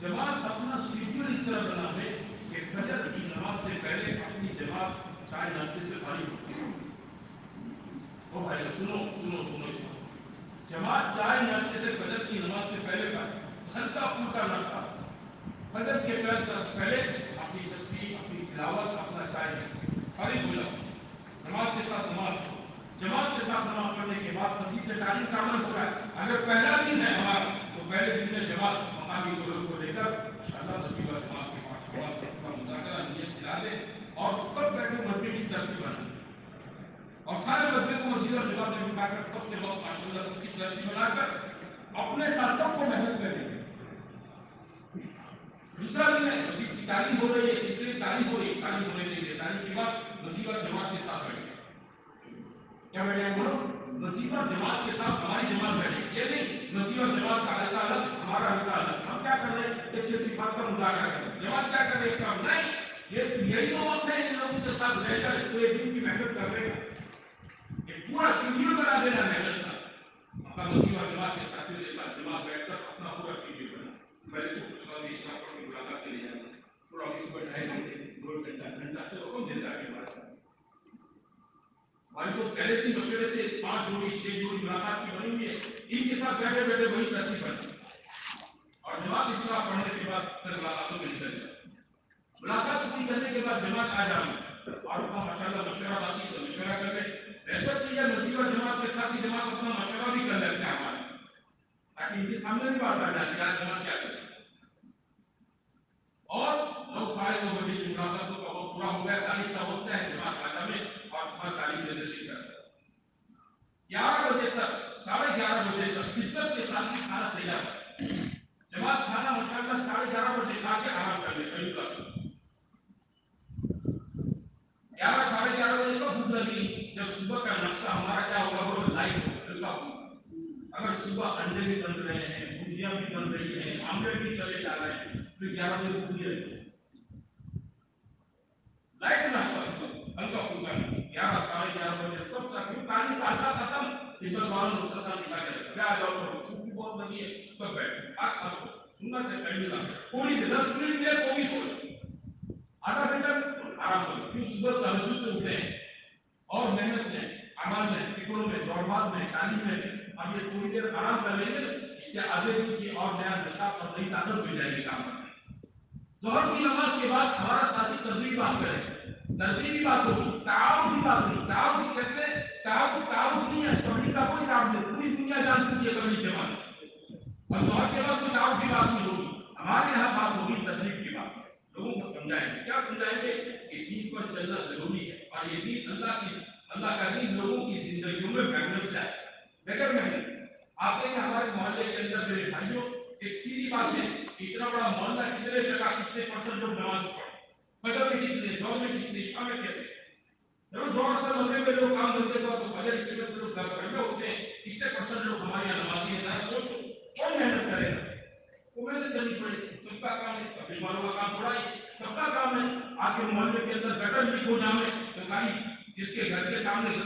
جماعت اپنا شیڈیول اس طرح بنا دے کہ فجر کی نماز سے پہلے اپنی جماعت چائے ناشتے سے فارغ ہو اور بھائی سنو سنو سنو جماعت چار ناشتے سے فجر کی نماز سے پہلے کا ہلکا پھلکا نہ تھا فجر کے پہلے دس پہلے اپنی تسبیح، اپنی تلاوت، اپنا چائے فارغ ہو جاؤ جماعت کے ساتھ نماز پڑھو۔ جماعت کے ساتھ نماز پڑھنے کے بعد مسجد کے تعلیم کا عمل ہو رہا ہے۔ اگر پہلا دن ہے ہمارا تو پہلے دن میں جماعت مقامی لوگوں کو لے کر اللہ نصیبہ جماعت کے پاس کا مذاکرہ، نیت دلا دے اور سب بیٹھے مرنے کی ترتیب بنا اور سارے بچے کو مسجد اور جماعت میں بٹھا کر سب سے بہت ماشاء اللہ سب کی ترقی بنا کر اپنے ساتھ سب کو محنت کر دیں دوسرا دن ہے، مسجد کی تعلیم ہو رہی ہے، تیسری تعلیم ہو رہی ہے، تعلیم ہونے کے لیے تعلیم کے بعد مسجد اور جماعت کے ساتھ بیٹھے۔ کیا بیٹھے ہم لوگ مسجد اور جماعت کے ساتھ ہماری جماعت بیٹھے۔ یہ نہیں، مسجد اور جماعت کا حلقہ الگ، ہمارا حلقہ الگ۔ ہم کیا کر رہے ہیں؟ ایک چھ صفات کا مظاہرہ کر رہے ہیں۔ جماعت کیا کر رہے ہیں کام نہیں، یہ یہی وقت ہے، ان لوگوں کے ساتھ رہ کر ایک دن کی محنت کر رہے ہیں۔ وہ سنیوں بنا دینا نہیں لگتا اپنا مسیح و جماعت کے ساتھ کے ساتھ جماعت بیٹھ کر اپنا پورا فیڈیو بنا پہلے تو کچھ بات اس کا پڑھنے بلا کر چلے جانا پورا اس کو بٹھائے گا دو گھنٹہ گھنٹہ چلو کم دیر جا کے بات کرنا بھائی کو پہلے تین مشورے سے پانچ جوڑی چھ جوڑی ملاقات کی بنی ہوئی ہے ان کے ساتھ بیٹھے بیٹھے وہی چلتی پڑتی اور جماعت اس کا پڑھنے کے بعد پھر ملاقاتوں میں نکل جاتی ملاقات پوری کرنے کے بعد جماعت آ جائے اور وہاں ماشاء اللہ مشورہ باقی تو مشورہ کر لے بہتر یا مسیح جماعت کے ساتھ جماعت اپنا مشورہ بھی کر لیتے ہیں ہمارے۔ تاکہ ان کے سامنے بھی بات آ جاتی ہے جماعت کیا کرے۔ اور لوگ سارے دو بجے کی ملاقاتوں کا وقت پورا ہو گیا تعلیم کا وقت ہے جماعت خانہ میں اور ہمارا تعلیم دینے سے کر گیارہ بجے تک، ساڑھے گیارہ بجے تک کتب کے ساتھ کھانا تیار ہے۔ جماعت کھانا ماشاءاللہ ساڑھے گیارہ بجے کھا کے آرام کر لے، کبھی کا گیارہ، ساڑھے گیارہ بجے کا بھوک لگی۔ جب صبح کا نقشہ ہمارا کیا ہوگا بولو لائف ہوگا اگر صبح انڈے بھی بن رہے ہیں بھجیا بھی بن رہی ہے آملیٹ بھی چلے جا رہے ہیں پھر گیارہ بجے بھجیا لائٹ ناشتہ صبح ہلکا پھلکا گیارہ، ساڑھے گیارہ بجے سب کا کیوں کہانی کا آدھا ختم۔ ہندوستان والوں مستقل نکال جائے کیا جاؤ بھوک بھی بہت لگی ہے۔ سب بیٹھے آپ آپ سنت پہلی سال پوری دس منٹ کے تو بھی سوچ آدھا گھنٹہ آرام کرو۔ کیوں؟ صبح تحجد سے ہیں۔ اور محنت میں، عمل میں، فکر میں، دوربات میں، تعلیم میں ہم یہ تھوڑی دیر آرام کر لیں گے، اس سے آگے کی اور نیا نشا اور نئی طاقت مل جائے گی کام کرنے زہر کی نماز کے بعد ہمارا ساتھی تدریب بات کرے۔ تدبیر کی بات ہوگی، تعاون کی بات ہوگی۔ تعاون کہتے ہیں، تعاون تعاون نہیں ہے کبھی کا کوئی تعاون نہیں، پوری دنیا جان چکی ہے کبھی کے بعد۔ اور زہر کے بعد کوئی تعاون کی بات نہیں ہوگی، ہمارے یہاں بات ہوگی تدریب کی بات۔ لوگوں کو سمجھائیں۔ گے کیا سمجھائیں گے؟ کہ دین پر چلنا ضروری ہے۔ اور یہ دین اللہ کی اللہ کا دین لوگوں کی زندگیوں میں بہتر سے آئے بہتر میں نہیں آپ نے ہمارے محلے کے اندر میرے بھائیوں کہ سیدھی بات سے اتنا بڑا محلہ کتنے سے کہا کتنے پرسنٹ لوگ نماز پڑھے فجر میں کتنے، دور میں کتنے شاہ میں کہتے ہیں جب دو اثر مدرے میں جو کام کرتے ہوا تو فجر اسی میں لوگ گھر کر میں ہوتے ہیں۔ کتنے پرسنٹ لوگ ہمارے یہاں نمازی ہیں ذرا سوچو، کون محنت کرے گا؟ سب کا کام ہے آپ کے محلے کے اندر بیٹر بھی کو نام ہے۔ خالی جس کے گھر کے سامنے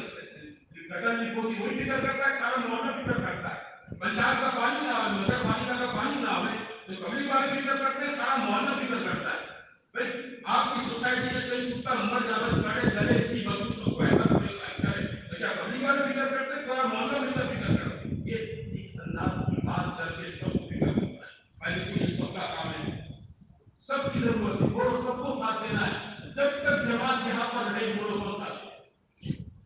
گٹر بھی ہوتی وہی فکر کرتا ہے، سارا محلہ فکر کرتا ہے۔ پنچایت کا پانی نہ ہو نگر پالیکا کا پانی نہ ہو تو کبھی بات فکر کرتے ہیں، سارا محلہ فکر کرتا ہے۔ آپ کی سوسائٹی میں کئی کتا مر جاتا سارے گلے اسی بدو سب کو ایسا کرنے کا ہے۔ تو کیا کبھی بات فکر کرتے ہیں، سارا محلہ فکر کرتے ہیں۔ یہ اللہ کی بات کر کے سب کو فکر کرتا ہے۔ پہلے کوئی سب کا کام ہے۔ سب کی ضرورت ہے، وہ سب کو ساتھ دینا ہے۔ جب تک جواب یہاں پر رہے وہ لوگ ہوتا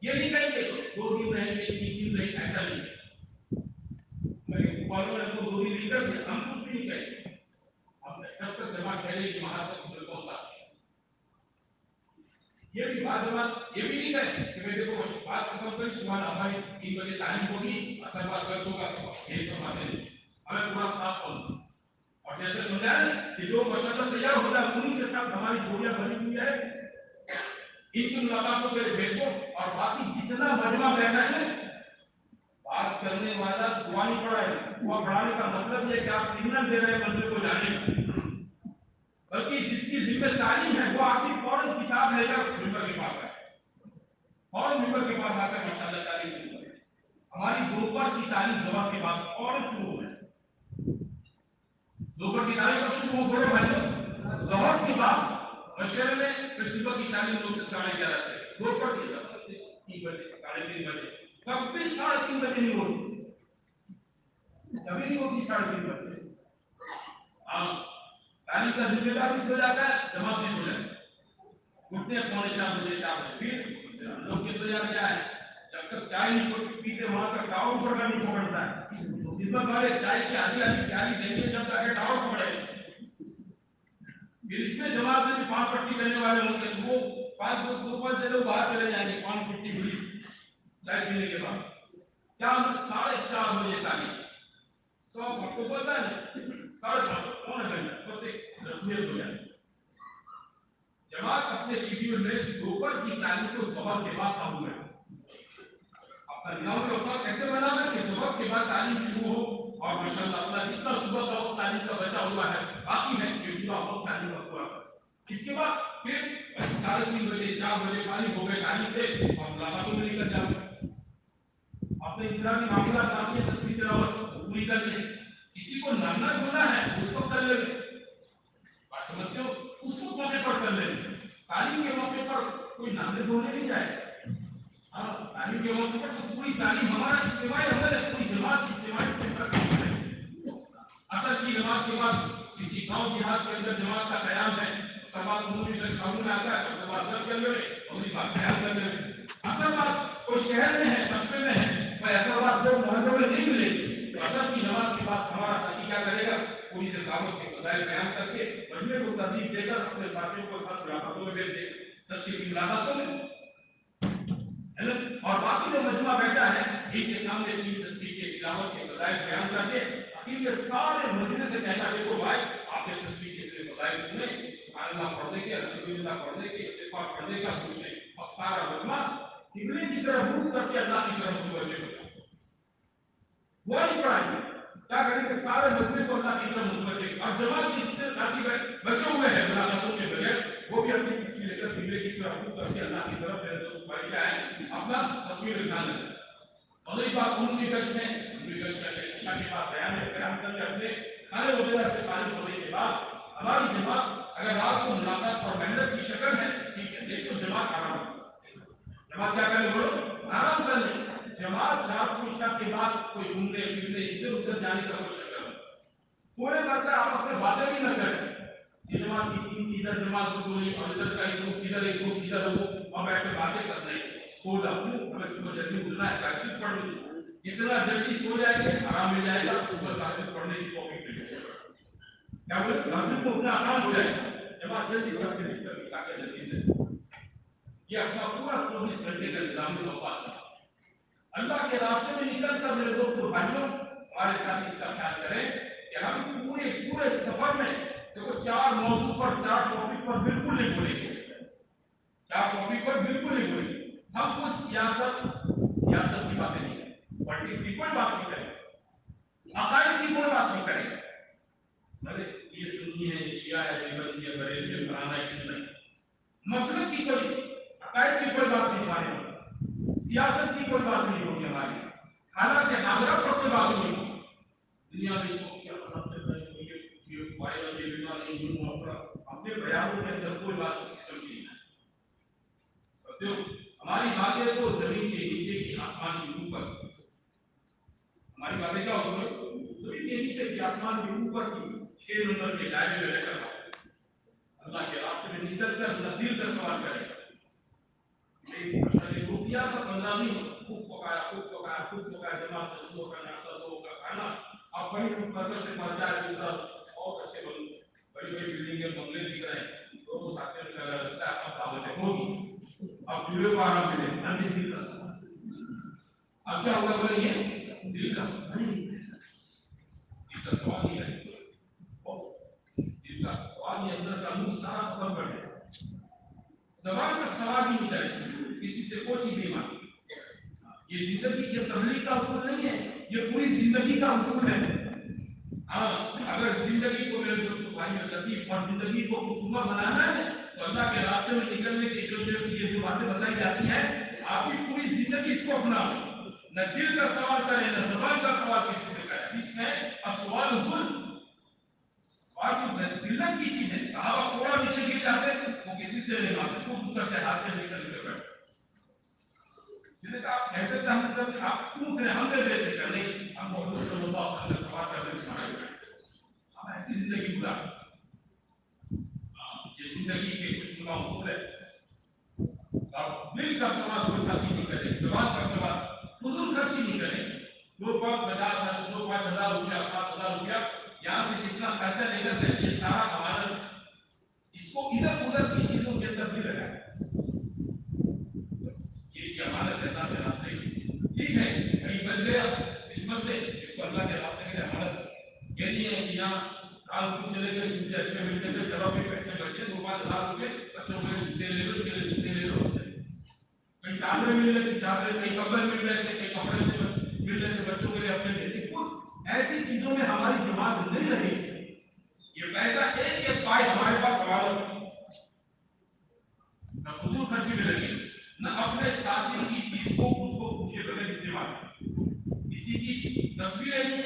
یہ نہیں کہیں گے دو دن رہیں گے، تین دن رہیں ایسا نہیں میں کو دو دن نہیں کر دیا ہم کچھ نہیں کہیں ہم نے جب تک جواب کہہ رہے کہ مہاراج تک لوگ ہوتا یہ بھی بات جواب یہ بھی نہیں کہیں کہ میں دیکھو بات ختم کری سوال ہماری تین بجے ٹائم ہوگی، اصل بات بس ہوگا سب یہ سب باتیں ہمیں پورا صاف بولوں اور جیسے کہ جو تیار ہوتا ہے انہیں کے ساتھ ہماری جوڑیاں بنی ہوئی ہے ان کی ملاقاتوں کے اور باقی جتنا مجمع بیٹھا ہے، بات کرنے والا دعا پڑھانے کا مطلب یہ کہ آپ سگنل دے رہے ہیں کو جانے کا بلکہ جس کی ذمہ داری ہے، وہ آپ کی فوراً کتاب لے کر ممبر کے پاس آئے۔ فوراً ممبر کے پاس آ کر ماشاء اللہ کی تعلیم کے بعد فوراً شروع ہو دوپر کی تعلیم اچھی کو بڑے بھائی زہر کی بات مشورے میں کشیبہ کی تعلیم لوگ سے ساڑھے گیارہ تھے دوپر کی کے جاتے تین بجے، ساڑھے تین بجے۔ کب بھی ساڑھے تین بجے نہیں ہوتی۔ کبھی نہیں ہوتی ساڑھے تین بجے۔ ہاں تعلیم کا ذمہ دار بھی ہو جاتا ہے، جماعت بھی ہو جاتا ہے۔ اٹھتے پونے چار بجے چار بجے، پھر لوگ کے انتظار کیا ہے، جب تک چائے نہیں پیتے وہاں تک گاؤں چھوڑنا نہیں پکڑتا ہے۔ اس سارے چائے کی آدھی آدھی پیالی دیں گے جب تک ڈاؤٹ پڑے۔ پھر اس میں جماعت میں پانچ پٹی کرنے والے ہوں گے، وہ پانچ دو دو پانچ دے باہر چلے جائیں گے، پانچ پٹی ہوئی۔ چائے پینے کے بعد۔ کیا ساڑھے چار بجے تعلیم سو بھٹو پتہ ہے؟ ساڑھے بھٹو کون ہے بس ایک رسمیت ہو جائے جماعت اپنے شیڈیول میں دوپہر کی تاریخ کو سبا کے بعد قابو ہے پرینام کا وقت کیسے بنانا کہ صبح کے بعد تعلیم شروع ہو اور ماشاء اللہ اپنا جتنا صبح کا وقت تعلیم کا بچا ہوا ہے، باقی ہے کہ پورا وقت تعلیم کا پورا اس کے بعد پھر ساڑھے تین بجے، چار بجے فارغ ہو گئے تعلیم سے اور ملاقاتوں میں نکل جاؤ اپنے انتظامی معاملہ سامنے تصویر تلاوت پوری کر لیں۔ کسی کو لڑنا ہونا ہے، اس کو کر لیں بات سمجھتے ہو اس کو موقع پر کر لیں۔ تعلیم کے موقع پر کوئی نامے ہونے نہیں جائے۔ تعلیم کے موقع پر تو پوری تعلیم ہمارا اجتماعی عمل ہے پوری جماعت اجتماعی کے ساتھ اصل کی نماز کے بعد کسی گاؤں دیہات کے اندر جماعت کا قیام ہے سوال انہوں نے دس قانون آتا ہے سوال دس کر لے اور یہ بات قیام کر لے اصل بات کوئی شہر میں ہے قصبے میں ہے پر اصل بات دو محلوں میں نہیں ملے گی اصل کی نماز کے بعد ہمارا ساتھی کیا کرے گا پوری رکاوٹ کے فضائل بیان کر کے مجمے کو ترتیب دے کر اپنے ساتھیوں کو ساتھ ملاقاتوں میں بھیج دے تشکیل ملاقاتوں میں اور باقی جو مجموعہ بیٹھا ہے ان کے سامنے تین تصدیق کے گراوت کے بظاہر بیان کر کے اخیر میں سارے مجلس سے کہتا ہے، دیکھو بھائی، آپ نے تصدیق کے ذریعے بظاہر سنے سبحان اللہ، پڑھنے کے، الحمد للہ، پڑھنے کے استفاق پڑھنے کا، کچھ اور سارا مجموعہ قبلے کی طرف روح کر کے اللہ کی طرف متوجہ ہو جاتا وہی پڑھائیے کیا کریں کہ سارے مجمے کو اللہ کی طرف متوجہ اور جمع کے جتنے ساتھی بچے ہوئے ہیں، ملاقاتوں کے بغیر وہ بھی اپنی کسی لے کر دھیرے کی طرف کو کرسی اللہ کی طرف پھیل دو بھائی کیا ہے اپنا تصویر بٹھا لیں اور ایک بات ان کی کشت ہے ان کی کشت کر کے عشاء کے بعد بیان ہے پھر ہم کر کے اپنے کھانے وغیرہ سے پانی ہونے کے بعد ہماری جماعت اگر رات کو ملاقات اور محنت کی شکل ہے ٹھیک ہے دیکھ تو جماعت آرام جماعت کیا کریں بولو آرام کر لیں جماعت رات کو عشاء کے بعد کوئی گھومنے پھرنے ادھر ادھر جانے کا کوئی شکل پورے کرتا ہے آپس میں باتیں بھی نہ کریں نماز کی تین تیزر نماز کو دولی اور عزت کا ایک روح تیزر ایک روح تیزر ہو اور بیٹھ کے باتیں کر رہے سو جا ہوں ہمیں صبح جلدی اٹھنا ہے، تاکہ پڑھ لوں اتنا جلدی سو جائے گا، آرام مل جائے گا تو بس آج پڑھنے کی کوپی مل جائے گا کیا بولے؟ رات کو اتنا آرام ہو جائے گا۔ جب آپ جلدی سب کے بیچ کر تاکہ جلدی سے۔ یہ اپنا پورا چوبیس گھنٹے کا نظام ہوتا ہے اللہ کے راستے میں نکل کر میرے دوست بھائیوں، ہمارے ساتھ اس کا خیال کریں کہ ہم پورے پورے سفر میں دیکھو، چار موضوع پر، چار ٹاپک پر بالکل نہیں بولے گے۔ چار ٹاپک پر بالکل نہیں بولیں گے۔ ہم کو سیاست سیاست کی باتیں نہیں پالیٹکس کی کوئی بات نہیں کریں۔ عقائد کی کوئی بات نہیں کریں۔ ارے یہ سنی ہے شیعہ ہے لیبرٹی ہے بریل ہے فلانا ہے کتنا ہے مسلک کی کوئی، عقائد کی کوئی بات نہیں ہمارے ہاں۔ سیاست کی کوئی بات نہیں ہوگی ہماری ہاں۔ حالانکہ حاضرہ پر کوئی بات نہیں ہوگی۔ دنیا میں اس کو کیا بنا یہ موبائل اور یہ اپنے بیانوں کے اندر کوئی بات اس قسم کی نہیں ہے ہماری باتیں تو زمین کے نیچے کی آسمان کے اوپر۔ ہماری باتیں کیا ہوتی ہیں؟ زمین کے نیچے کی آسمان کے اوپر کی چھ نمبر کے دائرے میں رہ کر اللہ کے راستے میں نکل کر اللہ دل کا سوال کرے۔ گا روپیہ پر بندہ نہیں ہوتا۔ خوب پکایا خوب پکایا خوب پکایا۔ جمع کر سو کر جاتا تو وہ کھانا اور کہیں تم قدر سے مر جائے گزرا یہ؟ دل کا ہاں جی۔ یہ زندگی کا اصول نہیں ہے۔ یہ پوری زندگی کا اصول ہے۔ ہاں اگر زندگی کو میرے دوست بھائی لطیف اور زندگی کو خوشبہ بنانا ہے، تو اللہ کے راستے میں نکلنے کی جو صرف یہ جو باتیں بتائی جاتی ہیں، آپ کی پوری زندگی اس کو اپنا نہ دل کا سوال کریں، نہ زبان کا سوال کسی سے کریں۔ اس میں سوال ظلم دل ذلت کی چیز ہے، صحابہ کوڑا نیچے گر جاتے وہ کسی سے نہیں مانتے، وہ دوسرے کے ہاتھ سے نہیں نکل کے بیٹھے۔ جنہیں آپ کہتے تھے ہم، آپ کیوں تھے؟ ہم نے دیتے کرنے ہم محمد صلی اللہ علیہ وسلم یہاں سے جتنا خرچہ نکلتا ہے یہ سارا ہمارا اس کو ادھر ادھر کیجیے نہیں ہے کہ یہاں کام کیوں چلے گئے جوتے اچھے ملتے تھے جب آپ کے پیسے بچے دو بات رات ہو گئے بچوں کے جوتے لے لو ان کے لیے جوتے لے لو ٹانگے مل رہے تھے چادرے کئی کپڑے مل رہے تھے کئی کپڑے مل رہے تھے بچوں کے لیے اپنے لیے تھے ایسی چیزوں میں ہماری جماعت نہیں رہی یہ پیسہ ایک ایک پائے ہمارے پاس سوال ہو نہ خود خرچی میں لگے نہ اپنے شادی کی چیز کو اس کو پوچھے بغیر ذمہ کسی کی تصویر ہے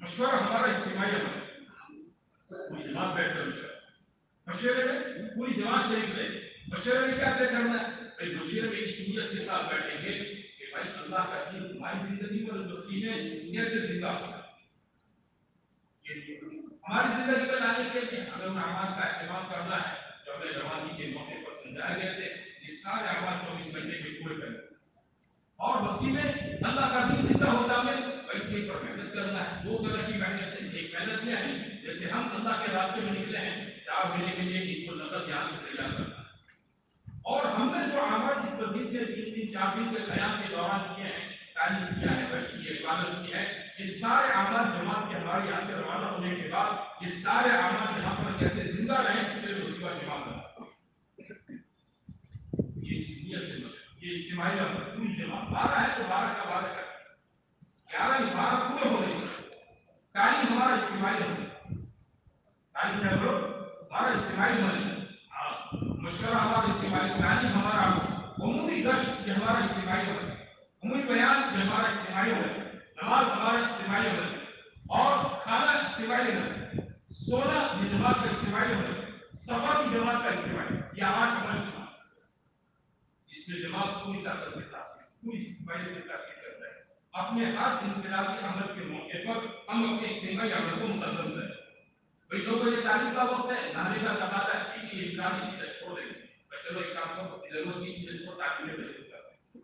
مشورہ ہمارا اجتماعی عمل ہے پوری جماعت بیٹھ کر مشورہ مشورے میں پوری جماعت شریف لے مشورے میں کیا طے کرنا ہے بھائی مشورے میں اس نیت کے ساتھ بیٹھیں گے کہ بھائی اللہ کا دین ہماری زندگی پر بستی میں کیسے زندہ ہو ہماری زندگی میں لانے کے لیے ہمیں ان اعمال کا اہتمام کرنا ہے جو ہمیں جوانی کے موقع پر سمجھائے گئے تھے یہ سارے احمد چوبیس گھنٹے کے پورے کریں اور وسیع میں اللہ کا دین زندہ ہوتا ہے بلکہ پر کرنا ہے۔ دو طرح کی محنت ہے ایک محنت یہ ہے، جیسے ہم اللہ کے راستے میں نکلے ہیں چار مہینے کے لیے ان کو نظر یہاں سے تیار کرنا اور ہم نے جو عمل اس مسجد کے تین تین چار دن سے قیام کے دوران کیے ہیں، تعلیم کیا ہے بچی کی عبادت کی ہے، یہ سارے اعمال جماعت کے ہمارے یہاں سے روانہ ہونے کے بعد یہ سارے اعمال یہاں پر کیسے زندہ رہیں، اس لیے روزگار جماعت یہ یہ اجتماعی اور پوری جماعت، بارہ ہے تو بارہ کا بارہ کا چاروں بات پورے ہو رہی تعلیم ہمارا اجتماعی ہو تعلیم کیا کرو ہمارا اجتماعی ہو رہی ہاں، مشورہ ہمارا اجتماعی تعلیم ہمارا ہو عمومی گشت یہ ہمارا اجتماعی ہو رہی عمومی بیان یہ ہمارا اجتماعی ہو رہی نماز ہمارا اجتماعی ہو رہی اور کھانا اجتماعی ہو رہی سونا یہ جماعت کا اجتماعی ہو رہی سفر کی جماعت کا اجتماعی۔ یہ ہمارا کمل اس میں جماعت پوری طاقت کے ساتھ پوری اجتماعی کے ساتھ۔ اپنے ہر انقلابی عمل کے موقع پر ہم اپنے اجتماعی عمل کو مقدم کریں۔ بھائی، دو بجے تعلیم کا وقت ہے نہانے کا تقاضا ہے کہ یہ انقلابی چیزیں چھوڑ دیں۔ بھائی، چلو ایک کام کرو ضرورت کی چیزیں چھوڑ تاکہ میں بچے کر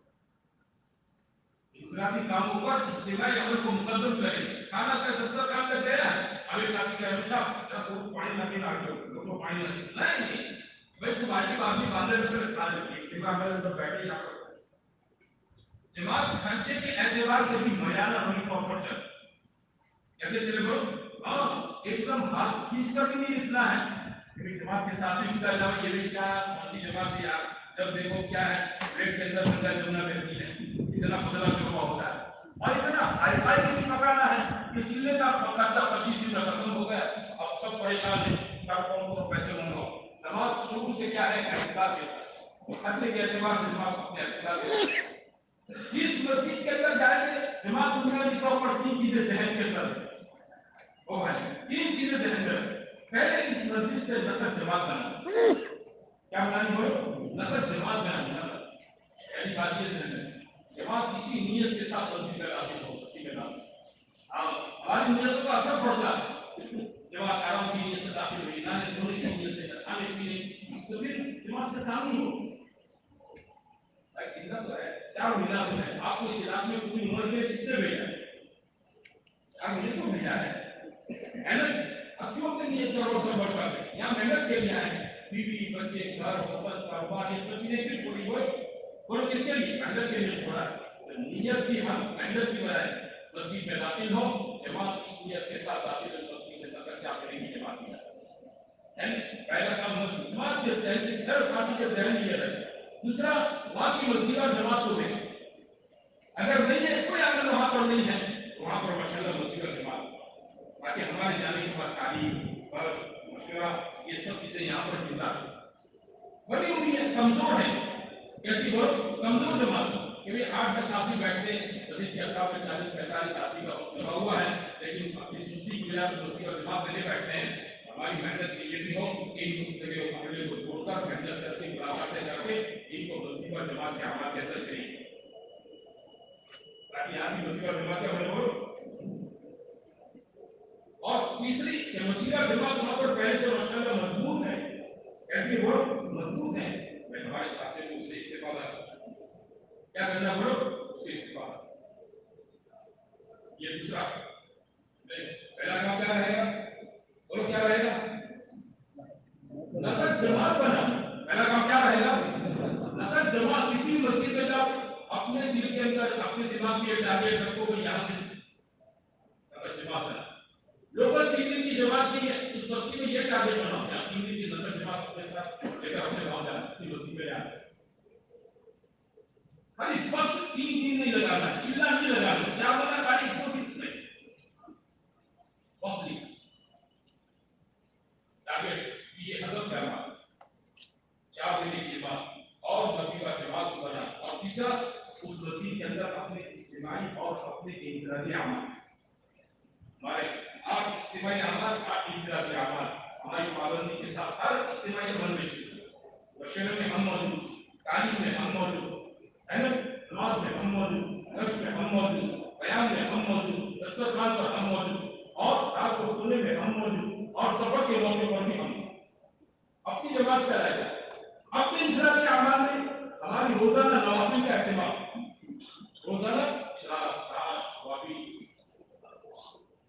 انقلابی کاموں پر اجتماعی عمل کو مقدم کریں۔ کھانا کا دستر کام کر دیا ابھی ساتھی کے ہمیشہ تھوڑا پانی لا کے لا کے لوگوں پانی لا کے نہیں بھائی، تو بات بھی باندھے میں سے کھا لیں اجتماع میں سب بیٹھے یہاں جماعت کھانچے کے اعتبار سے بھی مجانہ ہمیں پاپٹ جاتا کیسے چلے بھرو ہاں ایک دم ہاتھ کھینچ کر بھی نہیں اتنا ہے۔ کیونکہ جماعت کے ساتھ بھی کہا جاؤں یہ نہیں کہا کونسی جماعت ہے یار۔ جب دیکھو کیا ہے ریٹ کے اندر بندہ جمنا بہتی ہے۔ اتنا خدلا شروع ہوتا ہے۔ اور اتنا ہائی فائی کی پکانا ہے کہ چلے کا پکاتا پچیس دن کا ختم ہو گیا۔ اب سب پریشان ہیں۔ کر فون کو پیسے بن گاؤ نماز شروع سے کیا ہے؟ اعتبار سے۔ اچھے کے اعتبار سے جماعت اپنے اعتبار سے۔ جس مسجد کے اندر جائیں گے امام دوسرا لکھا پر تین چیزیں ذہن کے اندر او بھائی، تین چیزیں ذہن کے پہلے اس مسجد سے نقد جماعت بنا کیا بنانی ہو؟ نقد جماعت بنا یعنی بات یہ ذہن ہے جماعت کسی نیت کے ساتھ مسجد کا داخل ہو، مسجد کا داخل ہاں ہماری نیتوں کا اثر پڑتا ہے کو اس علاقے میں پوری عمر میں کس نے بھیجا ہے آپ مجھے تو بھیجا ہے ہے اب کیوں اپنے لیے کروڑ سب بڑھتا ہے؟ یہاں محنت کے لیے آئے بیوی، بچے، گھر، محبت، کاروبار، یہ سب چیزیں کیوں چھوڑی ہوئے اور کس کے لیے؟ محنت کے لیے چھوڑا۔ نیت کی ہم محنت کی بنائے مسجد میں داخل ہو جماعت کی نیت کے ساتھ داخل ہو مسجد سے تک کیا کریں گے جماعت کی پہلا کام جماعت کے ذہن ہر ساتھی کے ذہن میں رہے۔ دوسرا واقعی مسیحا جماعت کو دیکھیں۔ اگر نہیں ہے، کوئی عمل وہاں پر نہیں ہے، تو وہاں پر ماشاء اللہ مشورہ کے بعد باقی ہمارے جانے کے بعد تعلیم اور مشورہ، یہ سب چیزیں یہاں پر چلتا بڑی امید کمزور ہے۔ کیسی ہو کمزور جماعت کہ آٹھ دس آدمی بیٹھتے ہیں چالیس، پینتالیس آدمی کا ہوا ہے، لیکن اپنی سستی کی وجہ سے بیٹھتے ہیں۔ ہماری محنت یہ بھی ہو ان جگہ کو کر محنت کر کے ملاقاتیں کر کے ان کو کے حوالے کے اندر اور تیسری کہ مسیح کا دماغ تمہارے پر پہلے سے ماشاء اللہ مضبوط ہے کیسے ہو مضبوط ہے میں تمہارے ساتھ ہوں اس سے استفادہ کروں کیا کرنا بولو؟ اس سے استفادہ یہ دوسرا۔ پہلا کام کیا رہے گا؟ بولو کیا رہے گا؟ نظر جماعت بنا۔ پہلا کام کیا رہے گا؟ نظر جماعت۔ کسی مسجد میں جاؤ۔ اپنے دل کے اندر اپنے دماغ کے ٹارگیٹ رکھو کہ یہاں سے۔ جواب ہے؟ لوکل تین دن کی جماعت کی ہے، اس بستی میں یہ ٹارگیٹ بنا ہوا تین دن کی نظر جماعت اپنے ساتھ لے کر اپنے وہاں جانا اپنی بستی میں جانا خالی بس تین دن نہیں لگانا چلا نہیں لگانا، کیا بنا کو نوٹس میں؟ وقت لکھا ٹارگیٹ یہ ختم کرنا چار دن کی جماعت اور مسیح کا جماعت کو بنا۔ کیا اس وقتی کے اندر اپنے اجتماعی اور اپنے انفرادی عمل ہمارے آپ اجتماعی عمل ساتھ انفرادی عمل ہماری پابندی کے ساتھ ہر اجتماعی عمل میں شروع وشن میں ہم موجود، تعلیم میں ہم موجود، ہے نا؟ نماز میں ہم موجود نش میں ہم موجود، بیان میں ہم موجود استقبال پر ہم موجود، اور رات کو سونے میں ہم موجود، اور سفر کے موقع پر بھی ہم۔ اپنی جماعت سے آئے گا اپنے انفرادی عمل میں ہماری روزانہ نوافل کا اہتمام۔ روزانہ؟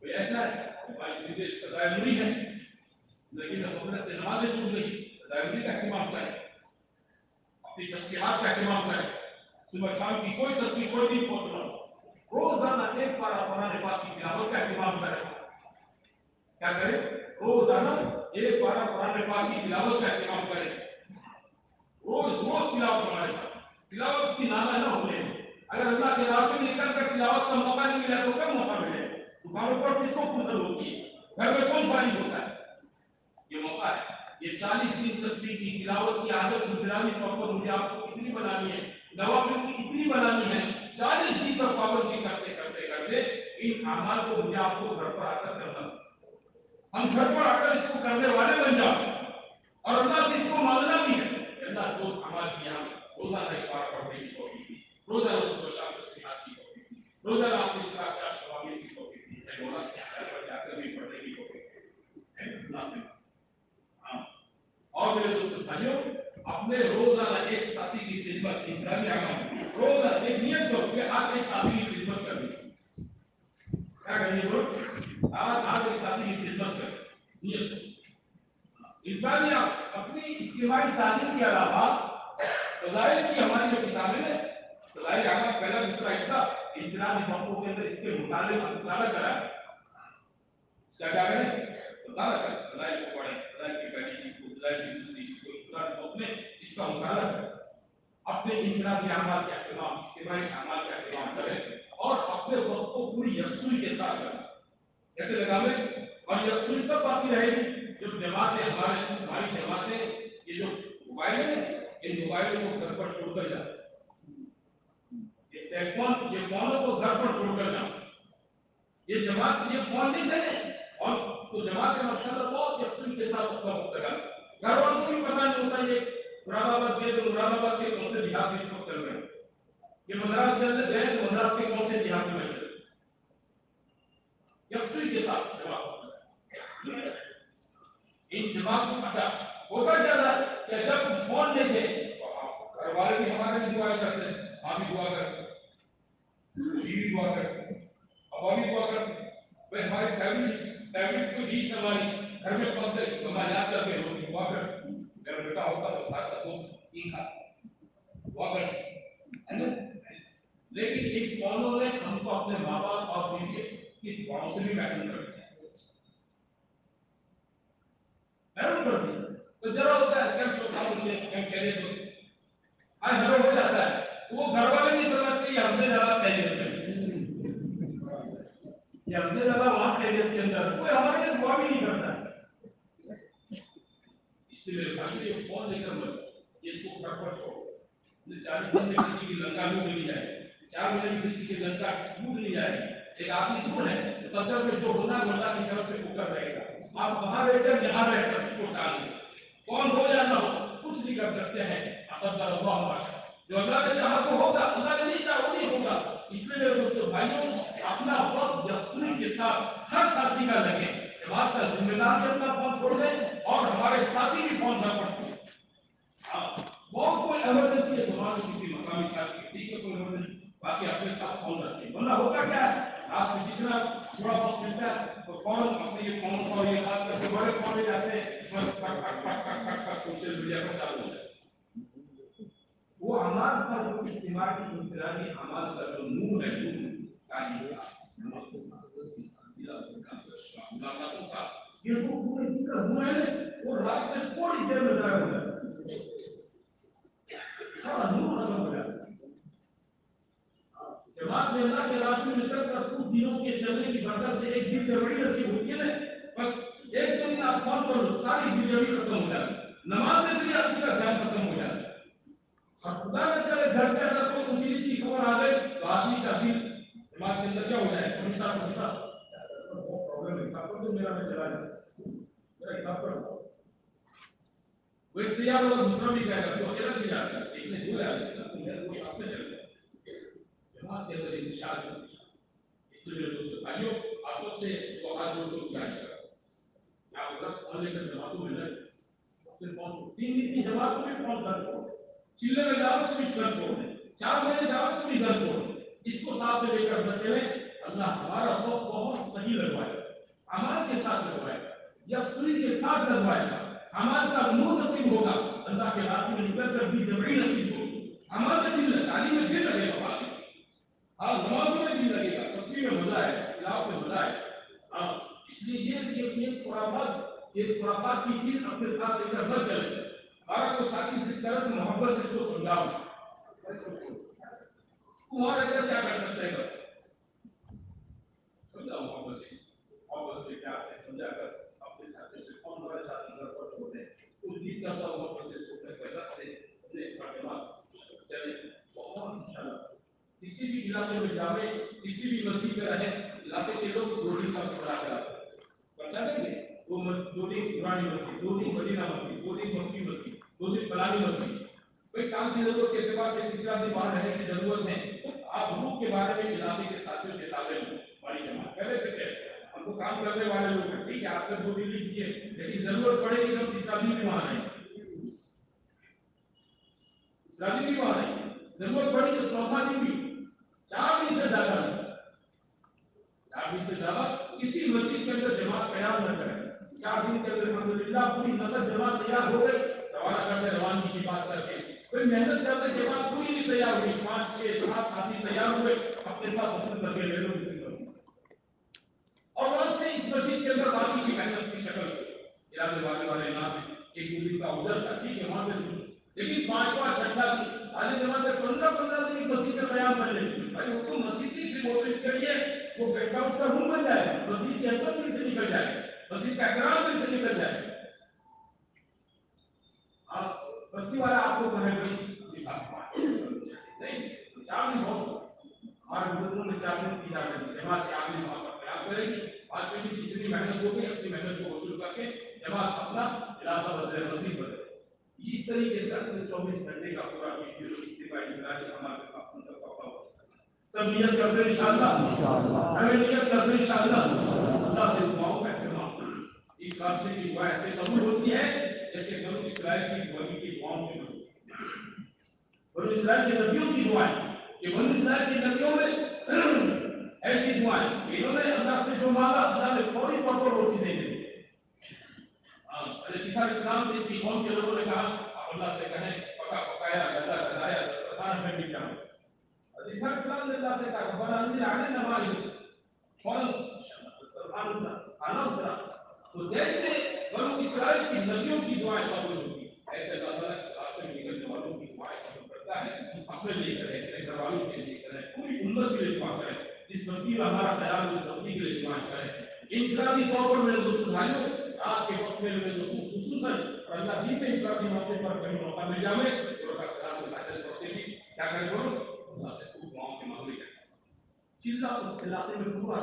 ایسا ہے؟ ہماری ہے۔ لیکن ہم اپنے سے نمازیں چھوٹ گئی تدائمری کا اہتمام کریں۔ اپنی تسبیحات کا اہتمام کریں۔ صبح شام کی کوئی تصویر کوئی نہیں پہنچنا روزانہ ایک بار اپنا پاک کی تلاوت کا اہتمام کریں۔ کیا کریں؟ روزانہ ایک بار قرآن پاک کی تلاوت کا اہتمام کریں۔ روز روز تلاوت ہمارے ساتھ۔ تلاوت کی نادہ نہ ہو جائے اگر اللہ کے راستے میں نکل کر تلاوت کا موقع نہیں ملا تو کب موقع ملے؟ دکانوں پر کس کو فرصت ہوتی ہے؟ گھر میں کون فارغ ہوتا ہے؟ یہ موقع ہے۔ یہ چالیس دن تصویر کی، تلاوت کی عادت گزرانی طور پر مجھے آپ کو اتنی بنانی ہے، نوافل کی اتنی بنانی ہے۔ چالیس دن پر پابندی کرتے کرتے کرتے ان اعمال کو مجھے آپ کو گھر پر آ کر کرنا ہم گھر پر آ کر اس کو کرنے والے بن جاؤ اور اللہ سے اس کو ماننا بھی ہے۔ and that goes Ahmad Yam. Those are like part of the community. Those are also Bashar Bashar community. Those are our مطالعہ کرتا خدائی کو پڑھیں خدائی کی پیٹیشن کو خدائی کی دوسری کو خدا کے میں اس کا مطالعہ کرتا اپنے انقلاب کے اعمال کے اہتمام، اجتماعی اعمال کا اہتمام کریں اور اپنے وقت کو پوری یکسوئی کے ساتھ کریں۔ کیسے لگا لیں اور یکسوئی تب آتی رہے گی جب جماعتیں ہمارے ہماری جماعتیں یہ جو موبائل ہیں، ان موبائلوں کو سر پر چھوڑ کر جائیں یہ مولوں کو گھر پر چھوڑ کر جاؤ۔ یہ جماعت، یہ مول نہیں چلے اور تو جماعت میں ماشاءاللہ بہت یقین کے ساتھ اپنا وقت لگا۔ گھر والوں کو بھی پتہ نہیں ہوتا یہ مراد آباد گئے تو مراد آباد کے کون سے دیہات میں اس وقت چل رہے ہیں۔ یہ مدراس چل گئے تو مدراس کے کون سے دیہات میں چل رہے کے ساتھ جماعت ان جماعت کو اچھا ہوتا کیا تھا کہ جب فون لے کے گھر والے بھی ہمارے لیے دعائیں کرتے ہیں۔ آپ بھی دعا کرتے بیوی جی دعا کرتے ابا بھی دعا کرتے ہماری فیملی پیکٹ کو نیچ کروائی گھر میں پس گئے نمازات کرتے ہوتی ہوا کر میرا بیٹا ہوتا تو کھاتا تو نہیں کھاتا ہوا کر لیکن ایک مولوں نے ہم کو اپنے ماں باپ اور نیچے کی دعاؤں سے بھی محروم کر دیا محروم کر دیا تو ذرا ہوتا ہے کم سوچا مجھے کم کہہ رہے تو آج ہمیں ہو جاتا ہے وہ گھر والے نہیں سمجھتے ہم سے زیادہ کہہ رہے یا ہم سے زیادہ وہاں خیریت کے اندر کوئی ہمارے لیے دعا بھی نہیں کرتا۔ اس لیے میرے بھائی یہ بہت دیکھا مل یہ اس کو اٹھا پر چھوڑ چار مہینے کسی کی لنکا میں چلی جائے چار مہینے میں کسی کی لنکا چھوڑ لی جائے ایک آپ کی دور ہے؟ تب تک کہ جو ہونا ہوتا کی طرف سے ہو کر رہے گا۔ آپ وہاں رہ کر یہاں رہ کر اس کو ٹال دیں۔ کون ہو جاتا ہو، کچھ نہیں کر سکتے ہیں۔ اللہ کا اللہ ہمارا جو اللہ نے چاہا تو ہوگا، اللہ نے نہیں چاہا وہ نہیں ہوگا۔ اس لیے میرے دوستوں بھائیوں اپنا وقت یسوئی کے ساتھ ہر ساتھی کا لگے جماعت کا ذمہ دار بھی اپنا فون چھوڑ دیں اور ہمارے ساتھی بھی فون نہ پڑتے بہت کوئی ایمرجنسی ہے تمہارے کسی مقامی ساتھ کی ٹھیک ہے کوئی ایمرجنسی باقی اپنے ساتھ فون رکھتے ہیں ورنہ ہوتا کیا ہے آپ نے جتنا تھوڑا بہت ملتا ہے تو فون اپنے یہ فون کال یہ خاص کر کے بڑے فون جاتے ہیں بس پٹ پٹ پٹ پٹ پٹ سوشل میڈیا پر چالو ہو جاتے ہیں وہ عمال کا جو استعمال کی انفرادی عمال کا جو نور ہے، نور ملاقاتوں کا۔ یہ وہ پورے ذکر ہوئے ہیں اور رات میں تھوڑی دیر میں ضائع ہو جاتا سارا نور ختم ہو جاتا جماعت میں اللہ کے راستے میں کر کر کچھ دنوں کے چلنے کی برکت سے ایک دن جوڑی نصیب ہوتی ہے بس ایک دن آسمان پر ساری دن ختم ہو جاتی نماز میں سے بھی آپ کا خیال ختم ہو جاتا خدا کرے گھر کے اندر کوئی اونچی نیچ کی خبر آ گئی تو آدمی کا دل دماغ کے اندر کیا ہو جائے؟ ہمیشہ ہمیشہ جواب میں چلے میں جاؤ تو بھی گھر چھوڑ کیا میں جاؤ تو بھی گھر چھوڑ اس کو ساتھ لے کر اندر چلے اللہ ہمارا تو بہت صحیح لگوائے۔ امان کے ساتھ لگوائے۔ یا سری کے ساتھ لگوائے۔ گا امان کا نور نصیب ہوگا۔ اللہ کے راستے میں نکل کر بھی جبری نصیب ہوگی۔ امان کا دل لگانی میں دل لگے گا۔ ہاں نمازوں میں دل لگے گا۔ تصویر میں مزہ ہے۔ علاوہ میں مزہ ہے۔ ہاں، اس لیے یہ خرافات یہ خرافات کی چیز اپنے ساتھ لے کر نہ چلے ہر کو ساتھی سے طرف محبت سے اس کو سمجھاؤ۔ تو اور اگر کیا کر سکتے ہیں؟ سمجھاؤ محبت سے۔ محبت سے کیا ہے؟ سمجھا کر اپنے ساتھ سے کون بڑے ساتھ اندر پر چھوڑ دیں تو جی کرتا ہوا محبت سے سوٹ ہے پہلا سے، اپنے پرکمات چلے، بہت انشاءاللہ کسی بھی علاقے میں جاوے کسی بھی مسیح کے رہے علاقے کے لوگ روڑی سا پڑھا کر آتے ہیں۔ پتہ نہیں ہے وہ دو دن پرانی مرکی دو دن بڑی نہ مرکی دو دن مرکی مرکی دوسری فلانی ہوتی۔ ہے کوئی کام کی ضرورت کے اعتبار سے تیسرا بھی باہر رہنے کی ضرورت ہے آپ روح کے بارے میں جنابی کے ساتھیوں کے تابع ہوں ہماری جماعت پہلے سے ہم کو کام کرنے والے لوگ ہیں، ٹھیک ہے، آپ کا بھی لیجیے لیکن ضرورت پڑے گی ہم اسلامی بھی وہاں رہیں۔ بھی وہاں رہیں۔ ضرورت چوتھا دن بھی۔ چار دن سے زیادہ نہیں۔ چار دن سے زیادہ اسی مسجد کے اندر جماعت قیام نہ کریں چار دن کے اندر الحمدللہ پوری نظر جماعت تیار ہو گئی۔ بڑا کرتے روانگی کی بات کر کے۔ پھر محنت کرتے کے بعد پوری بھی تیار ہوئی۔ پانچ چھ سات ساتھی تیار ہوئے۔ اپنے ساتھ پسند کر کے لے لو مسلم لوگ اور وہاں سے اس مسجد کے اندر باقی کی محنت کی شکل۔ سے ارادہ باقی والے نام ہے ایک دن کا ادھر تھا۔ ٹھیک ہے، وہاں سے۔ لیکن پانچواں چھٹا تھی عالی جماعت نے پندرہ پندرہ دن مسجد کا تیار کر لی بھائی اس کو مسجد کی ریپورٹنگ کے لیے وہ بیٹھا اس کا روم بن جائے۔ مسجد کے اندر بھی سے نکل جائے۔ مسجد کا اکرام بھی سے نکل جائے۔ بستی والا آپ کو ہے میں اس چوبیس گھنٹے کا کی ایسے قبول ہوتی ہے۔ جیسے بنو اسرائیل کی دھونی کی قوم کی بنو بنو اسرائیل کے نبیوں کی دعائیں کہ بنو اسرائیل کے نبیوں میں ایسی دعائیں کہ انہوں نے اللہ سے جو مانگا، اللہ نے فوری طور پر وہ چیزیں دیں۔ علیہ السلام سے کی قوم کے لوگوں نے کہا، آپ اللہ سے کہیں، پکا پکایا، گدا گدایا دسترخوان میں بھی جاؤ علیہ السلام نے اللہ سے کہا، ربنا انزل علینا مائدہ فوراً دسترخوان اترا کھانا اترا۔ تو جیسے بنو اسرائیل کی نبیوں کی دعائیں قبول ہوتی ایسے اللہ تعالیٰ کی شراب کے نکل کے والوں کی دعائیں قبول کرتا ہے، اپنے لے کر ہے اپنے گھر کے لے کر ہے پوری امت کے لیے دعا کرے اس بستی میں ہمارا خیال ہو بستی کے لیے دعائیں کرے۔ انقلابی طور پر میرے دوست بھائیوں، آپ کے وقت میں میرے دوست خصوصاً اللہ دین کے انقلابی موقع پر کہیں موقع مل جائے تو اللہ تعالیٰ کو حاصل کرتے بھی کیا کریں گے اللہ سے خوب دعاؤں کے مانگے چلا اس علاقے میں پورا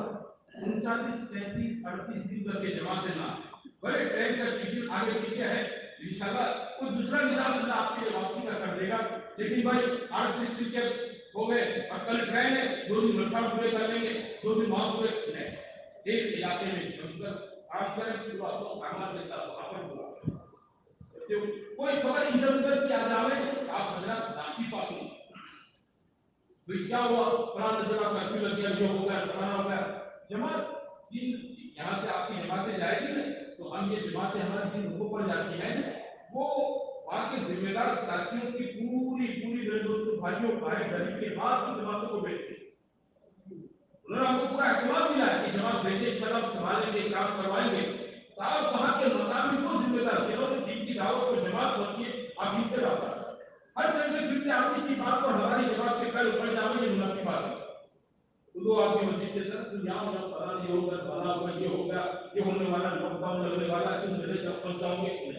انچالیس سینتیس اڑتیس دن تک اجماع سے نہ بھلے ٹرین کا شیڈیول آگے پیچھے ہے۔ انشاءاللہ کوئی دوسرا نظام اللہ آپ کے لیے واپسی کا کر دے گا۔ لیکن بھائی آج جس ٹیچر ہو گئے۔ اور کل ٹرین ہے۔ دو دن مطلب مسا پورے کر لیں گے۔ دو دن وہاں پورے نیکسٹ ایک علاقے میں ہم کر آپ کریں تو آپ کے ساتھ وہاں پر ہوگا کوئی خبر ادھر ادھر کی آج آئے آپ حضرات ناسی پاس ہوں۔ کیا ہوا؟ فلاں نظر آپ کا کیوں لگ گیا، جو ہو گیا، فلاں ہو گیا۔ جماعت یہاں سے آپ کی جماعتیں جائے گی تو ہم یہ جماعتیں ہماری جن لوگوں پر جاتی ہیں وہ وہاں کے ذمہ دار ساتھیوں کی پوری پوری میرے دوستوں، بھائیوں، بھائی بھائی کے بعد ان جماعتوں کو بیٹھتے ہیں۔ انہوں نے ہم کو پورا اعتماد دیا کہ جماعت بیٹھے انشاءاللہ سنبھالیں گے، کام کروائیں گے۔ تو وہاں کے مقامی جو ذمہ دار تھے، انہوں نے دین کی دعوت کو جماعت رکھیے آپ ان سے رابطہ ہر جگہ پھرتے آپ کی بات اور ہماری جماعت کے کل اوپر جاؤ، یہ منافی بات ہے۔ خود آپ کی مسجد کے اندر، تو یہاں ہونا پتا نہیں ہوگا پتا ہوگا یہ ہوگا یہ ہونے والا لاک ڈاؤن لگنے والا تم چلے جب پھنس جاؤ گے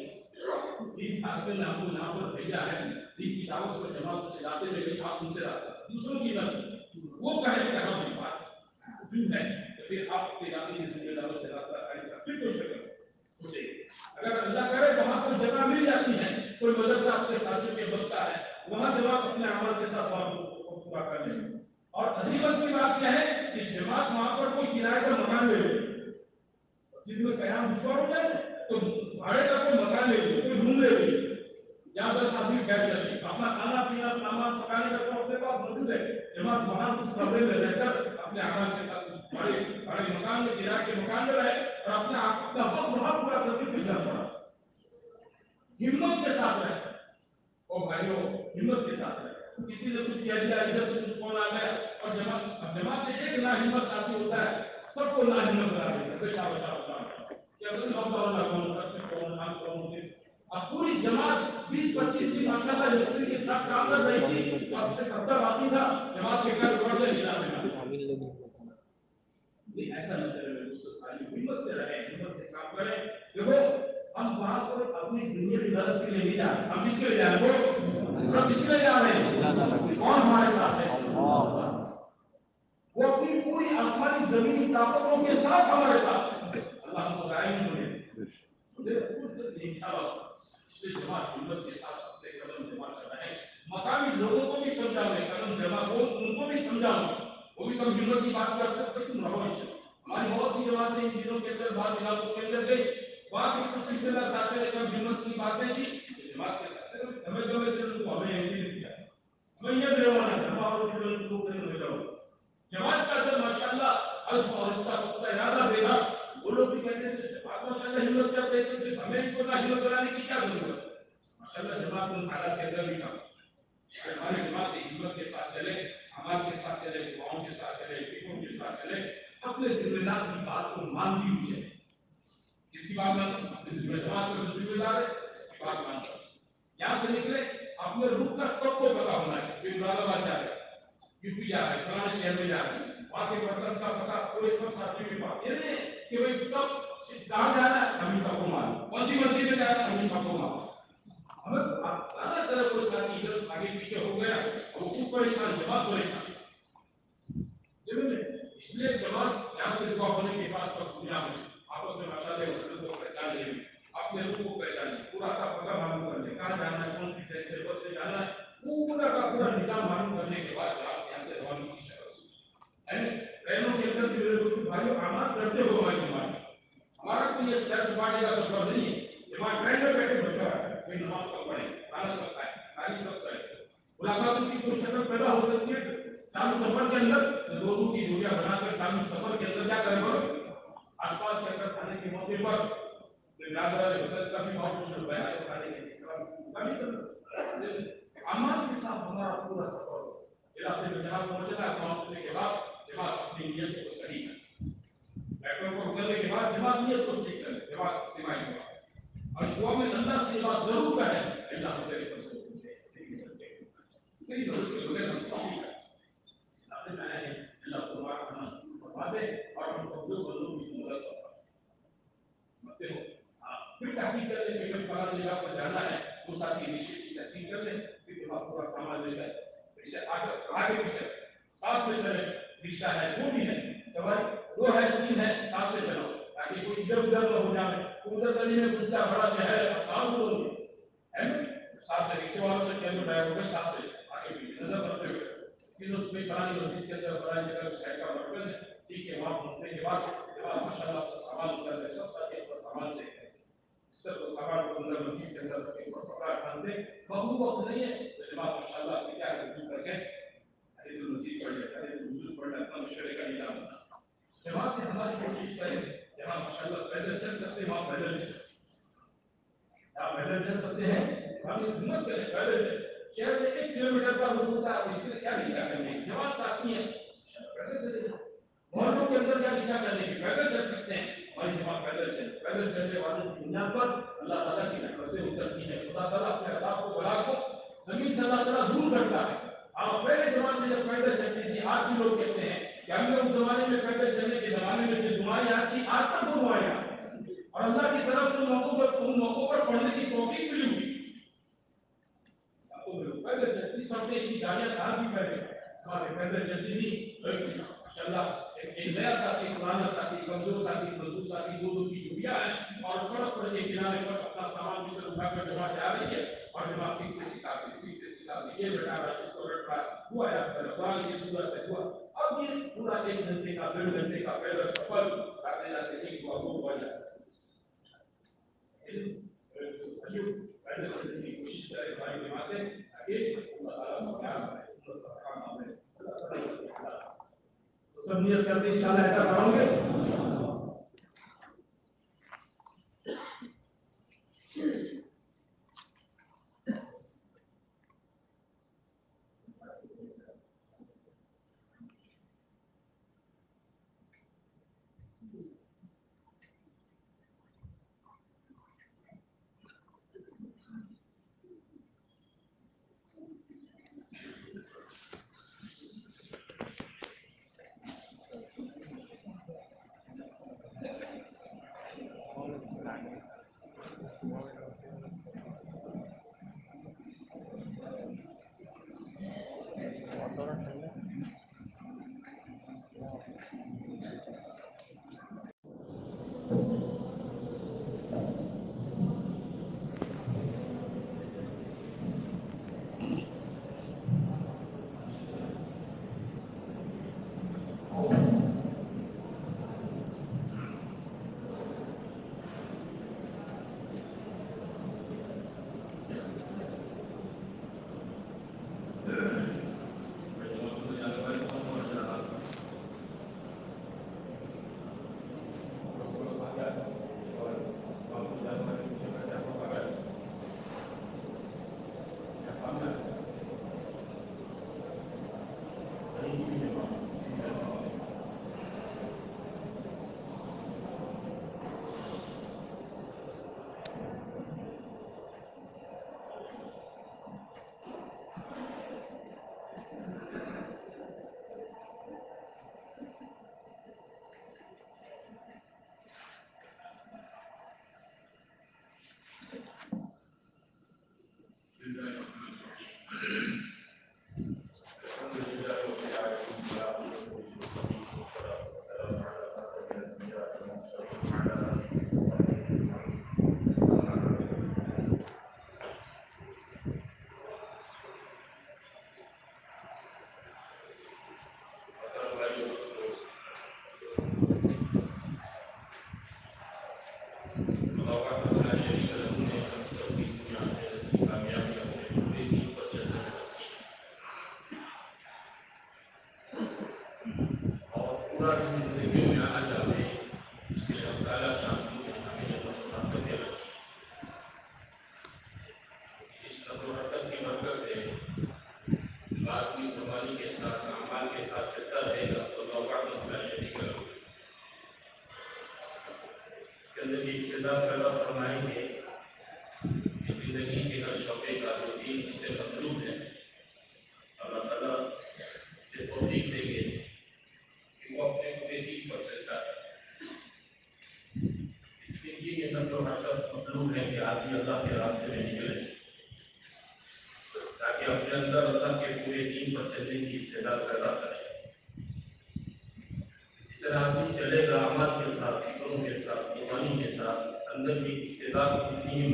تین سال میں آپ کو یہاں پر بھیجا ہے تین کتابوں کو جمع کو چلاتے رہے آپ ان سے رابطہ۔ دوسروں کی نسل، وہ کہے کہ ہاں میری بات دن ہے تو پھر آپ کے ذمہ داروں سے رابطہ قائم کر پھر کوئی شکل اگر اللہ کرے، وہاں کوئی جگہ مل جاتی ہے۔ کوئی مدرسہ آپ کے ساتھیوں کے بستا ہے، وہاں جب آپ اپنے عمل کے ساتھ پورا کر لیں۔ اور عصیبت کی بات کیا ہے کہ جماعت وہاں پر کوئی کرائے کا مکان لے لے۔ مسجد میں قیام دشوار ہو جائے تو بھاڑے کا کوئی مکان لے لے، کوئی روم لے لے۔ یا دس آدمی بیٹھ جاتے اپنا کھانا پینا، سامان پکانے کا سب اپنے پاس موجود ہے جماعت وہاں اس کمرے میں رہ کر اپنے آرام کے ساتھ بھاڑے بڑے مکان میں کرائے کے مکان میں رہے اور اپنا کا وقت وہاں پورا کر کے گزر پڑا ہمت کے ساتھ رہے۔ او بھائیو ہمت کے ساتھ رہے۔ کسی نے کچھ کہہ دیا، ادھر سے کچھ فون آ گیا اور جماعت، اب جماعت میں ایک لاہمت ساتھی ہوتا ہے، سب کو لاہمت بنا دیا بیٹا بیٹا بیٹا کہ اگر لوگ کا اللہ، کون کرتے کون سال کون سے اب پوری جماعت بیس، پچیس دن ماشاء اللہ دوسرے کے ساتھ کام کر رہی تھی، اب سے ہفتہ باقی تھا، جماعت کے گھر چھوڑ دے ملا ایسا نہ کرے دوستوں خالی ہمت سے رہیں، ہمت سے کام کریں۔ دیکھو، ہم وہاں پر اپنی دنیا کی مدد کے لیے نہیں جا رہے، ہم اس کے لیے جا رہے ہیں۔ کس جا رہے ہیں کون ہمارے ساتھ ہے؟ وہ اپنی پوری آسمانی زمین طاقتوں کے ساتھ ہمارے ساتھ اللہ کو مقامی لوگوں کو بھی سمجھا قدم جمع ہو ان کو بھی سمجھا وہ بھی کم ہمت کی بات کرتے تم رہو ہماری بہت سی جماعتیں ان دنوں کے اندر، بعض علاقوں کے اندر گئی۔ وہاں کچھ کم ہمت کی باتیں جماعت کے ساتھ۔ اپنے ذمہ دار کی بات کو مانتی ہوئی ہے اس کی بات مانتا ہوں اپنے ذمہ دار کو جو ذمہ دار ہے اس کی بات مانتا ہوں یہاں سے نکلے، اپنے روح کا سب کو پتا ہونا ہے مراد آباد جا رہے یو پی جا رہے فلاں شہر میں جا رہے وہاں کے مرکز کا پتا پورے سب ساتھی کے پاس یہ نہیں کہ بھائی سب کہاں جا رہا ہے ہمیں سب کو مارو کون سی مسجد میں جا رہا ہے ہمیں سب کو مارو ہمیں طرح طرح پریشانی ادھر آگے پیچھے ہو گیا، اور وہ پریشان جواب پریشان۔ جی، اس لیے جواب یہاں سے دعا ہونے کے بعد سب دنیا میں آپس میں بتا دے اور کو پہچان لیں۔ اپنے روح کو پہچان e vai Donor Kennedy. پر چلنے کی ابتدا پیدا کرے اس طرح آدمی چلے گا عمل کے ساتھ فکروں کے ساتھ، ایمانی کے ساتھ، اندر بھی ابتدا اتنی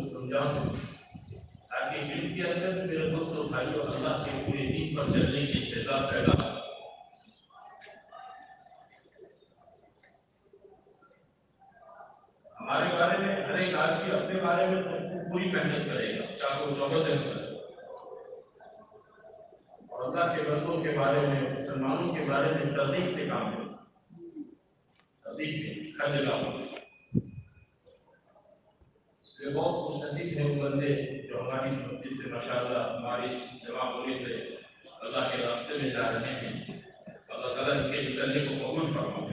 سمجھاؤں۔ تاکہ دل کے اندر میرے دوست و بھائی اور اللہ کے پورے دین پر چلنے کی استطاعت پیدا ہمارے بارے میں، ہر ایک آدمی اپنے بارے میں پوری محنت کرے گا، چاہے وہ چوبت ہے اور اللہ کے بندوں کے بارے میں، مسلمانوں کے بارے میں تردیق سے کام لے تردیق ہے ہر بہت خوش نصیب ہیں وہ بندے جو ہماری صحبت سے ماشاء اللہ ہماری جمع ہونے سے اللہ کے راستے میں جا رہے ہیں۔ اللہ تعالیٰ ان کے نکلنے کو قبول فرما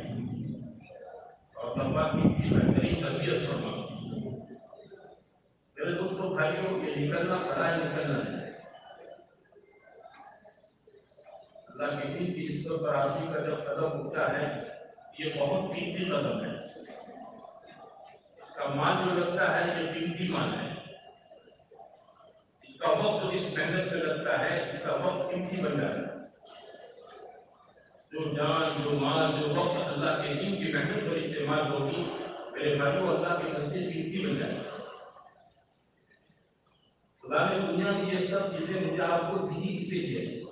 اور طلبا کی بہترین تربیت فرما میرے دوستوں بھائیوں کے نکلنا بڑا ہی نکلنا ہے۔ اللہ کے دن کی اس پر آدمی کا جب قدم اٹھتا ہے، یہ بہت قیمتی قدم ہے۔ کا مال جو لگتا ہے یہ قیمتی مال ہے۔ اس کا وقت جس محنت پہ لگتا ہے، اس کا وقت قیمتی بن جاتا ہے۔ جو جان، جو مال، جو وقت اللہ کے دین کی محنت پر استعمال ہوگی، میرے بھائیوں اللہ کے نزدیک قیمتی بن جائے۔ خدا نے دنیا میں یہ سب چیزیں مجھے آپ کو دی اسی لیے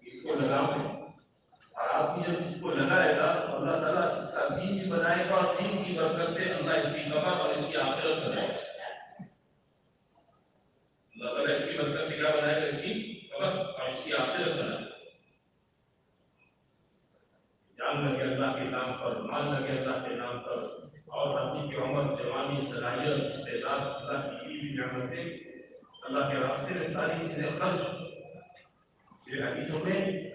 اس کو لگاؤ۔ آدمی جب اس کو لگا رہے گا تو اللہ تعالیٰ اس کا دین بھی بنائے گا اور دین کی برکت سے اللہ اس کی قبر اور اس کی آخرت بنائے گا۔ اللہ تعالیٰ اس کی برکت سے کیا بنائے گا؟ اس کی قبر اور اس کی آخرت بنائے گا۔ جان لگے اللہ کے نام پر مان لگے اللہ کے نام پر۔ اور آدمی کی عمر، جوانی، صلاحیت استعداد اللہ کی بھی نعمتیں، اللہ کے راستے میں ساری چیزیں خرچ۔ یہ حدیثوں میں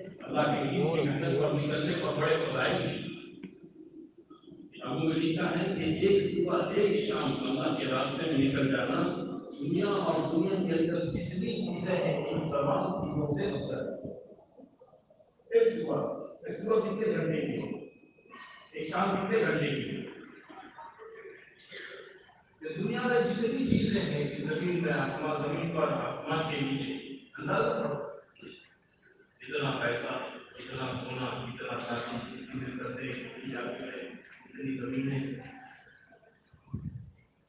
دنیا میں جتنی چیزیں ہیں زمین میں آسمان زمین پر آسمان کے نیچے اندازہ اتنا پیسہ، اتنا سونا، اتنا ساتھی، اتنی کرتے اتنی زمینیں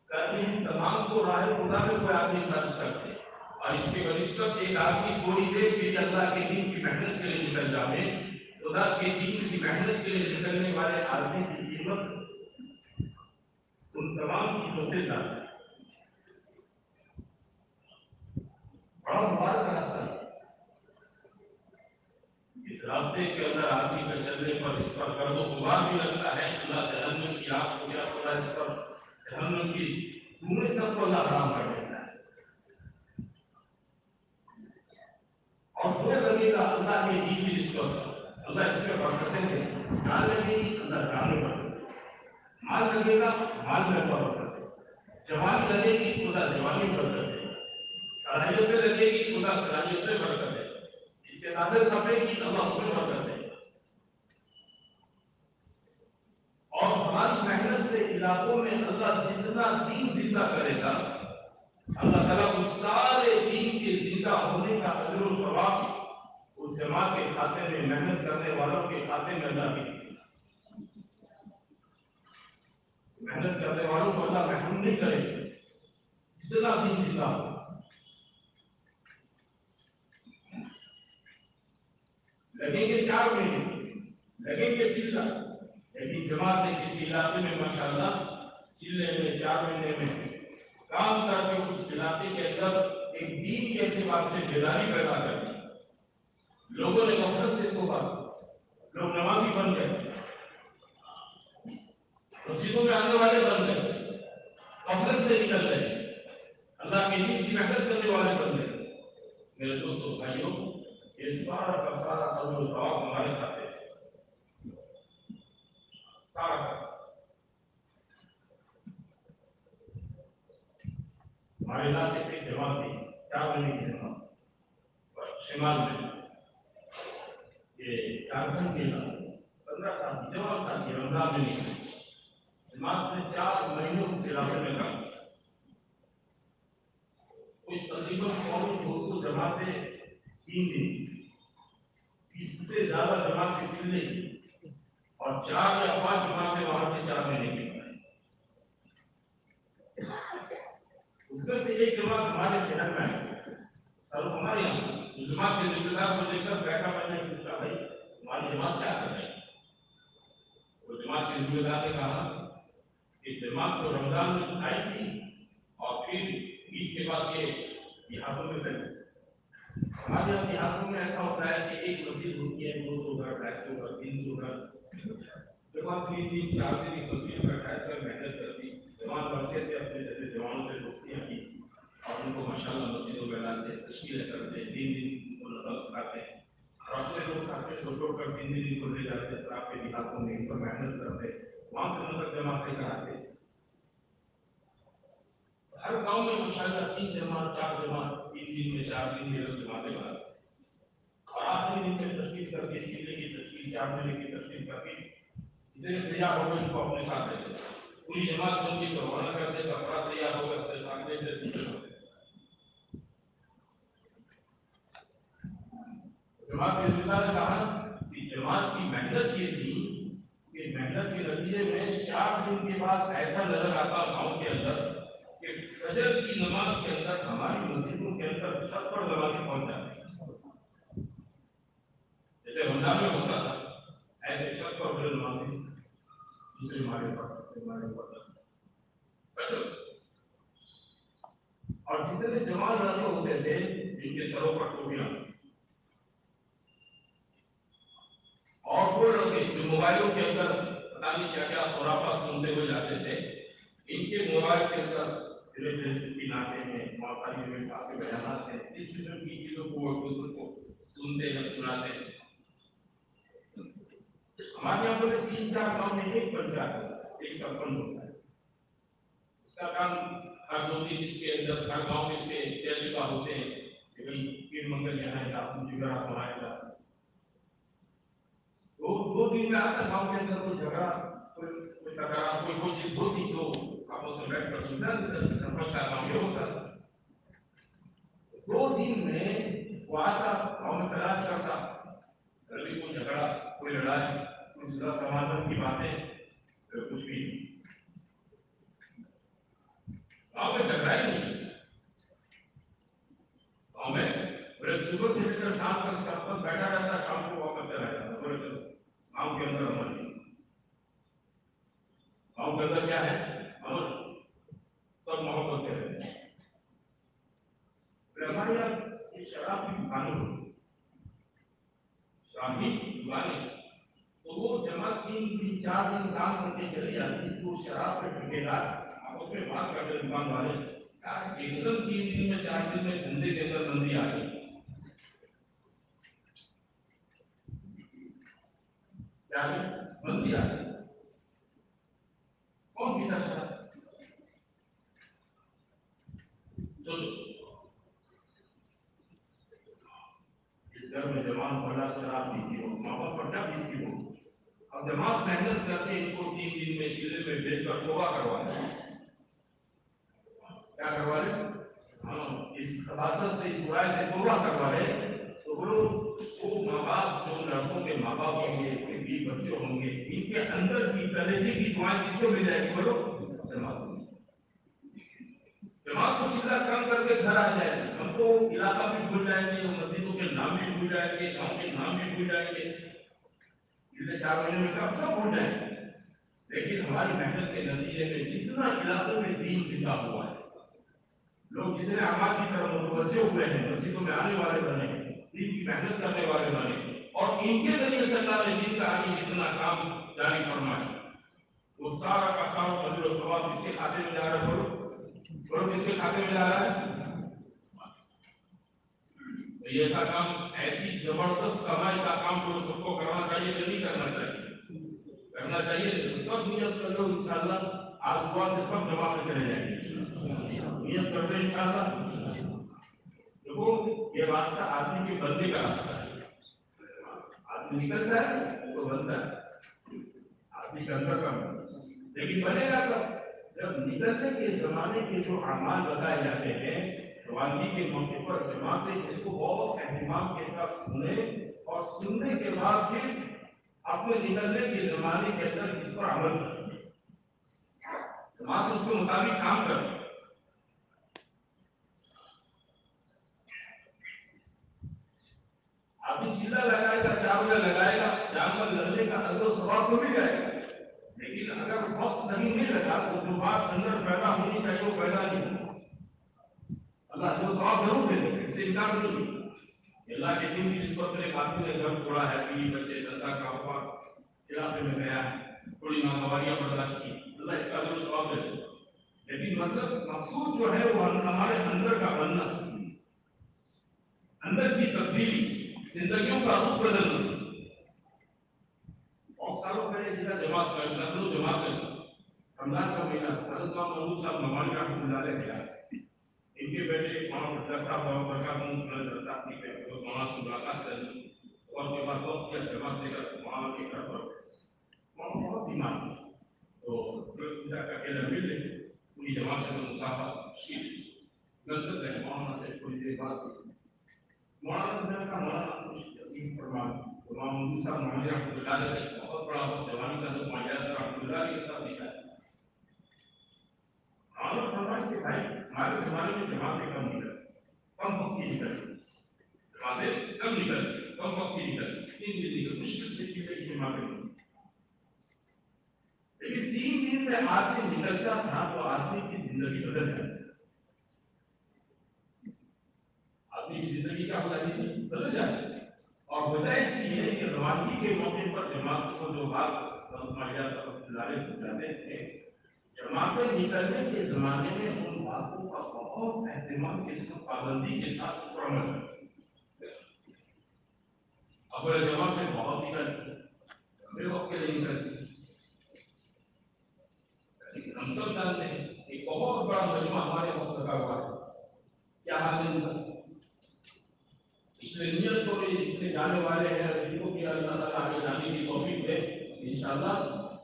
کرتے ہیں، تمام کو راہ خدا میں کوئی آدمی خرچ کرتے ہیں اور اس کے بنسبت ایک آدمی تھوڑی دیر بھی اللہ کے دین کی محنت کے لیے نکل جاوے۔ خدا کے دین کی محنت کے لیے نکلنے والے آدمی کی قیمت ان تمام چیزوں سے زیادہ ہے۔ بڑا مبارک راستہ راستے کے اندر آدمی کے چلنے پر اس پر کرد و غبار بھی لگتا ہے۔ اللہ جہنم کی آگ کو کیا خدا اس پر جہنم کی دھوئیں تک کو اللہ حرام کر دیتا ہے۔ اور دو زمین اللہ کے بیچ بھی اس پر اللہ اس پر برکتیں ہیں۔ جان لگے گی، اللہ جان میں برکت مال لگے گا، مال میں برکت جوانی لگے گی، خدا جوانی برکت دے صلاحیت لگے گی، خدا صلاحیت میں برکت استعدادت اللہ اس میں مدد دے اور ہماری محنت سے علاقوں میں اللہ جتنا دین زندہ کرے گا اللہ تعالیٰ اس سارے دین کے زندہ ہونے کا اجر و ثواب اس جماعت کے کھاتے میں محنت کرنے والوں کے کھاتے میں ادا کیا جماعت چار جماعت تین دن میں ہر گاؤں چار جماعت دن میں چار اور آخری دن میں تصویر کر کے کی تقسیم کر تیار ہو گئے ان کو اپنے ساتھ لے پوری جماعت ان کی کر دے کپڑا تیار ہو کر اپنے ساتھ لے جماعت کے ذمہ نے کہا کہ جماعت کی محنت یہ تھی کہ محنت کے نتیجے میں چار دن کے بعد ایسا نظر آتا گاؤں کے اندر کہ فجر کی نماز کے اندر ہماری مسجدوں کے اندر سب پر نمازیں پہنچ جاتی۔ جیسے رمضان میں ہوتا تھا ایسے پاس اور جتنے جوان لڑکے ہوتے تھے، ان کے سروں پر ٹوپیاں۔ اور وہ لڑکے جو موبائلوں کے اندر پتا نہیں کیا کیا خورافا سنتے ہوئے جاتے تھے، ان کے موبائل کے اندر بیانات ہیں، اس قسم کی چیزوں کو سنتے ہیں سناتے ہیں۔ ہمارے یہاں پر تین چار گاؤں میں ایک پنچایت ایک سرپن ہوتا ہے۔ اس کا کام ہر دو تین اس کے اندر، ہر گاؤں میں اس کے جیسے کا ہوتے ہیں، لیکن پیر منگل یہاں ہے، آپ کو جگہ آپ آئے گا دو دو دن میں آتا گاؤں کے اندر کوئی جھگڑا، کوئی تکرار، کوئی کوئی چیز ہوتی تو آپ اسے بیٹھ کر سنتا سرپن کا کام یہ ہوتا۔ دو دن میں وہ آتا گاؤں میں کرا آج کچھ سمادھان کی باتیں کچھ بھی نہیں۔ آپ میں جگہ نہیں۔ ہمیں پھر صبح سے لے کر شام تک سب تک بیٹھا رہتا ہے شام کو واپس چلا جاتا۔ ہے بولے تو گاؤں کے اندر ہمارے گاؤں کے اندر کیا ہے؟ ہم سب محبت سے رہتے ہیں پھر ہمارے یہاں یہ شراب کی دکان ہو شراب کی دکان ہے تو جمع تین چار دن کام کر کے چلی جاتی شراب پہ ٹھنڈے آپس میں بات کرتے دکان والے ایک دم تین دن میں چار دن میں دھندے کے اندر بندی آ گئی۔ بندی آ گئی۔ کون پیتا شراب اس گھر میں جوان پڑھا شراب پیتی ہو، ماں باپ پڑھا پیتی ہو۔ اب جماعت محنت کرتے ان کو تین دن میں چیزیں میں بھیج کر توبہ کروا لیں کیا کروا لیں اس خباصت سے، اس برائی سے توبہ کروا لیں تو وہ وہ ماں باپ، جو لڑکوں کے ماں باپ ہوں گے اس کے بیوی بچے ہوں گے، ان کے اندر کی کلیجی کی دعائیں کس کو مل جائے گی؟ بولو، جماعت کو۔ جماعت کو سیدھا کام کر کے گھر آ جائے۔ گی ہم کو علاقہ بھی بھول جائیں گے مسجدوں کے نام بھی بھول جائیں گے، گاؤں کے نام بھی بھول جائیں گے۔ پچھلے چار مہینے میں کب سب بھول جائیں گے لیکن ہماری محنت کے نتیجے میں جتنا علاقوں میں دین زندہ ہوا ہے، لوگ جتنے آباد کی طرف متوجہ ہوئے ہیں، مسجدوں میں آنے والے بنے، دین کی محنت کرنے والے بنے، اور ان کے ذریعے سے اللہ نے دین کا آگے جتنا کام جاری فرمایا وہ سارا کا سارا فضل و ثواب کس کے کھاتے میں جا رہا ہے۔ بولو بولو، کس کے کھاتے میں جا رہا ہے؟ ایسا کام ایسی زبردست کمائی کا کام جو سب کو کرنا چاہیے کہ نہیں کرنا چاہیے۔ کرنا چاہیے سب نیت کر لو انشاءاللہ۔ آج دعا سے سب جمع میں چلے جائیں گے۔ نیت کر دو انشاءاللہ۔ دیکھو، یہ راستہ آدمی کے بندے کا راستہ ہے۔ آدمی نکلتا ہے تو بنتا ہے۔ آدمی کا اندر کا لیکن بنے گا کب جب نکلنے کے زمانے کے جو اعمال بتائے جاتے ہیں روانگی کے موقع پر جماعتیں اس کو بہت اہتمام کے ساتھ سنے اور سننے کے بعد پھر اپنے نکلنے کے زمانے کے اندر اس پر عمل کریں جماعت اس کے مطابق کام کریں آدمی چیزا لگائے گا، چاول لگائے گا، جانور لگنے کا اگر سواب تو بھی جائے گا۔ لیکن اگر وقت صحیح نہیں لگا تو جو بات اندر پیدا ہونی چاہیے وہ پیدا نہیں ہوگی اللہ جو سواب ضرور دے دے اس سے انکار نہیں۔ اللہ کے دن کی نسبت میں ایک آدمی نے گھر چھوڑا ہے، بیوی، بچے دندا کاروبار علاقے میں گیا ہے تھوڑی ناگواریاں برداشت کی۔ اللہ اس کا ضرور سواب دے دے۔ لیکن مطلب مقصود جو ہے وہ ہمارے اندر کا بننا۔ اندر کی تبدیلی، زندگیوں کا رخ بدلنا۔ بہت سالوں پہلے جنہیں جماعت کر لکھنؤ جماعت کر رمضان کا مہینہ، حضرت محمود صاحب نمانی رحمۃ اللہ علیہ گیا ان کے بیٹے مولانا فتح صاحب اور برکات محمود صلی اللہ علیہ وسلم کے مولانا سے ملاقات کرنی اور کے بعد وقت کیا جماعت لے کر مولانا کے گھر پر مولانا بہت بیمار تھے تو جا کر کے مل لے پوری جماعت سے مسافہ مشکل نظر رہے مولانا سے تھوڑی دیر بعد مولانا سے میں کہا مولانا کچھ تسلیم فرما امام محمود صاحب نمانی رحمۃ اللہ علیہ بہت بڑا بہت جوانی کا جو معاہدہ تھا رحمۃ اللہ علیہ کے ساتھ لکھا ہے مولانا فرمائے کہ بھائی ہمارے زمانے میں جماعتیں کم نکل کم وقت کی نکل جماعتیں کم نکل کم وقت کی نکل تین دن نکل مشکل سے چیزیں لیکن تین دن میں آدمی نکلتا تھا تو آدمی کی زندگی بدل جاتی آدمی کی زندگی کا ہو جاتی بدل جاتی اور وجہ اس کی ہے کہ روانگی کے موقع پر جماعت کو جو بات لارے سمجھاتے تھے جماعتیں نکلنے کے زمانے میں ان باتوں کا بہت اہتمام کے ساتھ پابندی کے ساتھ اس پر عمل کرتے اب جماعتیں بہت نکلتی لمبے وقت کے لیے نکلتی ہم سب جانتے ہیں ایک بہت بڑا مجمع ہمارے وقت لگا ہوا ہے کیا حال ہے اس لیے نیت کو بھی جتنے جانے والے ہیں جن کو بھی اللہ تعالیٰ آگے جانے کی توفیق دے انشاءاللہ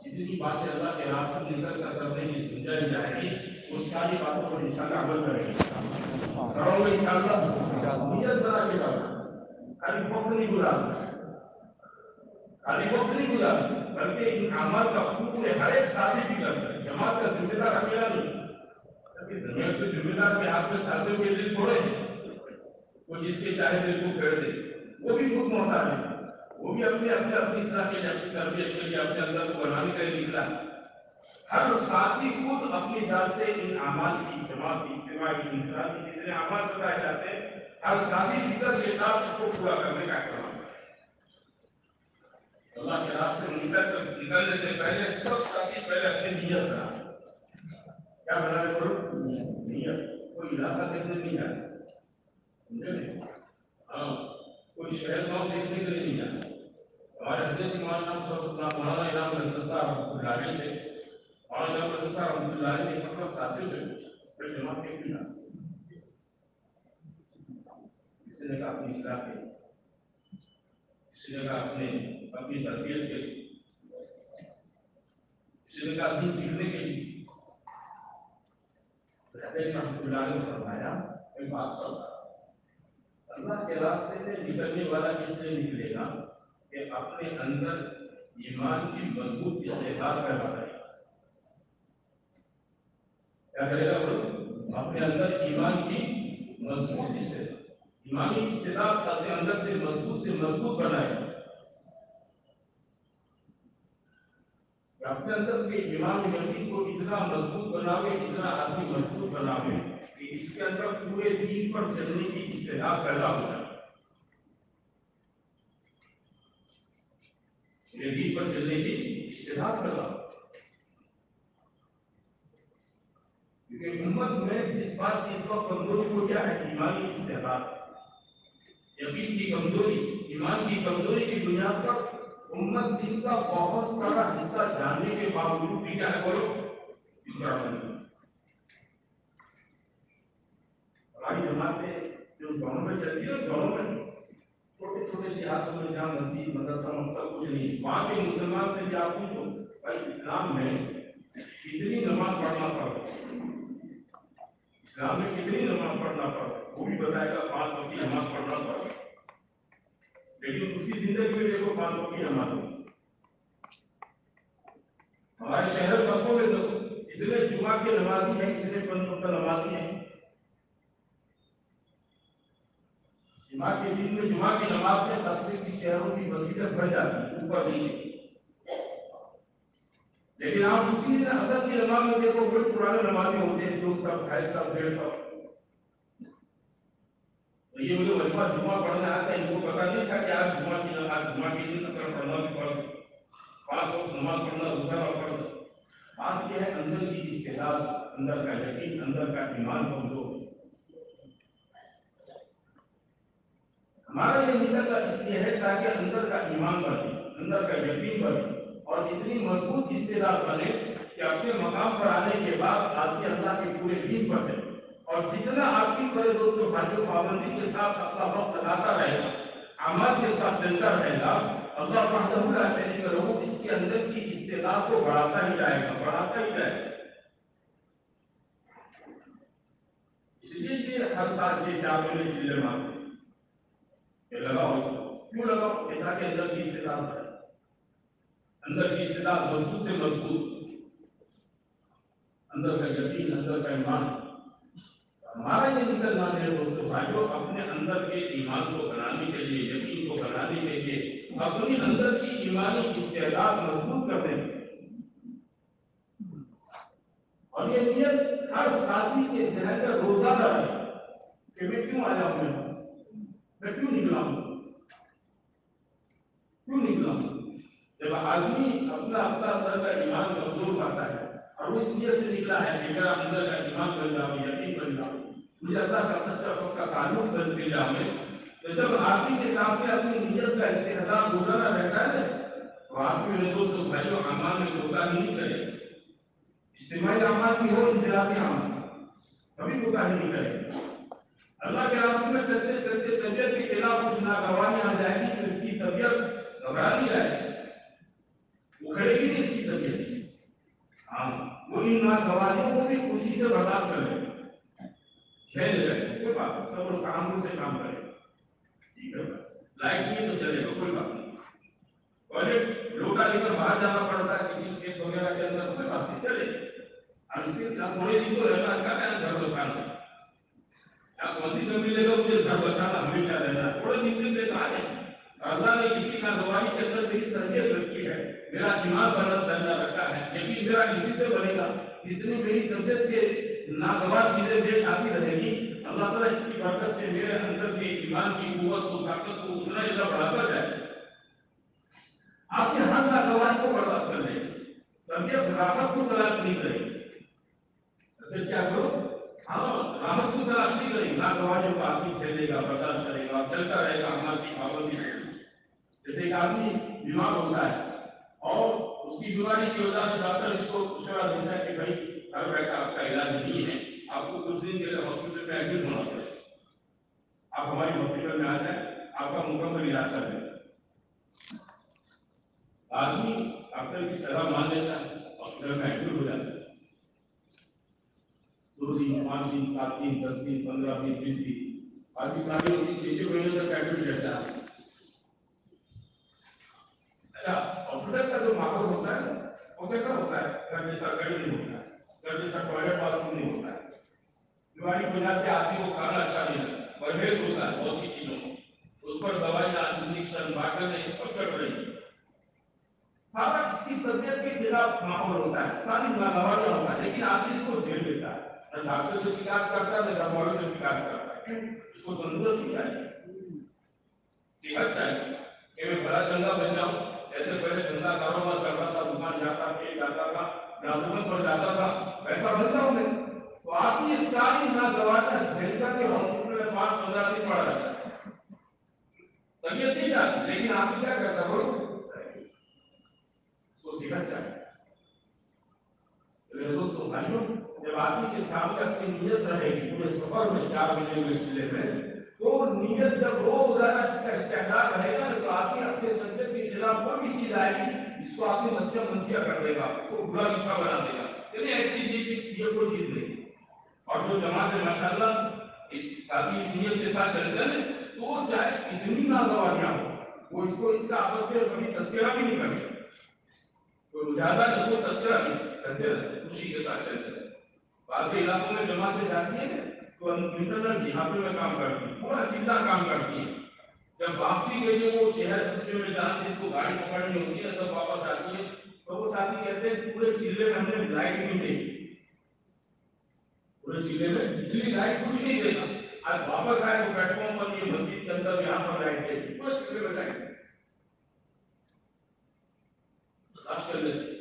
جتنی باتیں اللہ کے راستے میں نکل کر کرنے کی سمجھائی جائے گی ان ساری باتوں پر انشاءاللہ عمل کریں گے کرو گے انشاءاللہ نیت بنا کے کرنا خالی وقت نہیں گزارنا خالی وقت نہیں گزارنا بلکہ ان اعمال کا پورے ہر ایک ساتھی بھی کرنا ہے جماعت کا ذمہ دار اکیلا نہیں جماعت کے ذمہ دار کے ہاتھ میں ساتھیوں کے دل تھوڑے ہیں وہ جس کے چاہے دل کو پھیر دے وہ بھی خود محتاج ہے وہ بھی اپنے اپنے اپنی اصلاح کے لیے اپنی تربیت کے لیے اپنے اندر کو بنانے کے لیے نکلا ہر ساتھی خود اپنی ذات سے ان اعمال کی جماعت کی اجتماع کی انفراد کی جتنے اعمال بتائے جاتے ہیں ہر ساتھی فکر کے ساتھ اس کو پورا کرنے کا اہتمام اللہ کے راستے میں نکل نکلنے سے پہلے سب ساتھی پہلے اپنی نیت بنا کیا بنا کرو نیت۔ کوئی علاقہ دیکھنے نہیں جاتا۔ ہاں کوئی شہر گاؤں دیکھنے کے لیے نہیں جاتا ہمارے حضرت مولانا مولانا انعام رسول صاحب اپنی تربیت کے لیے اسی طرح اپنی سیکھنے کے لیے اللہ نے فرمایا کہ بادشاہ اللہ کے راستے سے نکلنے والا کس سے نکلے گا؟ کہ اپنے اندر ایمان کی مضبوط کیا کرے گا اپنے اندر ایمان کی مضبوط ایمانی اپنے اندر سے مضبوط سے مضبوط بنائے۔ اپنے اندر کے امام مجید کو اتنا مضبوط بناوے، اتنا آدمی مضبوط بناوے کہ اس کے اندر پورے دین پر چلنے کی اشتہا پیدا ہو جائے۔ پورے دین پر چلنے کی اشتہا پیدا ہو کیونکہ امت میں جس بات کی اس وقت کمزوری ہو جائے ہے؟ ایمانی اشتہا یقین کی کمزوری، ایمان کی کمزوری کی بنیاد پر امت دین کا بہت سارا حصہ جاننے کے باوجود بھی کیا بولو۔ اس طرح ہماری جماعت جو گاؤں میں چلتی ہے گاؤں میں چھوٹے چھوٹے دیہاتوں میں جہاں مسجد، مدرسہ، مکتب، کچھ نہیں۔ وہاں کے مسلمان سے کیا پوچھو؟ بھائی، اسلام میں کتنی نماز پڑھنا پڑتا اسلام میں کتنی نماز پڑھنا پڑتا وہ بھی بتائے گا، پانچ وقت نماز پڑھنا پڑتا لیکن اس کی زندگی میں دیکھو باتوں کی ہماری ہمارے شہر قصبوں میں تو اتنے جمعہ کے نمازی ہیں، اتنے پن کا نمازی ہیں۔ جمعہ کے دن میں جمعہ کی نماز میں قصبے کی شہروں کی مسجدیں بڑھ جاتی ہے، اوپر نہیں لیکن آپ اسی دن اصل کی نماز میں دیکھو بڑے پرانے نمازیں ہوتے ہیں، جو سب ڈھائی سو ڈیڑھ سو یہ مجھے وجمہ جمعہ پڑھنا آتا ہے ان کو پتا نہیں تھا کہ آج جمعہ کی آج جمعہ کے دن اثر پڑھنا بھی پڑھ پانچ وقت نماز پڑھنا روزہ اور پڑھ بات یہ ہے اندر کی استحال اندر کا یقین اندر کا ایمان کمزور ہمارا یہ نکلنا اس لیے ہے تاکہ اندر کا ایمان بنے اندر کا یقین بنے اور اتنی مضبوط استداد بنے کہ اپنے مقام پر آنے کے بعد آدمی اللہ کے پورے دین پر ہے اور جتنا آدمی بڑے دوستوں بھائی پابندی کے ساتھ اپنا وقت لگاتا رہے گا، عمل کے ساتھ چلتا رہے گا، اللہ وحدہ لا شریک کرو اس کے اندر کی استعداد کو بڑھاتا ہی جائے گا، بڑھاتا ہی جائے گا۔ اس لیے یہ ہر سال یہ چار مہینے مانتے لگاؤ اس کو۔ کیوں لگاؤ؟ کہ اندر کی اندر کی مضبوط سے مضبوط۔ اندر کا یقین، اندر کا ایمان۔ ہمارا یہ نکلنا ہے دوستو، بھائیو، اپنے اندر کے ایمان کو بنانے کے لیے، یقین کو بنانے کے لیے، اپنی اندر کی ایمانی استعداد مضبوط کر دیں اور یہ نیت ہر ساتھی کے ذہن کا روزانہ ہے کہ میں کیوں آیا ہوں میں کیوں نکلا ہوں؟ کیوں نکلا ہوں؟ جب آدمی اپنا اپنا اندر کا ایمان کمزور کرتا ہے اور اس نیت سے نکلا ہے کہ میرا اندر کا ایمان بن جاؤ، یقین بن جاؤ مجھے اللہ کا سچا پکا تعلق بن گیا ہمیں تو جب آدمی کے سامنے اپنی نیت کا استحدام گزارا رہتا ہے، تو آدمی میرے دوست بھائیوں امان میں کوتا نہیں کرے۔ اجتماعی امان کی ہو انفرادی امان کبھی کوتا نہیں کرے۔ اللہ کے راستے میں چلتے چلتے طبیعت کے خلاف کچھ ناگوانی آ جائے گی تو اس کی طبیعت گھبراتی جائے۔ اکھڑے گی نہیں اس کی طبیعت۔ ہاں وہ ان ناگوانیوں کو بھی خوشی سے برداشت کر لیں۔ 全人会把生活当中是干部的，一个来宾都叫你们会把，我这如果你们马上到那块儿，在今天同样的这个会把在这里，而且咱国内工作人员干干的全部上了，啊，我这边那个不就全部上了，没下来呢，我说你们在哪里？啊，那你一看的话，你这个没专业水平，没拿起码分了，等等，干的，也比没拿你薪水高呢，你这个没专业水平。ناگوار چیزیں پیش آتی رہے گی۔ اللہ تعالیٰ اس کی برکت سے میرے اندر کے ایمان کی قوت و طاقت کو اتنا ہی بڑھاتا جائے۔ آپ کے ہر ناگوار کو برداشت کر لیں۔ طبیعت راحت کو تلاش نہیں کرے پھر کیا کرو؟ ہاں راحت کو تلاش نہیں کرے ناگواروں کو آدمی کھیلے گا برداشت کرے گا چلتا رہے گا، عمل کی پابندی جیسے ایک آدمی بیمار ہوتا ہے اور اس کی بیماری کی وجہ سے ڈاکٹر اس کو اس کے بعد ہے کہ بھائی گھر بیٹھا آپ کا علاج نہیں ہے آپ کو کچھ دن کے لیے ہاسپٹل میں ایڈمٹ ہونا پڑے آپ ہماری ہاسپٹل میں آ جائیں آپ کا مکمل علاج کر دیں آدمی ڈاکٹر کی صلاح مان لیتا ہے ہاسپٹل میں ایڈمٹ ہو جاتا ہے دو دن پانچ دن سات دن دس دن پندرہ دن بیس دن آدمی بیماری ہوتی چھ چھ مہینے تک ایڈمٹ رہتا ہے اچھا ہاسپٹل کا جو ماحول ہوتا ہے وہ کیسا ہوتا ہے گھر جیسا گھر نہیں ہوتا ہے جیسا ٹوائلٹ باتھ روم نہیں ہوتا ہے؟ بیماری کی وجہ سے آدمی کو کھانا اچھا نہیں لگتا پرہیز ہوتا ہے بہت سی چیزوں سے۔ اس پر دوائیاں انجیکشن باٹل سب چڑھ رہی ہیں۔ سارا اس کی طبیعت کے خلاف ماحول ہوتا ہے، ساری ناگواریا ہوتا ہے، لیکن آدمی اس کو جھیل لیتا ہے۔ نہ ڈاکٹر سے شکایت کرتا ہے نہ ڈاکٹر سے شکایت کرتا۔ ہے اس کو تندرستی چاہیے صحت چاہیے۔ کہ میں بڑا چنگا بن جاؤں، جیسے پہلے دھندا کاروبار کرتا تھا، دکان جاتا کھیل جاتا تھا لازمت پر جاتا تھا۔ پیسہ بن جاؤں میں۔ تو آپ کی یہ ساری ناگواریا جھیل کر کے ہاسپٹل میں پانچ پندرہ دن پڑا رہتا ہے۔ طبیعت نہیں چاہتی، لیکن آپ کیا کرتا ہو کو صحت چاہیے میرے دوستوں بھائیوں، جب آدمی کے سامنے اپنی نیت رہے گی، پورے سفر میں چار مہینے ہوئے چلے میں، تو نیت جب روزانہ اس کا استحصال رہے گا، تو آدمی اپنے سبجیکٹ کے خلاف کوئی بھی چیز آئے گی۔ اس کو آدمی منسیا منسیا کر دے گا، اس کو برا رشتہ بنا دے گا۔ یعنی ایسی چیز یہ کوئی چیز نہیں۔ اور جو جماعت ماشاء اللہ اس شادی نیت کے ساتھ چلتے ہیں تو چاہے اتنی ناگواریاں ہو وہ اس کو اس کا آپس میں کبھی تذکرہ بھی نہیں کرتے تو زیادہ اس کو تذکرہ نہیں کرتے رہتے، خوشی کے ساتھ چلتے رہتے بعض علاقوں میں جماعتیں جاتی ہیں، تو انٹرنل جہادوں میں کام کرتی ہیں بڑا سیدھا کام کرتی ہیں۔ جب واپسی کے لیے وہ شہر بستے میں جہاں سے کو گاڑی پکڑنی ہوتی ہے تب واپس آتی ہے۔ تو وہ ساتھی کہتے ہیں، پورے چلے میں ہم نے لائٹ بھی نہیں پورے چلے میں بجلی لائٹ کچھ نہیں دیتا آج واپس آئے تو پلیٹ فارم پر یہ مسجد کے اندر یہاں پر لائٹ دے پورے چلے میں لائٹ کر لیتے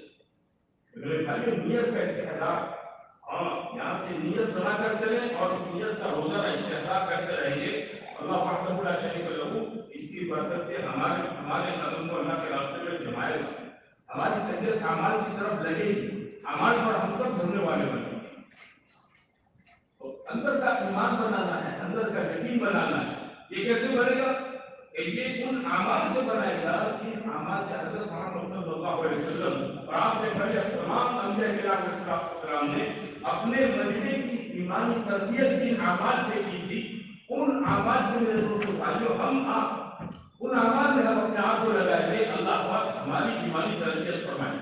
میرے بھائی نیت کا استحصال ہاں یہاں سے نیت بنا کر چلیں اور نیت کا روزانہ استحصال کرتے رہیں گے۔ اللہ وحدہ لا شریک لہو، اس کی برکت سے ہمارے ہمارے قدم کو اللہ کے راستے میں جمائے گا۔ ہماری طبیعت اعمال کی طرف لگے گی۔ اعمال پر ہم سب دھرنے والے بنے تو اندر کا ایمان بنانا ہے، اندر کا یقین بنانا ہے۔ یہ کیسے بنے گا؟ کہ یہ ان اعمال سے بنائے گا جن اعمال سے حضرت محمد صلی اللہ علیہ وسلم اور آپ سے پہلے تمام انبیاء کرام علیہ السلام نے اپنے مجمع کی ایمانی تربیت جن اعمال سے کی ان اعمال سے میرے دوستوں بھائیوں ہم آپ ان اعمال میں ہم اپنے آپ کو لگائے گے۔ اللہ پاک ہماری ایمانی تربیت فرمائے۔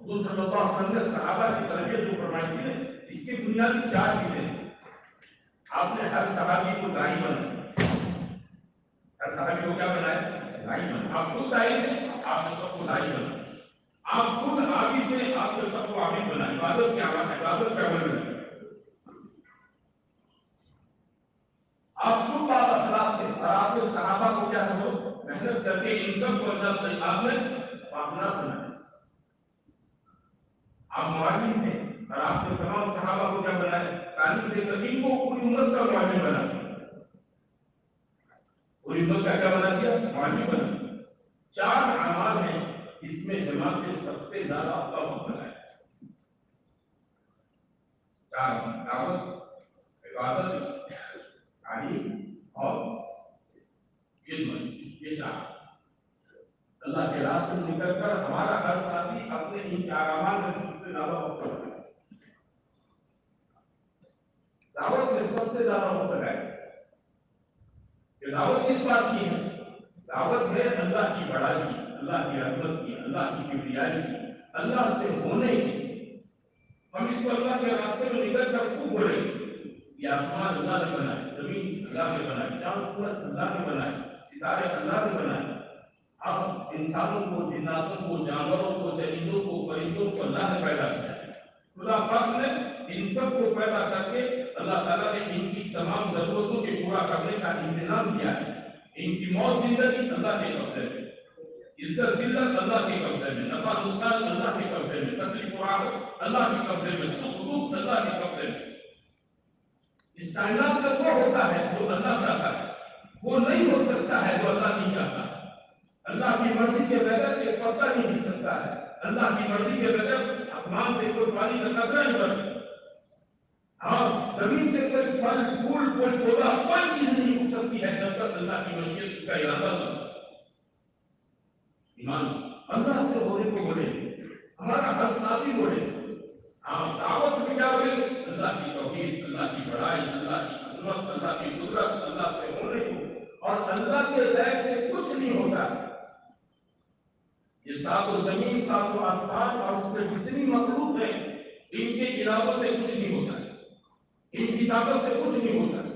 حضور صلی اللہ علیہ وسلم نے صحابہ کی تربیت جو فرمائی تھی اس کی بنیادی چار چیزیں آپ نے ہر صحابی کو دائی بنایا ہر صحابی کو کیا بنایا؟ دائی بنا آپ خود دائی تھے آپ نے سب کو دائی بنا آپ خود عابد تھے آپ نے سب کو عابد بنا عبادت کیا بنا عبادت کیا بنا آپ خود بات اخلاق تھے؟ اور آپ نے صحابہ کو کیا کرو محنت کر کے ان سب کو اللہ سے آپ نے اپنا بنایا آپ معلم تھے اور آپ نے تمام صحابہ کو کیا بنایا؟ تعلیم دے کر ان کو پوری امت کا معلم بنا دیا۔ پوری امت کا کیا بنا دیا؟ معلم بنا دیا۔ چار اعمال ہیں، اس میں جماعت نے سب سے زیادہ اپنا وقت بنایا۔ چار دعوت، عبادت تعلیم اور خدمت یہ اللہ کے راستے میں نکل کر ہمارا ہر ساتھی اپنے ان چار میں سب سے زیادہ وقت لگائے دعوت میں سب سے زیادہ وقت لگائے کہ دعوت کس بات کی ہے۔ دعوت ہے اللہ کی بڑائی کی، اللہ کی عظمت کی، اللہ کی کبریائی کی، اللہ سے ہونے کی۔ ہم اس کو اللہ کے راستے میں نکل کر خوب بولیں گے یہ آسمان اللہ نے بنائے، زمین اللہ نے بنائے چاند سورج اللہ نے بنائے، ستارے اللہ نے بنائے۔ اب انسانوں کو، جناتوں کو، جانوروں کو چرندوں کو، پرندوں کو اللہ نے پیدا کیا۔ خدا پاک نے ان سب کو پیدا کر کے اللہ تعالیٰ نے ان کی تمام ضرورتوں کے پورا کرنے کا انتظام کیا ہے۔ ان کی موت زندگی اللہ کے قبضے میں۔ عزت ذلت اللہ کے قبضے میں۔ نفع نقصان اللہ کے قبضے میں۔ تکلیف و راحت اللہ کے قبضے میں۔ سکھ دکھ اللہ کے قبضے میں۔ اس کائنات کا وہ ہوتا ہے جو اللہ چاہتا ہے، وہ نہیں ہو سکتا ہے جو اللہ نہیں چاہتا۔ اللہ کی مرضی کے بغیر ایک پتا نہیں مل سکتا ہے۔ اللہ کی مرضی کے بغیر آسمان سے کوئی پانی کا قطرہ نہیں بن ہاں زمین سے کوئی پھل، پھول، کوئی پودا، کوئی چیز نہیں اٹھ سکتی ہے جب تک اللہ کی مرضی اس کا ارادہ نہ ایمان، اللہ سے ہونے کو بولے، ہمارا ہر ساتھی بولے ہاں دعوت میں کیا اللہ کی توحید، اللہ کی بڑائی، اللہ کی عظمت اللہ کی قدرت، اللہ سے ہونے کو اور اللہ کے غیر سے کچھ نہیں ہوتا۔ یہ سات و زمین، سات و آسمان اور اس میں جتنی مخلوق ہیں، ان کے ارادوں سے کچھ نہیں ہوتا۔ ان کی طاقت سے کچھ نہیں ہوتا۔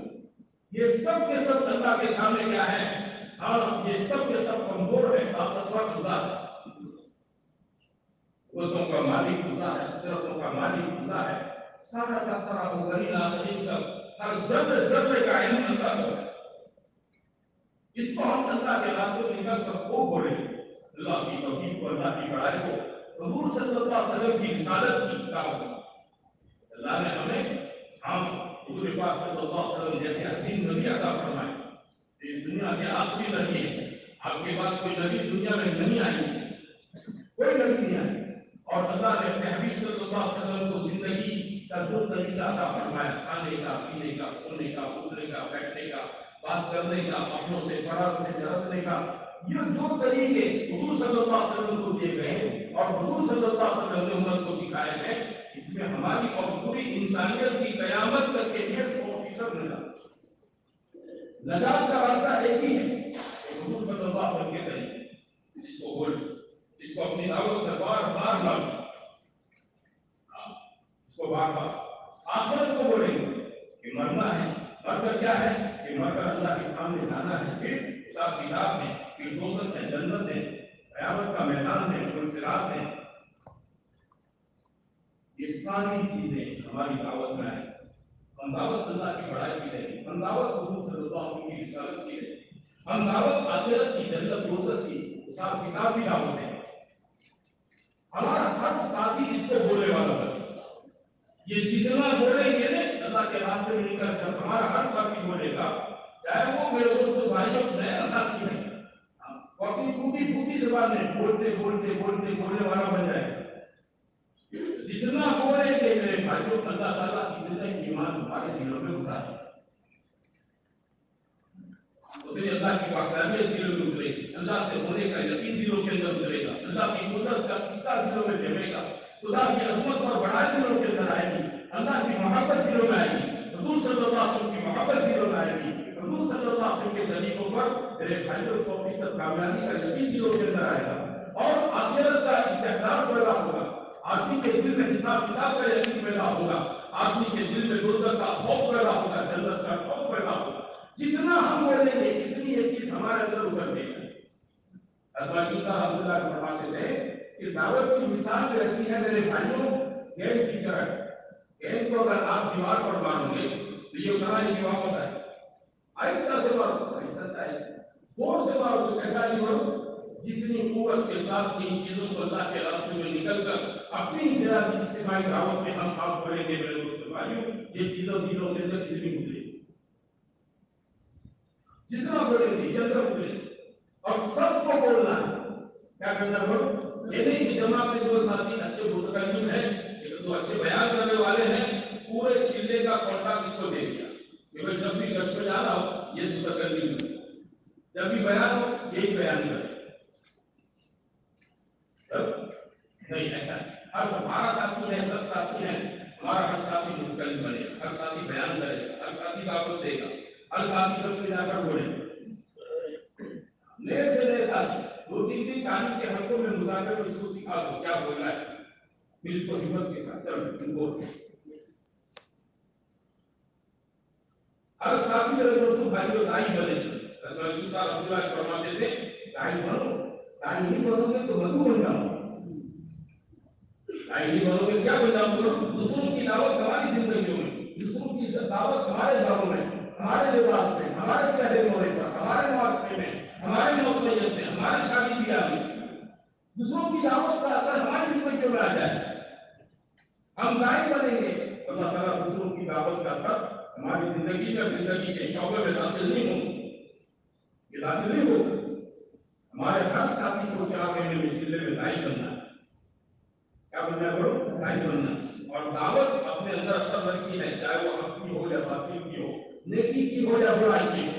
یہ سب کے سب اللہ کے سامنے کیا ہے؟ ہاں یہ سب کے سب کمزور ہے طاقتور خدا۔ ہے قوتوں کا مالک خدا ہے، قدرتوں کا مالک خدا ہے۔ سارا کا سارا وہ بنی ناظرین کا ہر ذرے ذرے کا علم اللہ کو ہے اس کو ہم اللہ کے راستے میں نکل کر کو بولے اللہ کی توحید کو، اللہ کی بڑائی کو، حضور صلی اللہ علیہ وسلم کی رسالت کی دعوت اللہ نے ہمیں، ہم حضور پاک صلی اللہ علیہ وسلم جیسے حسین نبی عطا فرمائے۔ اس دنیا کے آخری نبی ہے آپ کے بعد کوئی نبی دنیا میں نہیں آئی کوئی نبی نہیں آئی اور اللہ نے اپنے حبیب صلی اللہ علیہ وسلم کو زندگی کا جو طریقہ عطا فرمایا، کھانے کا، پینے کا، سونے کا، اٹھنے کا، بیٹھنے کا، بات کرنے کا، اپنوں سے بڑا سے جرسنے کا، یہ جو طریقے حضور صلی اللہ علیہ وسلم کو دیے گئے اور حضور صلی اللہ علیہ وسلم نے امت کو سکھائے ہیں، اس میں ہماری اور پوری انسانیت کی قیامت تک کے لیے سو فیصد نجات۔ نجات کا راستہ ایک ہی ہے حضور صلی اللہ علیہ وسلم کے طریقے اس کو بول اس کو اپنی دعوت میں بار بار لاؤ کو بار بار آخرت کو بولیں گے کہ مرنا ہے مر کر کیا ہے؟ کہ مر کر اللہ کے سامنے جانا ہے۔ پھر حساب کتاب میں پھر دوست ہے، جنت ہے، قیامت کا میدان ہے منصرات ہے۔ یہ ساری چیزیں ہماری دعوت میں آئیں۔ ہم دعوت اللہ کی بڑائی کی رہی ہم دعوت حضور صلی اللہ علیہ وسلم کی رسالت کی رہی ہم دعوت آخرت کی جنت دوست کی حساب کتاب کی دعوت ہے۔ ہمارا ہر ساتھی اس کو بولنے والا بنے یہ جتنا بولیں گے نا، اللہ کے راستے میں نکل کر ہمارا ہر ساتھی بولے گا، چاہے وہ میرے دوست بھائیوں نیا ساتھی ہے وہ اپنی ٹوٹی ٹوٹی زبان میں ہاں، بولتے بولتے بولتے بولنے والا بن جائے۔ جتنا بولیں گے میرے بھائیوں، اللہ تعالیٰ کی زندگی ایمان ہمارے دلوں میں گھسا ہے اتنی اللہ کی واقعیت دلوں میں اترے گی۔ اللہ سے ہونے کا یقین دلوں کے اندر اترے گا۔ اللہ کی قدرت کا سکہ دلوں میں جمے گا۔ خدا کی عظمت اور بڑائی دلوں کے اندر آئے گی۔ اللہ کی محبت دلوں میں آئے گی۔ حضور صلی اللہ علیہ وسلم کی محبت دلوں میں آئے گی۔ حضور صلی اللہ علیہ وسلم کے طریقوں پر میرے بھائیوں، سو فیصد کامیابی کا یقین دلوں کے اندر آئے گا۔ اور آخرت کا استحدار پیدا ہوگا۔ آدمی کے دل میں حساب کتاب کا یقین پیدا ہوگا۔ آدمی کے دل میں دوسر کا خوف پیدا ہوگا، جنت کا شوق پیدا ہوگا۔ جتنا ہم بولیں گے، اتنی یہ چیز ہمارے اندر اتر دے گی ادواشی کا عبداللہ فرماتے تھے کہ دعوت کی مثال جو ایسی ہے میرے بھائیوں گیند کی طرح گیند کو اگر آپ دیوار پر مارو گے تو یہ اتنا ہی واپس آئے۔ آہستہ سے مارو آہستہ سے آئے۔ زور سے مارو تو کیسا نہیں مارو جتنی قوت کے ساتھ ان چیزوں کو اللہ کے راستے میں نکل کر اپنی انفرادی اجتماعی دعوت میں ہم آپ بولیں گے میرے دوست بھائیوں، یہ چیزوں دلوں کے اندر اتنی اترے جتنا بولیں گے یہ اندر اترے اور سب کو بولنا ہے۔ کیا کرنا بولو یہ نہیں جماعت میں جو ساتھی اچھے متکلم ہیں جو اچھے بیان کرنے والے ہیں، پورے چلے کا کوٹا کس کو دے دیا؟ کہ بھائی جب بھی گشت میں جانا ہو یہ متکلم جب بھی بیان ہو، یہی بیان کرے ہاں؟ نہیں، ایسا ہر ہمارا ساتھی ہے، دس ساتھی ہے ہمارا ہر ساتھی متکلم بنے ہر ساتھی بیان کرے گا۔ ہر ساتھی دعوت دے گا۔ ہر ساتھی گشت میں جا کر بولے نئے سے نئے ساتھی۔ دو تین دن تعلیم کے حلقوں میں مذاکر تو اس کو سکھا دو، کیا بولنا ہے؟ پھر اس کو ہمت کے ساتھ چلو تم بول ہر ساتھی میرے دوستوں، بھائی بھائیوں دائی بنے رسول صاحب عبداللہ فرماتے تھے دائی بنو دائی نہیں بنو گے تو مدو بن جاؤ۔ دائی نہیں بنو گے کیا بن جاؤ؟ دوسروں کی دعوت ہماری زندگیوں میں، دوسروں کی دعوت ہمارے گھروں میں، ہمارے لباس میں، ہمارے چہرے موڑے پر ہمارے معاشرے میں۔ ہمارے مقبولیت میں ہمارے شادی بیاہ میں دوسروں کی دعوت کا اثر ہماری زندگیوں میں آ جائے ہم گائے بنیں گے۔ اللہ تعالیٰ دوسروں کی دعوت کا اثر ہماری زندگی میں، زندگی کے شعبے میں داخل نہیں ہو یہ داخل نہیں ہو۔ ہمارے ہر ساتھی کو چار مہینے میں ضلع میں دائی بننا۔ کیا بننا کرو دائی بننا۔ اور دعوت اپنے اندر اثر رکھتی ہے، چاہے وہ اپنی ہو یا باطل کی ہو، نیکی کی ہو یا برائی کی ہو۔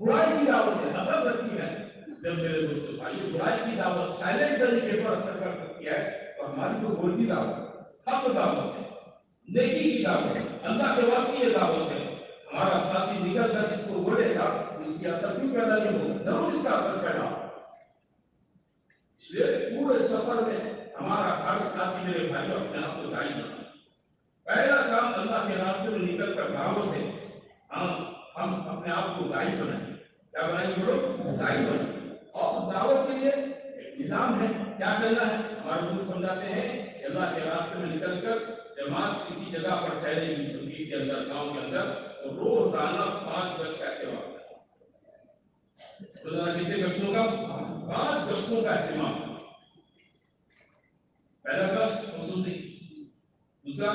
برائی کی دعوت ہے، نفرت رکھتی ہے۔ جب میرے دوست بھائی برائی کی دعوت سائلنٹ طریقے پر اثر کر سکتی ہے تو ہماری جو بولتی دعوت حق دعوت ہے، نیکی کی دعوت اللہ کے واسطے یہ دعوت ہے، ہمارا ساتھی نکل کر اس کو بولے گا اس کی اثر کیوں پیدا نہیں ہوگا ضرور اس کا اثر پیدا ہوگا۔ اس لیے پورے سفر میں ہمارا ہر ساتھی میرے بھائی اپنے آپ کو دائیں پہلا کام اللہ کے راستے میں نکل کر دعوت ہے ہم ہم اپنے آپ کو دائی بنائیں کیا بنائیں جو لوگ ضعیف بنائیں اور دعوت کے لیے نظام ہے۔ کیا کرنا ہے؟ ہمارے لوگ سمجھاتے ہیں کہ اللہ کے راستے میں نکل کر جماعت کسی جگہ پر ٹھہرے گی مسجد کے اندر، گاؤں کے اندر، تو روزانہ پانچ گش کا اہتمام روزانہ کتنے گشتوں کا؟ پانچ گشتوں کا اہتمام پہلا گشت خصوصی، دوسرا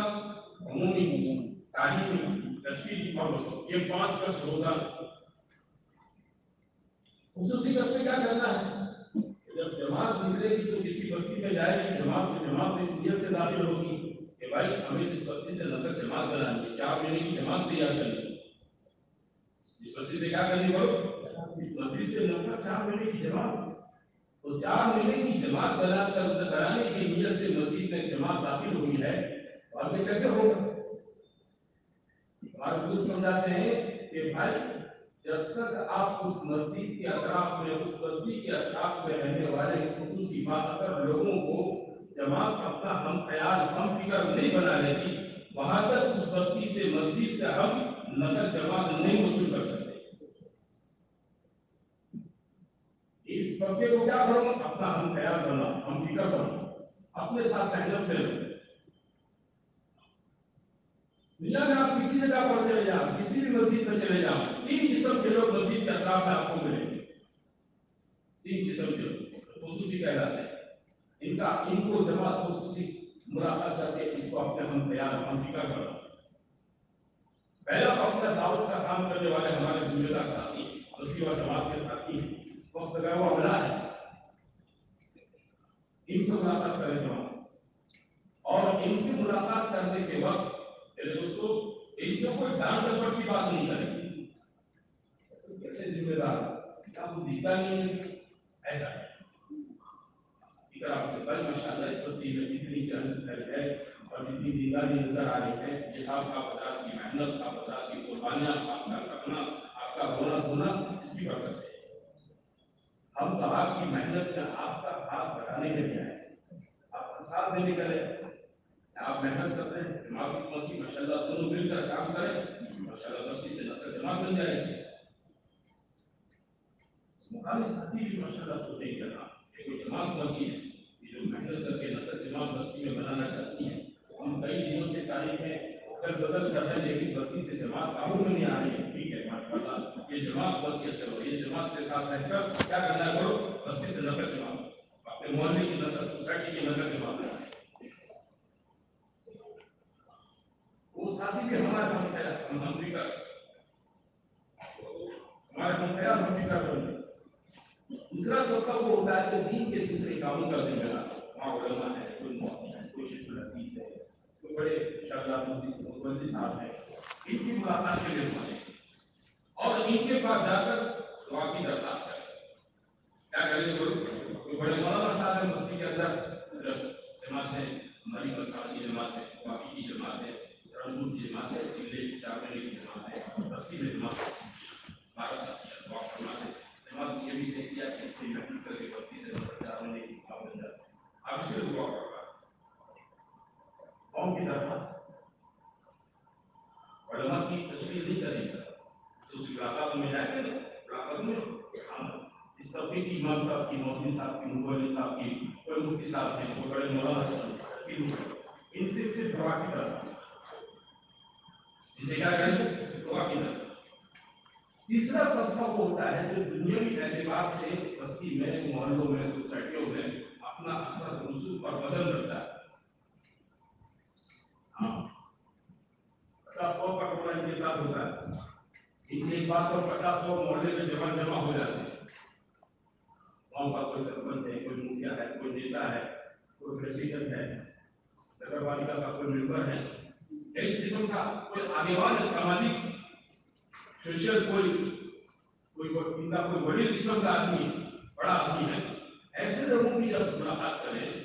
عمومی تعلیمی تشریح اور وسط یہ پانچ کا سودا۔ خصوصی قصبے کیا کرتا ہے؟ جب جماعت نکلے گی تو کسی بستی میں جائے گی، جماعت میں جماعت میں اس نیت سے داخل ہوگی کہ بھائی، ہمیں اس بستی سے نظر جماعت بنانی ہے کیا آپ میرے کی جماعت تیار کریں اس بستی سے کیا کرنی بولو اس مسجد سے نفر چار مہینے کی جماعت۔ تو چار مہینے کی جماعت بنا کرانے کی نیت سے مسجد میں جماعت داخل ہوئی ہے۔ اور میں کیسے ہوگا؟ ہمارے بزرگ سمجھاتے ہیں کہ بھائی جب تک آپ اس مسجد کے اطراف میں، اس بستی کے اطراف میں رہنے والے خصوصی باثر لوگوں کو جماعت اپنا ہم خیال، ہم فکر نہیں بنا لیتی وہاں تک اس بستی سے مسجد سے ہم نقل جماعت نہیں وصول کر سکتے۔ اس طبقے کو کیا کرو اپنا ہم خیال بناؤ ہم فکر بناؤ اپنے ساتھ محنت میں دنیا میں آپ کسی جگہ پر چلے جاؤ کسی بھی مسجد پر چلے جاؤ تین قسم کے لوگ مسجد کے اطراف میں آپ کو ملیں گے۔ تین قسم کے لوگ، خصوصی کہلاتے ہیں۔ ان کا، ان کو جماعت خصوصی مراقب کر کے اس کو اپنے ہم تیار، ہم ٹیکا کر رہا پہلا وقت کا دعوت کا کام کرنے والے ہمارے ذمہ دار ساتھی اس دوسری اور جماعت کے ساتھی وقت کا وہ عملہ ہے۔ ان سے ملاقات کریں جماعت۔ اور ان سے ملاقات کرنے کے وقت دوستو، ان کے کوئی ڈر سفر کی بات نہیں کریں گے آپ کو دیتا نہیں ہے؟ ایسا ہے اگر آپ سے کل ماشاء اللہ اس بستی میں جتنی جنگ کر ہے اور جتنی دیداری نظر آ رہی ہے۔ کتاب کا پتا کی محنت کا پتا کی قربانیاں، آپ کا کرنا، آپ کا رونا دھونا، اس کی وجہ سے۔ ہم تو آپ کی محنت میں آپ کا ہاتھ بڑھانے کے لیے آئے۔ آپ کا ساتھ دینے کا لیے آپ محنت کر رہے ہیں، دماغ کی قوت ہی ماشاء اللہ دونوں مل کر کام کریں ماشاء اللہ بستی سے نکل دماغ بن جائے گی۔ مقام ساتھی بھی ماشاء اللہ سوتے ہیں جناب ہاں، یہ کوئی دماغ قوت ہے یہ جو محنت کر کے نکل دماغ بستی میں بنانا چاہتی ہیں، ہم کئی دنوں سے تاریخ میں اگر بدل کر رہے ہیں، لیکن بستی سے جماعت قابو میں نہیں آ رہی ہے ٹھیک ہے ماشاء اللہ یہ جماعت بہت ہی اچھا ہو یہ جماعت کے ساتھ رہ کر کیا کرنا کرو بستی سے نکل جماعت اپنے محلے کی نکل سوسائٹی کی نکل جماعت کرنا ہے ساتھی بھی ہمارے ہم خیال ہم ہم بھی ہمارے ہم خیال ہم بھی کر دوسرا طبقہ وہ ہوتا ہے کہ دین کے دوسرے کاموں کا ذمہ دار وہاں علماء ہیں کوئی مفتی ہیں، کوئی شیخ الحدیث ہے۔ کوئی بڑے شاہجہاں مفتی صاحب ہیں۔ ان کی ملاقات کے لیے پہنچے اور ان کے پاس جا کر دعا کی درخواست کریں۔ کیا کریں کوئی بڑے مولانا صاحب ہیں مسجد کے اندر جماعت ہے ہماری مساجد کی جماعت ہے باقی کی جماعت ہے اب سے ہوا قوم کی طرف علماء کی تشریح نہیں کرے گا تو اس ملاقات میں جائے گا ملاقات میں ہم اس طبقے کی امام صاحب کی مودی صاحب کی مغل صاحب کی کوئی مفتی صاحب کے کوئی بڑے مولانا کی ان سے صرف دعا کی طرف جسے کیا کہیں گے دعا کی طرف تیسرا طبقہ وہ ہوتا ہے جو دنیاوی اعتبار سے بستی میں محلوں میں سوسائٹیوں میں اپنا اثر بدل دیتا ہے سو کا ان کے ساتھ ہوتا ہے ان سے ایک بات اور پچاس سو محلے میں جمع جمع ہو جاتے ہیں وہاں پر کوئی سرپنچ ہے کوئی مکھیا ہے کوئی نیتا ہے کوئی پریسیڈنٹ ہے نگر پالکا کا کوئی ممبر ہے اس قسم کا کوئی آگے والے ساماجک سوشل کوئی کوئی ان کا کوئی بڑی قسم کا آدمی بڑا آدمی ہے ایسے لوگوں کی جب ملاقات کریں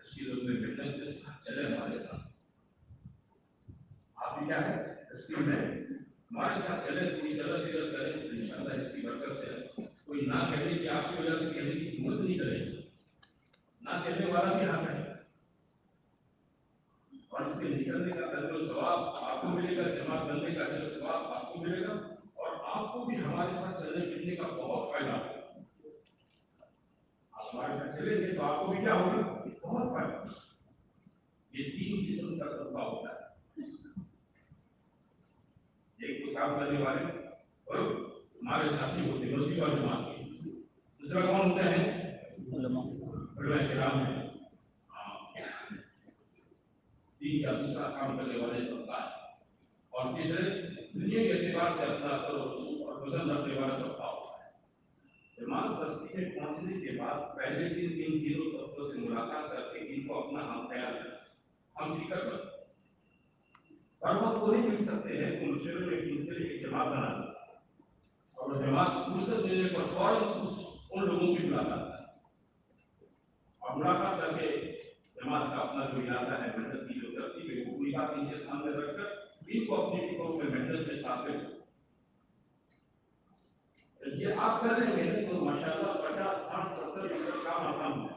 تشکیلوں میں بیٹھنے کے ساتھ چلے ہمارے ساتھ آپ کیا ہے؟ اسکیم ہے ہمارے ساتھ چلے تھوڑی چلت پھرت کریں تو ان شاء اللہ اس کی برکت سے کوئی نہ کہے کہ آپ کی وجہ سے کہنے کی ہمت نہیں کرے۔ گی نہ کہنے والا بھی حق ہے۔ اور اس کے نکلنے کا جو ثواب آپ کو ملے گا جمع کرنے کا جو ثواب آپ کو ملے گا اور آپ کو بھی ہمارے ساتھ چلنے ملنے کا بہت فائدہ ہوگا۔ آپ ہمارے ساتھ چلیں گے تو آپ بہت فائدہ یہ تین قسم کا ایک کرنے والے اور ہمارے ساتھی ہوتے مسجد اور جماعت کے دوسرا کون ہوتا ہے؟ علماء۔ ہے۔ ہاں۔ دوسرا کام کرنے والے طبقہ ہے۔ اور تیسرے دنیا کے اعتبار سے اپنا اثر اور رکھنے والا طبقہ ہوتا ہے۔ جماعت بستی پہنچنے کے بعد پہلے دن طبقوں سے ملاقات کر کے ان کو اپنا ہم خیال ہم فکر ہیں ہم آپ کو نہیں مل سکتے ہیں تو مشیروں نے ایک دوسرے کے جماعت بنا دیا اور جماعت مجھ سے دینے پر فوراً اس ان لوگوں کی ملاقات کرتا اور ملاقات کر کے جماعت کا اپنا جو علاقہ ہے محنت کی جو ترتیب ہے وہ پوری بات ان کے سامنے رکھ کر ان کو اپنی فکروں میں محنت سے شامل یہ آپ کر رہے ہیں محنت تو ماشاء اللہ پچاس ساٹھ ستر میٹر کام آسان ہے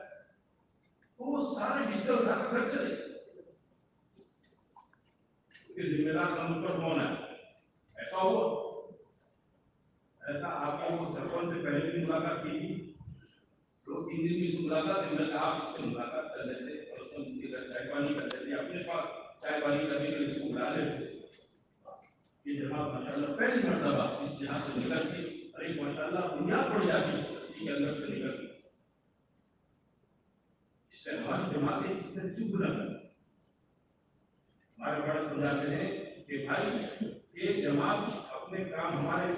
وہ سارے رشتے اس کے خرچ چلے اس کے ذمہ دار کا مجھ پر کون ہے ایسا ہوا ایسا آپ کی وہ سرپنچ سے پہلے بھی ملاقات کی تھی لوگ تین دن بھی سن رہا تھا میں نے آپ اس سے ملاقات کر لیتے اور اس کو کے گھر چائے پانی کر لیتے اپنے پاس چائے پانی کرنے کے لیے اس کو بلا لیتے یہ جگہ ماشاء اللہ پہلی مرتبہ اس جہاں سے نکل کے ارے ماشاء اللہ بنیاد پڑ جاتی ہے اس کے اندر سے نکل کے شیطان جماعت اس میں چپ نہ کریں ہمارے بڑا سمجھاتے ہیں کہ بھائی، ایک جماعت اپنے کام، ہمارے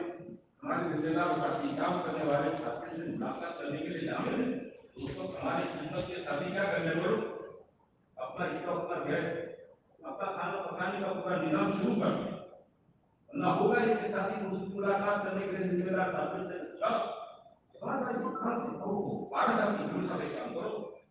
ہمارے رشتے دار ساتھی کام کرنے والے ساتھی سے ملاقات کرنے کے لیے جا رہے ہیں۔ اس وقت ہماری خدمت کے ساتھی کیا کرنے بولو؟ اپنا اسٹوک پر گیس اپنا کھانا پکانے کا پورا نظام شروع کر دیں۔ ورنہ ہوگا اس کے ساتھی کو اس ملاقات کرنے کے لیے ذمہ دار ساتھی سے۔ جب بارہ سال کی بھیڑ سب کام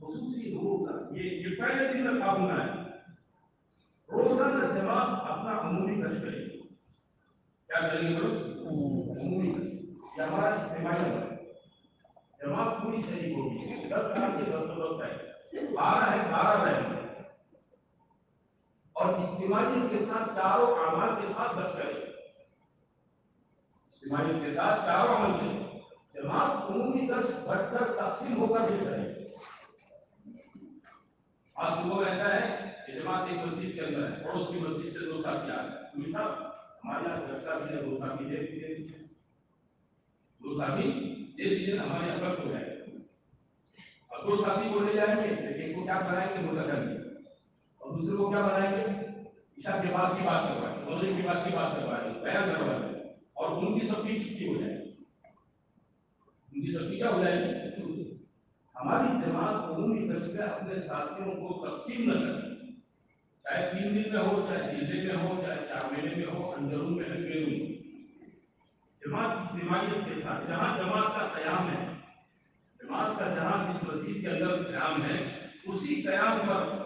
خصوصی حقوق یہ ہے۔ روزانہ جواب اپنا عمومی کریں کیا کریں گے عمومی ہمارا اجتماعی جواب پوری صحیح ہوگی دس سال کے دس وقت ہے بارہ ہے بارہ رہیں اور اجتماعی کے ساتھ چاروں کے ساتھ کریں اجتماعی کے ساتھ چاروں کے عمومی درس کر تقسیم ہو کر آج صبح رہتا ہے جماعت ایک مسجد کے اندر ہے، پڑوس کی مسجد سے دو ساتھی آ رہے ہیں۔ صاحب ہمارے یہاں دو ساتھی دے دیجیے دو ساتھی دے دیجیے نا ہمارے یہاں بس ہو جائے۔ اور دو ساتھی بولے جائیں گے ایک کو کیا بنائیں گے؟ مدد کر اور دوسرے کو کیا بنائیں گے؟ عشا کے بعد کی بات کروا رہے ہیں کی بات کی بات کروا رہے ہیں پیر کروا رہے ہیں اور ان کی سب کی چھٹی ہو جائے۔ ان کی سب کی کیا ہو جائے؟ گی ہماری جماعت عمومی تشکیل اپنے ساتھیوں کو تقسیم نہ کریں چاہے تین دن میں ہو، چاہے جلدے میں ہو، چاہے چار مہینے میں ہو اندرون میں لگے ہوں جماعت کی سماعیت کے ساتھ، جہاں جماعت کا قیام ہے، جماعت کا جہاں جس مسجد کے اندر قیام ہے، اسی قیام پر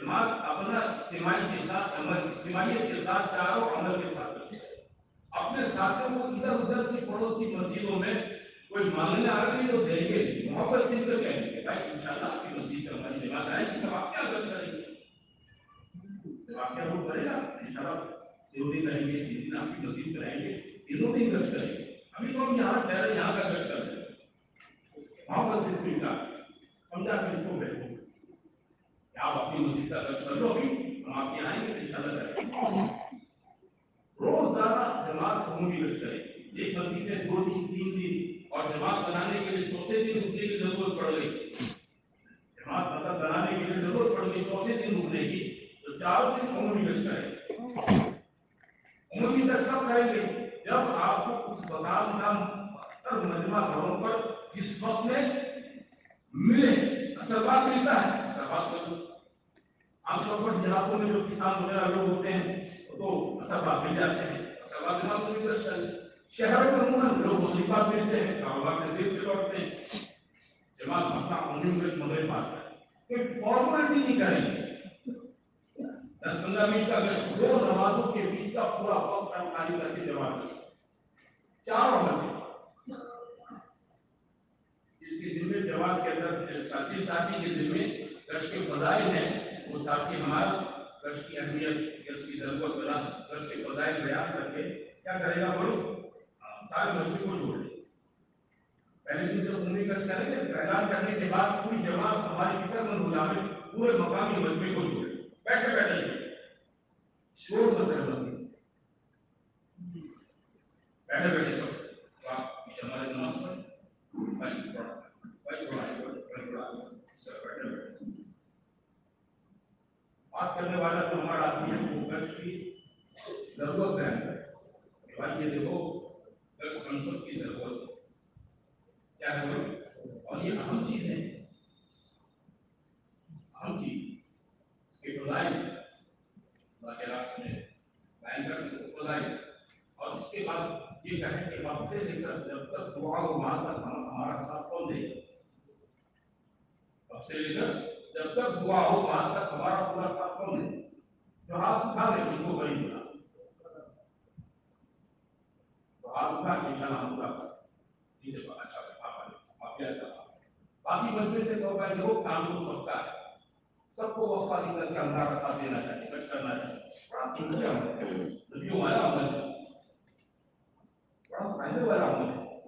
جماعت اپنا اجتماعی کے ساتھ، عمل، اجتماعیت کے ساتھ، چاروں عمل کے ساتھ اپنے ساتھیوں کو ادھر ادھر کی پڑوسی مسجدوں میں کوئی مانگنے آ رہے ہیں تو دیں محبت سے کر کہیں گے، بھائی انشاءاللہ آپ کی مسجد کا ہماری جماعت آئے گی تو آپ کیا غلط کریں گے؟ آپ کیا وہ کرے گا انشاءاللہ ضروری کریں گے، جس دن آپ کی مسجد کرائیں گے، دنوں دن غلط کریں گے۔ ابھی تو ہم یہاں کہہ یہاں کا غلط کر رہے ہیں۔ محبت سے سویکار سمجھا کہ اس کو بیٹھو آپ اپنی مسجد کا غلط کر لو ابھی، ہم آپ کے آئیں گے، انشاءاللہ کریں گے روزانہ جماعت ہم بھی غلط کریں ایک مسجد ہے دو دن، تین دن اور جماعت بنانے کے لیے چوتھے دن رکنے کی ضرورت پڑ گئی۔ جماعت مطلب بنانے کے لیے ضرورت پڑ گئی، چوتھے دن رکنے کی۔ تو چار دن عمر کی کریں عمر کی دستخط کریں گے۔ جب آپ کو اس مقام کا اکثر مجمع گھروں پر جس وقت میں ملے اصل بات ملتا ہے۔ اصل بات کر آپ سب پر دیہاتوں میں جو کسان وغیرہ لوگ ہوتے ہیں تو اصل بات مل جاتے ہیں۔ اصل بات کے ساتھ کوئی شہر میں عموماً لوگ وظیفہ دیتے ہیں، کاروبار کے دل سے لوٹتے ہیں۔ جماعت اپنا عموم کچھ مغرب پاس ہے کوئی فارمیلٹی نہیں کریں گے۔ دس پندرہ منٹ کا گشت دو نمازوں کے بیچ کا پورا وقت ہم خالی کر کے جمع کریں چار عمل جس کے دل میں جماعت کے اندر ساتھی ساتھی کے دل میں گشت کے فضائل ہیں، وہ ساتھی ہمارا گشت کی اہمیت گشت کی ضرورت بنا گشت کے فضائل بیان کر کے کیا کرے گا بولو؟ تعلق پہلے دن جب کریں اعلان کرنے کے بعد پوری جماعت ہماری فکر مند ہو جائے پورے مقامی مجمع کو جوڑے بیٹھے بیٹھے۔ شور مت بیٹھے بیٹھے سب۔ بات کرنے والا تو ہمارا آدمی ہے، وہ کشتی ضرورت ہے۔ کہ بھائی، یہ دیکھو۔ اس کنسپٹ کی ضرورت کیا ضرورت؟ اور یہ اہم چیز ہے، اہم چیز کہ خدائی واقعات میں بیان کر سکتے خدائی اور اس کے بعد یہ کہیں کہ وقت سے لے کر جب تک دعا و مال تک ہمارا ساتھ کون دے وقت سے لے کر جب تک دعا و مال ہمارا پورا ساتھ کون دے جو آپ کھا رہے ہیں وہ بڑی غریب آپ کا یہ نام پورا کر دیجیے بابا اچھا بابا نے وقف کیا تھا باقی بندے سے تو کا جو کام ہو سکتا ہے سب کو وقفہ دے کر کے اللہ کا ساتھ دینا چاہیے بس کرنا چاہیے بڑا انتظام ہے نبیوں والا عمل ہے بڑا فائدہ والا عمل ہے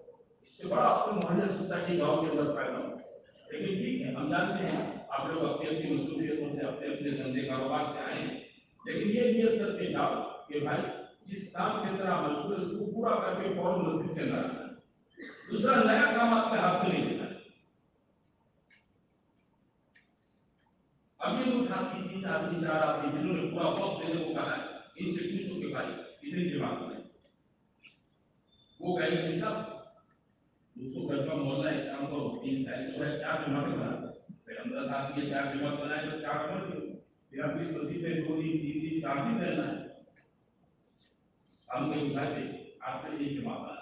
اس سے بڑا اپنے محلے سوسائٹی گاؤں کے اندر فائدہ ہوتا لیکن ٹھیک ہے ہم جانتے ہیں آپ لوگ اپنی اپنی مصروفیتوں سے اپنے اپنے دھندے کاروبار سے آئے ہیں لیکن یہ نیت کرتے جاؤ کہ بھائی جس کام کے طرح مشہور اس کو پورا کر کے فوراً مسجد کے اندر دوسرا، نیا کام آپ کے ہاتھ میں نہیں اب یہ لوگ ساتھ کی تین آدمی چار آدمی جنہوں نے پورا وقت دینے کو کہا ہے۔ ان سے پوچھو کہ بھائی، اتنی دماغ میں وہ کہیں گے صاحب دوسروں گھر کا مولا ایک کام کرو۔ تین ڈھائی سو ہے، چار جمع بنا پھر ہمارا صاحب یہ چار جمع بنائے تو چار کر جمع پھر آپ اس مسجد پہ دو دن، تین دن، چار دن رہنا ہے۔ ಅಂಗೈಯಾಗಿ ಆಶ್ರಯಕ್ಕೆ ಮಾತ್ರ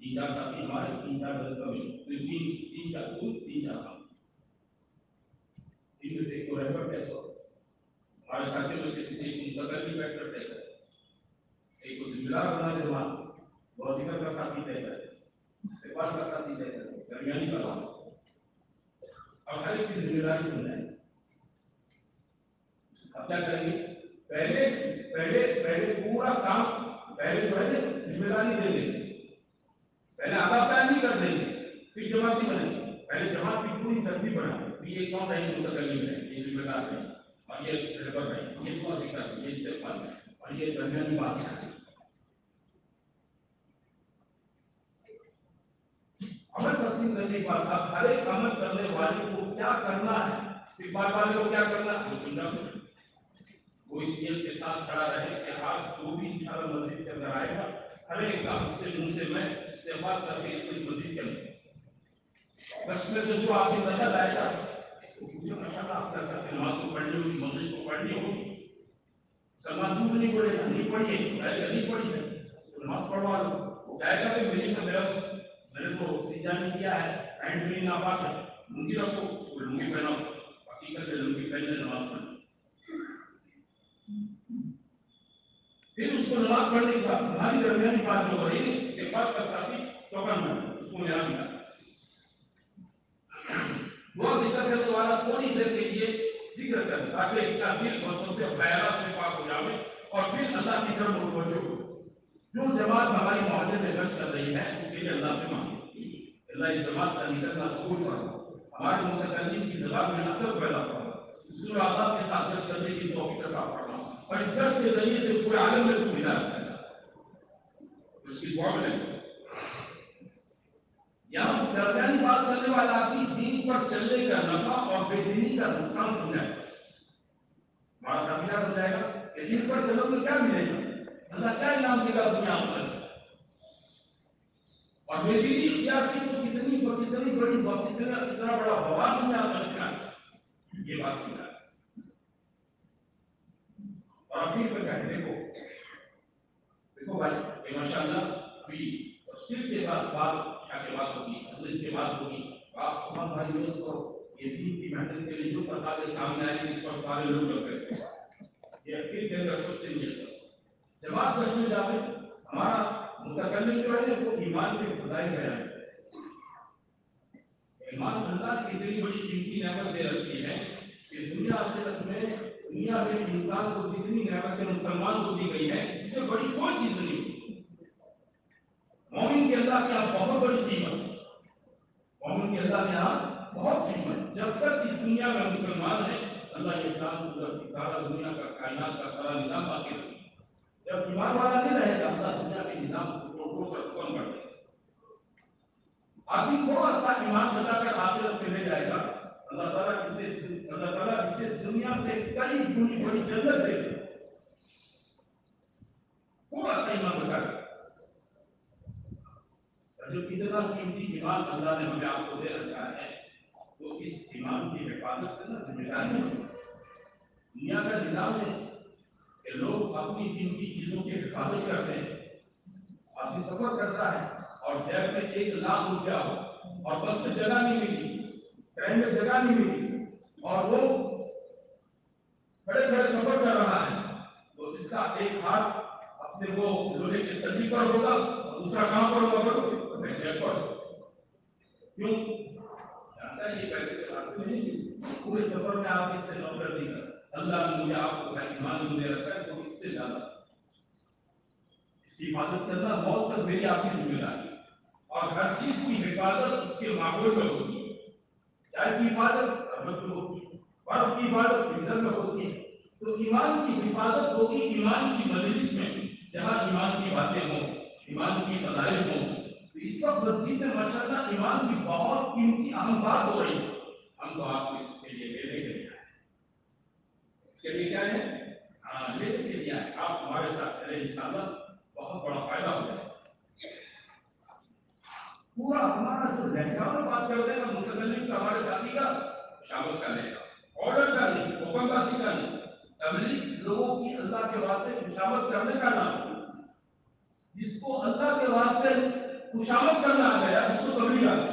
تین چار ساتھی ہمارے تین چار دس کبھی پھر تین تین چار دو تین چار ہم ان میں سے ایک کو ریفر ٹیسٹ کرو ہمارے ساتھیوں میں سے کسی ایک منتقل بھی بیٹھ کر طے کرے ایک کو ذمہ دار بنا جو ہاں کا ساتھی طے کرے استقبال کا ساتھی طے کرے درمیانی کا اب ہر ایک کی ذمہ داری سن رہے اب کیا کریں گے؟ پہلے پہلے پہلے پورا کام، پہلے جو ہے نا، ذمہ داری دیں گے۔ پہلے آدھا پلان نہیں کر دیں گے، پھر جماعت نہیں بنے گی پہلے جماعت کی پوری ترتیب بنا پھر یہ کون رہے متکلم ہے یہ ذمہ دار ہے اور یہ رہبر ہے یہ کون ذکر ہے یہ استعمال ہے اور یہ درمیانی بات ہے عمل تقسیم کرنے کے بعد اب ہر ایک عمل کرنے والے کو کیا کرنا ہے؟ استقبال والے کو کیا کرنا ہے؟ وہ سننا وہ اس نیت کے ساتھ کھڑا رہے کہ آپ جو بھی انشاءاللہ مسجد کے اندر آئے گا ہر ایک کا اس سے منہ سے میں استعمال کر کے اس کو مسجد کے اندر۔ بس میں سے جو آپ سے نظر آئے گا، اس کو پوچھو، ماشاءاللہ آپ کا ساتھ نماز کو پڑھنی ہوگی، مسجد کو پڑھنی ہوگی۔ سلمان جھوٹ نہیں پڑے گا نہیں پڑھیے پہلے نہیں پڑھی ہے نماز پڑھوا لو۔ وہ کہے گا کہ میری تو میرا میں نے تو سیدھا نہیں کیا ہے، پینٹ بھی ناپاک ہے۔ لنگی رکھو، اس کو لنگی پہناؤ۔ حقیقت ہے، لنگی پہن لے نماز پڑھ پھر اس کو نماز پڑھنے کے بعد ہماری درمیانی بات جو ہو رہی ہے اس کے بعد کا ساتھی ٹوکن میں اس کو میرا ملا دعا ذکر کرنے والا تھوڑی دیر کے لیے ذکر کر تاکہ اس کا دل بسوں سے خیالات سے پاک ہو جائے اور پھر اللہ کی طرف متوجہ ہو جو جماعت ہماری معاہدے میں گشت کر رہی ہے اس کے لیے اللہ سے مانگے اللہ اس جماعت کا نکلنا قبول کرو ہمارے متکلم کی زبان میں اثر پیدا کرو اس آزاد کے ساتھ گشت کرنے کی توفیق عطا فرما اور اس گشت کے ذریعے سے پورے عالم میں تو ہدایت پیدا اس کی دعا میں لگے درمیانی بات کرنے والا آدمی دین پر چلنے کا نفع اور بے دینی کا نقصان سمجھائے ہمارا سمجھا سمجھائے گا کہ دین پر چلو تو کیا ملے گا؟ اللہ کیا انعام دے گا دنیا میں؟ اور بے دینی اختیار کی تو کتنی کتنی بڑی کتنا اتنا بڑا بوال دنیا میں رکھنا یہ بات سمجھا۔ اور ابھی پہ کیا دیکھو دیکھو بھائی، یہ ماشاء اللہ ابھی تفصیل کے بعد بات شاہ کے بعد ہوگی، حضرت کے بعد ہوگی۔ آپ سبحان بھائی لوگ کو یہ دین کی محنت کے لیے جو پتا سامنے آئے اس پر سارے لوگ لگ گئے یہ اخیر کے اندر سب سے نیت جماعت دس میں جاتے ہمارا متکلم جو ہے وہ ایمان کے خدائی بیان ایمان اللہ کی اتنی بڑی قیمتی نعمت دے رکھی ہے کہ دنیا آخرت میں دنیا میں انسان کو جتنی نعمتیں مسلمان کو دی گئی ہے، اس سے بڑی کوئی چیز نہیں مومن کے اللہ کے یہاں بہت بڑی قیمت مومن کے اللہ کے یہاں بہت قیمت جب تک اس دنیا میں مسلمان ہے اللہ یہ انسان کو جب سارا دنیا کا، کائنات کا سارا نظام باقی رکھے جب ایمان والا نہیں رہے گا، اللہ دنیا کے نظام کو توڑ توڑ کر کون بڑھ بڑھے آدمی تھوڑا سا ایمان بچا کر آخرت میں لے جائے گا۔ اللہ تعالیٰ اسے اللہ تعالیٰ اسے دنیا سے کئی گنی بڑی جنت دے گا۔ تھوڑا سا ایمان بچا جو کتنا قیمتی ایمان اللہ نے ہمیں آپ کو دے رکھا ہے تو اس ایمان کی حفاظت کرنا ذمہ داری ہے۔ دنیا کا نظام ہے کہ لوگ اپنی قیمتی چیزوں کی حفاظت کرتے ہیں، آدمی سفر کرتا ہے اور جیب میں ایک لاکھ روپیہ ہو اور بس میں جگہ نہیں ملی۔ ٹرین میں جگہ نہیں ملی اور وہ کھڑے کھڑے سفر کر رہا ہے۔ تو اس کا ایک ہاتھ اپنے وہ لوہے کے سلی پر ہوگا اور دوسرا کہاں پر ہوگا۔ بڑھو میں جیب پر کیوں؟ جانتا ہے یہ پیسے کے راستے نہیں۔ پورے سفر میں آپ اس سے نوکر نہیں کر اللہ نے مجھے آپ کو ایمان مجھے رکھا ہے، تو اس سے زیادہ۔ اس کی حفاظت کرنا موت تک میری آپ کی ذمہ داری۔ اور ہر چیز کی حفاظت اس کے ماحول میں ہوتی ہے چائے کی حفاظت رحمت میں ہوتی ہے برف کی حفاظت فضل میں ہوتی ہے۔ تو ایمان کی حفاظت ہوگی، ایمان کی مجلس میں جہاں ایمان کی باتیں ہوں، ایمان کی مظاہر ہوں۔ تو اس وقت مسجد میں ماشاء اللہ ایمان کی بہت قیمتی اہم بات ہو رہی ہے۔ ہم تو آپ کے لیے لینے کے لیے آئے اس کے لیے کیا ہے؟ ہاں لینے کے لیے۔ آپ ہمارے ساتھ چلے انشاءاللہ، بہت بڑا فائدہ ہو جائے۔ پورا ہمارا جو لہجہ میں بات کر دے گا متکلم کا ہمارے ساتھی کا شامل کر لے گا۔ آرڈر کا نہیں حکم بازی کا نہیں تبلیغ لوگوں کی اللہ کے واسطے خوشامد کرنے کا نام۔ جس کو اللہ کے واسطے خوشامد کرنا آ گیا، اس کو تبلیغ آ گیا۔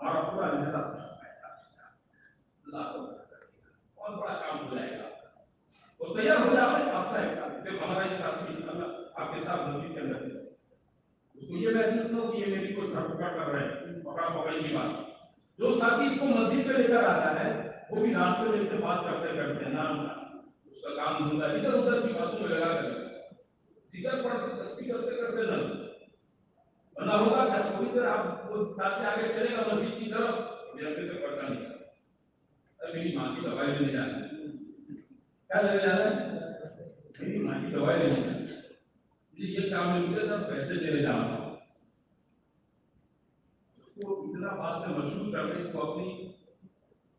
ہمارا پورا لہجہ اللہ کو بہت بڑا کام ہو جائے گا۔ وہ تیار ہو جائے، آپ کا ایک ساتھ ہمارا ایک ساتھی آپ کے ساتھ مسجد کے اندر محسوس نہ یہ میری کوئی کھٹکھا کر رہا ہے پکڑا پکڑی کی بات۔ جو ساتھی اس کو مسجد پہ لے کر آتا ہے، وہ بھی راستے میں سے بات کرتے کرتے نام اس کا کام ہوتا ہے، ادھر ادھر کی باتوں میں لگا کر۔ سیدھا پڑھتے تصویر کرتے کرتے نہ۔ بنا ہوگا کیا؟ تھوڑی دیر آپ وہ ساتھی آگے چلے گا مسجد کی طرف میرا پھر تک پڑھتا نہیں۔ ارے میری ماں کی دوائی لینے جانا ہے کیا لینے جانا ہے میری ماں کی دوائی لینے جانا ہے یہ کام میں مجھے تب پیسے دینے جانا طرف آپ نے مشہور کر کے کو اپنی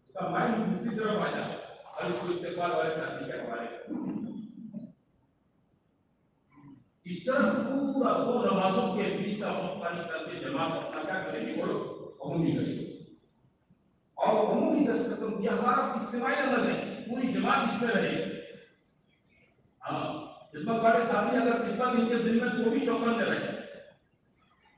اس کا مائنڈ دوسری طرف آ جائے اور اس کو استقبال والے ساتھی کے حوالے اس طرح پورا دو نمازوں کے بیچ کا وقت خالی کر کے جماعت اپنا کیا کریں گے بولو عمومی دستور اور عمومی دستور یہ ہمارا اجتماعی عمل ہے، پوری جماعت اس میں رہے۔ ہاں خدمت والے ساتھی اگر خدمت ان کے ذمہ تو بھی چوکن میں رہے۔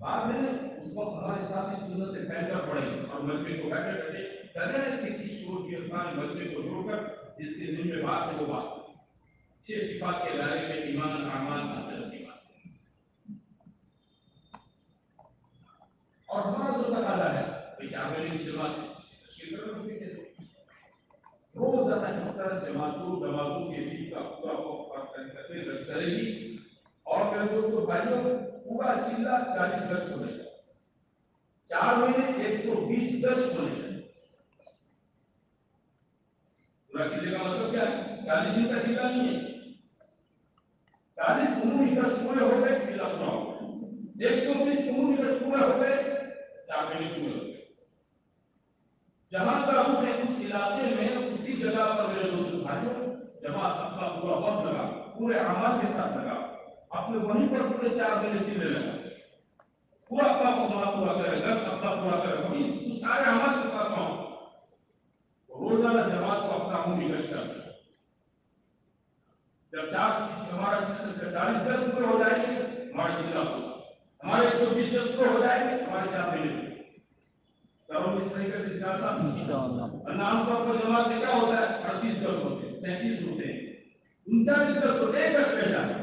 بعد میں اس وقت ہمارے ساتھ اس سنت نے پہن کر پڑے اور ملکے کو بیٹھے بیٹھے کرنے کسی شور کی افسان ملکے کو جوڑ کر جس کے دن میں بات ہے وہ بات یہ صفات کے دائرے میں ایمان اور اعمال کا دل کی بات اور ہمارا جو تقاضا ہے کوئی چار مہینے کی جماعت روزانہ اس طرح جماعتوں جماعتوں کے بیچ کا پورا وقت فرق کرے گی، اور پھر اس کو بھائیوں پورا چلا چالیس گز کو لے چار مہینے ایک سو بیس گز کو لے پورا چلے کا مطلب کیا چالیس دن کا چلا نہیں ہے۔ چالیس عمومی گز پورے ہو گئے چلا پورا ہو گئے ایک سو بیس عمومی گز پورے ہو گئے، چار مہینے پورے ہو گئے۔ جہاں کا ہم نے اس علاقے میں، اسی جگہ پر میرے دوست بھائیوں، جماعت کا پورا وقت لگا، پورے کے ساتھ لگا۔ اپنے نے وہیں پر پورے چار دن چلنے لگا پورا کا خدا پورا کرے دس ہفتہ پورا کرے وہی تو سارے ہمارے کے ساتھ پاؤں روزانہ جماعت کو اپنا ہوں بھی کرتا جب چار ہمارا چالیس دس پورے ہو جائے گی ہمارا جملہ ہو۔ ہمارے ایک سو بیس دس پورے ہو جائے گی ہمارے چار مہینے نام طور پر جماعت میں کیا ہوتا ہے؟ اڑتیس گز ہوتے ہیں تینتیس ہوتے ہیں انچالیس گز ہوتے ہیں دس پہ جاتے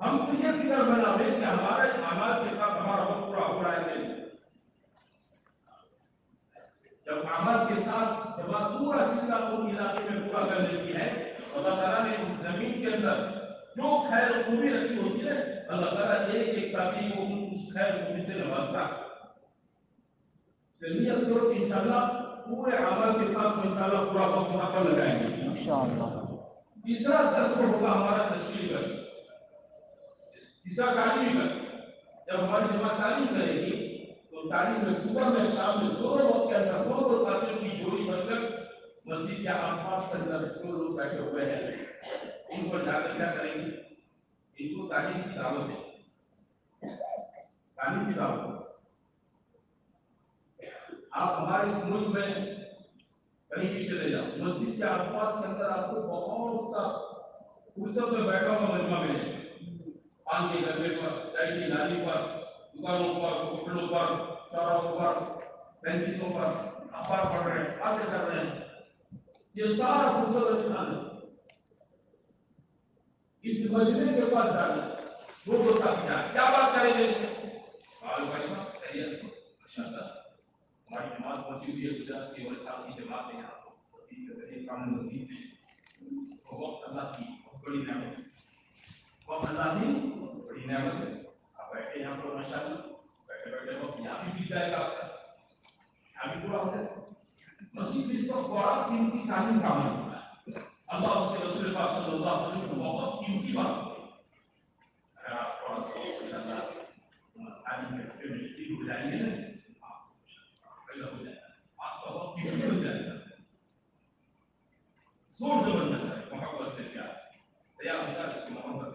ہم تو یہ فکر بنا دیں کہ ہمارے اعمال کے ساتھ ہمارا وقت پورا ہو رہا ہے جب اعمال کے ساتھ جب آپ پورا چیزہ ان علاقے میں پورا کر لیتی ہے اللہ تعالیٰ نے اس زمین کے اندر جو خیر خوبی رکھی ہوتی ہے اللہ تعالیٰ ایک ایک ساتھی کو اس خیر خوبی سے نوازتا نیت کرو کہ انشاءاللہ پورے عمل کے ساتھ انشاءاللہ پورا وقت وہاں پر لگائیں گے۔ انشاءاللہ۔ تیسرا دس ہوگا ہمارا تشکیل دست تعلیم ہے جب ہماری جماعت تعلیم کرے گی تو تعلیم میں صبح میں شام میں دونوں وقت کے اندر دونوں ساتھیوں کی جوڑی بن کر مسجد کے آس پاس کے اندر جو لوگ بیٹھے ہوئے ہیں ان کو جا کر کیا کریں گے ان کو تعلیم کی دعوت تعلیم کی دعوت آپ ہمارے اس ملک میں کہیں بھی چلے جاؤ مسجد کے آس پاس کے اندر آپ کو بہت سا فرصت میں بیٹھا ہوا مجمع ملے گا پان کے ڈبے پر چائے کی نالی پر دکانوں پر ہوٹلوں پر چاروں پر بینچوں پر اخبار پڑھ رہے ہیں باتیں کر رہے ہیں یہ سارا فرصت علی خان ہے اس مجمے کے پاس جانا دو دو ساتھی کیا بات کریں گے بال بھائی خیریت ماشاءاللہ ہماری جماعت پہنچی ہوئی ہے گجرات کی اور صاحب کی جماعت ہے یہاں پر سامنے مسجد میں وقت اللہ کی بہت بڑی نعمت ہے ومناهي ولنعمة أبعدها كل مشاكل وأبعدها وفيها في بداية كافة আমি পুরো আমাদের নসিব বিশ্বাস করা তিনটি কাহিনী কামনা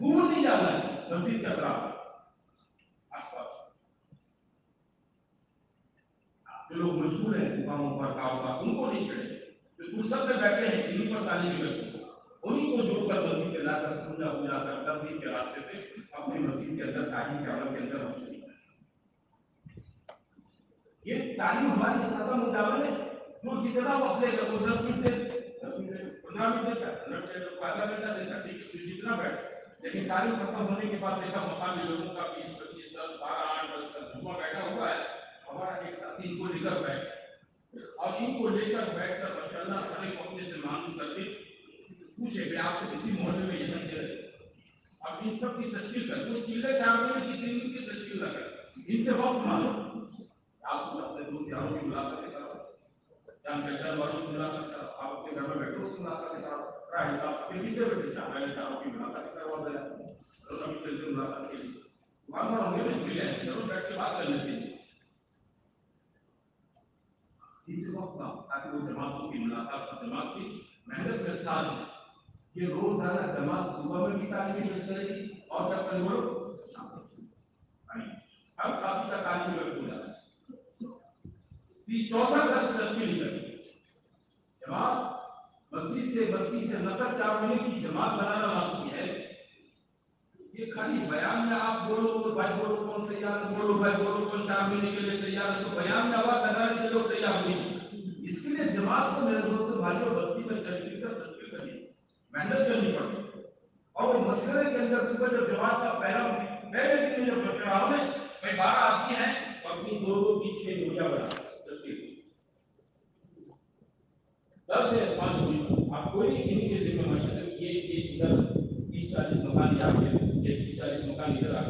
بھول نہیں جانا ہے مسجد کے اطراف جو لوگ مشہور ہیں دکانوں پر کاروبار ان کو نہیں چھڑے جو فرصت میں بیٹھے ہیں انہیں پر تعلیم کرتے انہیں کو جو کر مزید کے لا کر سمجھا بجا کر تبدیل کے راستے سے اپنی مزید کے اندر تعلیم کے عمل کے اندر ہم شریک یہ تعلیم ہماری زیادہ مدعوت ہے جو جتنا وقت لے گا وہ دس منٹ دے دس منٹ پندرہ منٹ دیتا ہے پندرہ منٹ دیتا ہے ٹھیک ہے جتنا بیٹھے لیکن تعلیم ختم ہونے کے بعد دیکھا مقامی لوگوں کا بیس پچیس دس بارہ آٹھ دس کا جمعہ بیٹھا ہوا ہے، ہمارا ایک ساتھی ان کو لے کر بیٹھ اور ان کو لے کر بیٹھ کر ماشاء اللہ ہر ایک اپنے سے معلوم کر کے پوچھے کہ آپ کو کسی محلے میں یہاں دے رہے اب ان سب کی تشکیل کر، کوئی چلے چاہتے ہیں کتنے دن کی تشکیل نہ کر ان سے وقت مانو آپ کو اپنے دوست یاروں کی ملاقات کرو جان پہچان والوں کی ملاقات کرو آپ اپنے گھر میں بیٹھو اس کی ملاقات کرو Right, uh, we did چوتھا دس دس کی نکل سے نفرت کا چار مہینے کی جماعت بنانا باقی ہے۔ یہ خالی بیان میں آپ بولو تو بھائی بولو کون تیار ہے؟ بولو بھائی بولو کون چار مہینے کے لیے تیار ہے؟ تو بیان میں آواز کرنا سے لوگ تیار نہیں اس کے لیے جماعت کو میرے دوست بھائیوں بستی میں تشکیل کر تشکیل کرنی محنت کرنی پڑتی۔ اور مسئلے کے اندر صبح جو جماعت کا پیرام میں جو مشورہ ہوں میں بارہ آدمی ہیں اپنی دو دو کی چھ گولیاں بنا۔ دس یا پانچ ہونے آپ کوئی نہیں کہیں گے دیکھیں ماشاء اللہ یہ ادھر تیس چالیس مکان یا پھر چالیس مکان ادھر آ گئے۔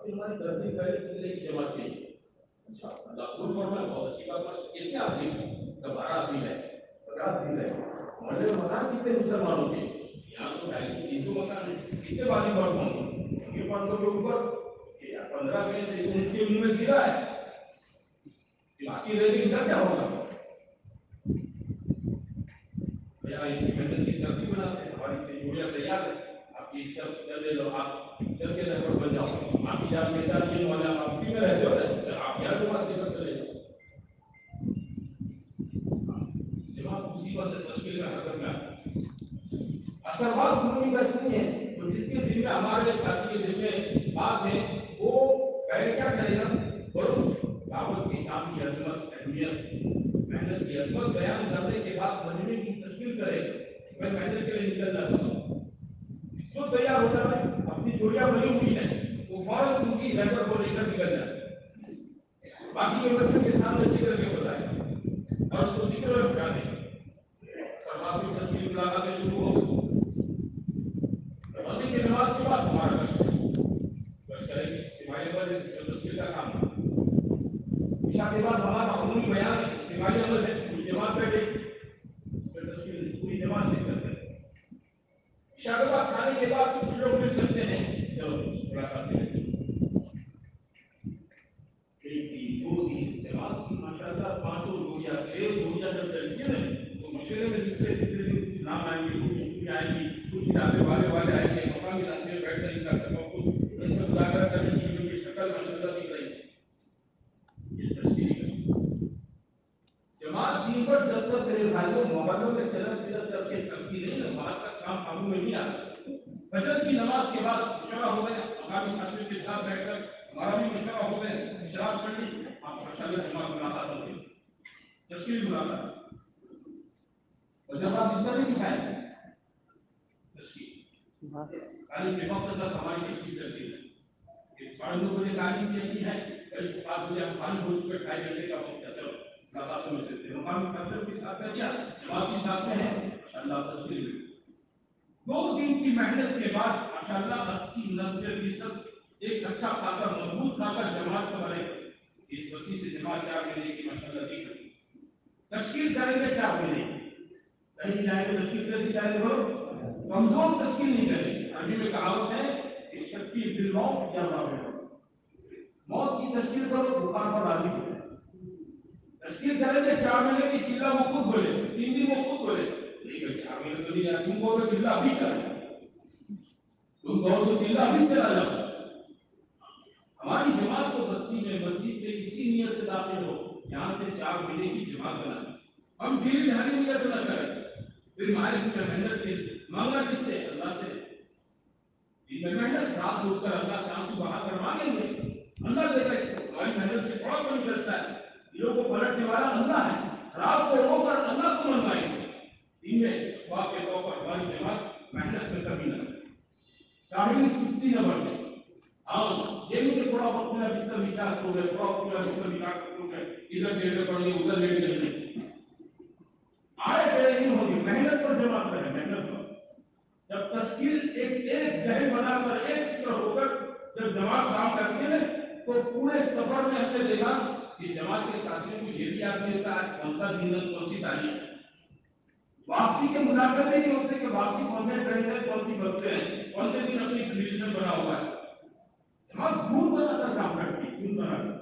ابھی ہماری دس دن پہلے چندے کی جمع کی اچھا اللہ بہت اچھی بات، ماشاء کتنے آدمی کب بارہ آدمی ہے پچاس دن ہے۔ ہمارے مکان کتنے مسلمانوں کے؟ یہاں تو ڈھائی سو، تین سو مکان ہے کتنے بازی بڑھ ہوں یہ پانچ سو کے اوپر پندرہ میں انیس کی عمر میں سیدھا ہے۔ باقی رہ گئی ان کا کیا ہوگا؟ محنت کی ترتیب بناتے ہیں، ہماری سے جوڑیاں تیار ہے محنت کی عظمت بیان کرنے کے بعد مجھے کی تشکیل کرے۔ میں پیدل کے لیے نکل جاتا ہوں۔ وہ تیار ہوتا ہے اپنی چوڑیاں بنی ہوئی ہیں۔ وہ فوراً دوسری ہے اور وہ لے کر نکل جاتا ہے۔ باقی کے بچوں کے سامنے ذکر نہیں ہوتا ہے۔ اور اس کو ذکر اور چھٹا دیں۔ سرواتی تصویر ملاقات میں شروع ہو مندر کی نماز کے بعد ہمارا بس۔ بس کریں گے۔ اجتماعی عمل ہے تصویر کا کام عشاء کے بعد ہمارا عمومی بیان اجتماعی عمل ہے جماعت بیٹھے۔ شربا کھانے کے بعد کچھ لوگ مل سکتے ہیں۔ چلو، تھوڑا سا کچھ آئیں والے والے آئیں گے ساتھیوں کے ساتھ بیٹھ کر ہمارا بھی مشورہ ہو گئے شراب پڑھنی آپ ماشاء اللہ جمع ملاقات ہو گئی۔ جس کی بھی ملاقات۔ جب آپ اس طرح دکھائیں گے ہماری ہے۔ کہ ہیں کا وقت ساتھ ہیں اللہ تصویر دو دن کی محنت کے بعد ماشاءاللہ اسی نبے فیصد ایک اچھا خاصا، مضبوط خاصا جماعت کا بنے اس وسیع سے جماعت چار مہینے کی ماشاء اللہ کی تشکیل کریں گے چار مہینے۔ کہیں جائیں گے، تشکیل کر دی جائیں گے کمزور تشکیل نہیں کریں عربی میں کہاوت ہے کہ شکی دلوں یا رابع موت کی تشکیل پر بخار پر راضی ہو تشکیل کریں گے چار مہینے کی، چلا وہ خود بولے، تین دن وہ خود بولے۔ تم کو تو چلا بھی چلا۔ جاؤ۔ ہماری جماعت کو بستی میں، مسجد میں اسی نیت سے داخل ہو۔ یہاں سے چار ملے کی جماعت بنا۔ ہم دل جانے نیت سے نہ کریں پھر ہماری کی محنت کے مانگنا کس سے؟ اللہ سے۔ دن میں محنت رات ہو کر اللہ سے بہا کر مانگیں گے۔ اللہ دے گا اس کو۔ ہماری محنت سے بڑا کم کرتا ہے۔ دلوں کو پلٹنے والا اللہ ہے۔ رات کو رو کر اللہ کو منگائیں گے۔ دینے اسواب کے طور پر بند کے بعد محنت پر کبھی نہ کرتے چاہیے سستی نہ بڑھ جائے اور یہ بھی کہ تھوڑا وقت میں بستر بچار سو گئے تھوڑا وقت میں بستر بچار سو گئے ادھر لیٹر پڑھ لیے ادھر لیٹر لیٹر آئے پہلے نہیں ہوگی محنت پر جمع کرے محنت پر جب تشکیل ایک ایک ذہن بنا کر ایک فکر ہو کر جب جماعت کام کرتی ہے تو پورے سفر میں ہم نے دیکھا کہ جماعت کے ساتھیوں کو یہ بھی یاد ملتا ہے کون سا دینت کون سی تعلیم ہے واپسی کے مذاکرے نہیں ہوتے کہ واپسی کون سے ٹرین سے کون سی بس سے ہے کون سے دن اپنی کنڈیشن بنا ہوا ہے۔ دماغ دور بنا کر کام کرتی ہے، دور بنا کر۔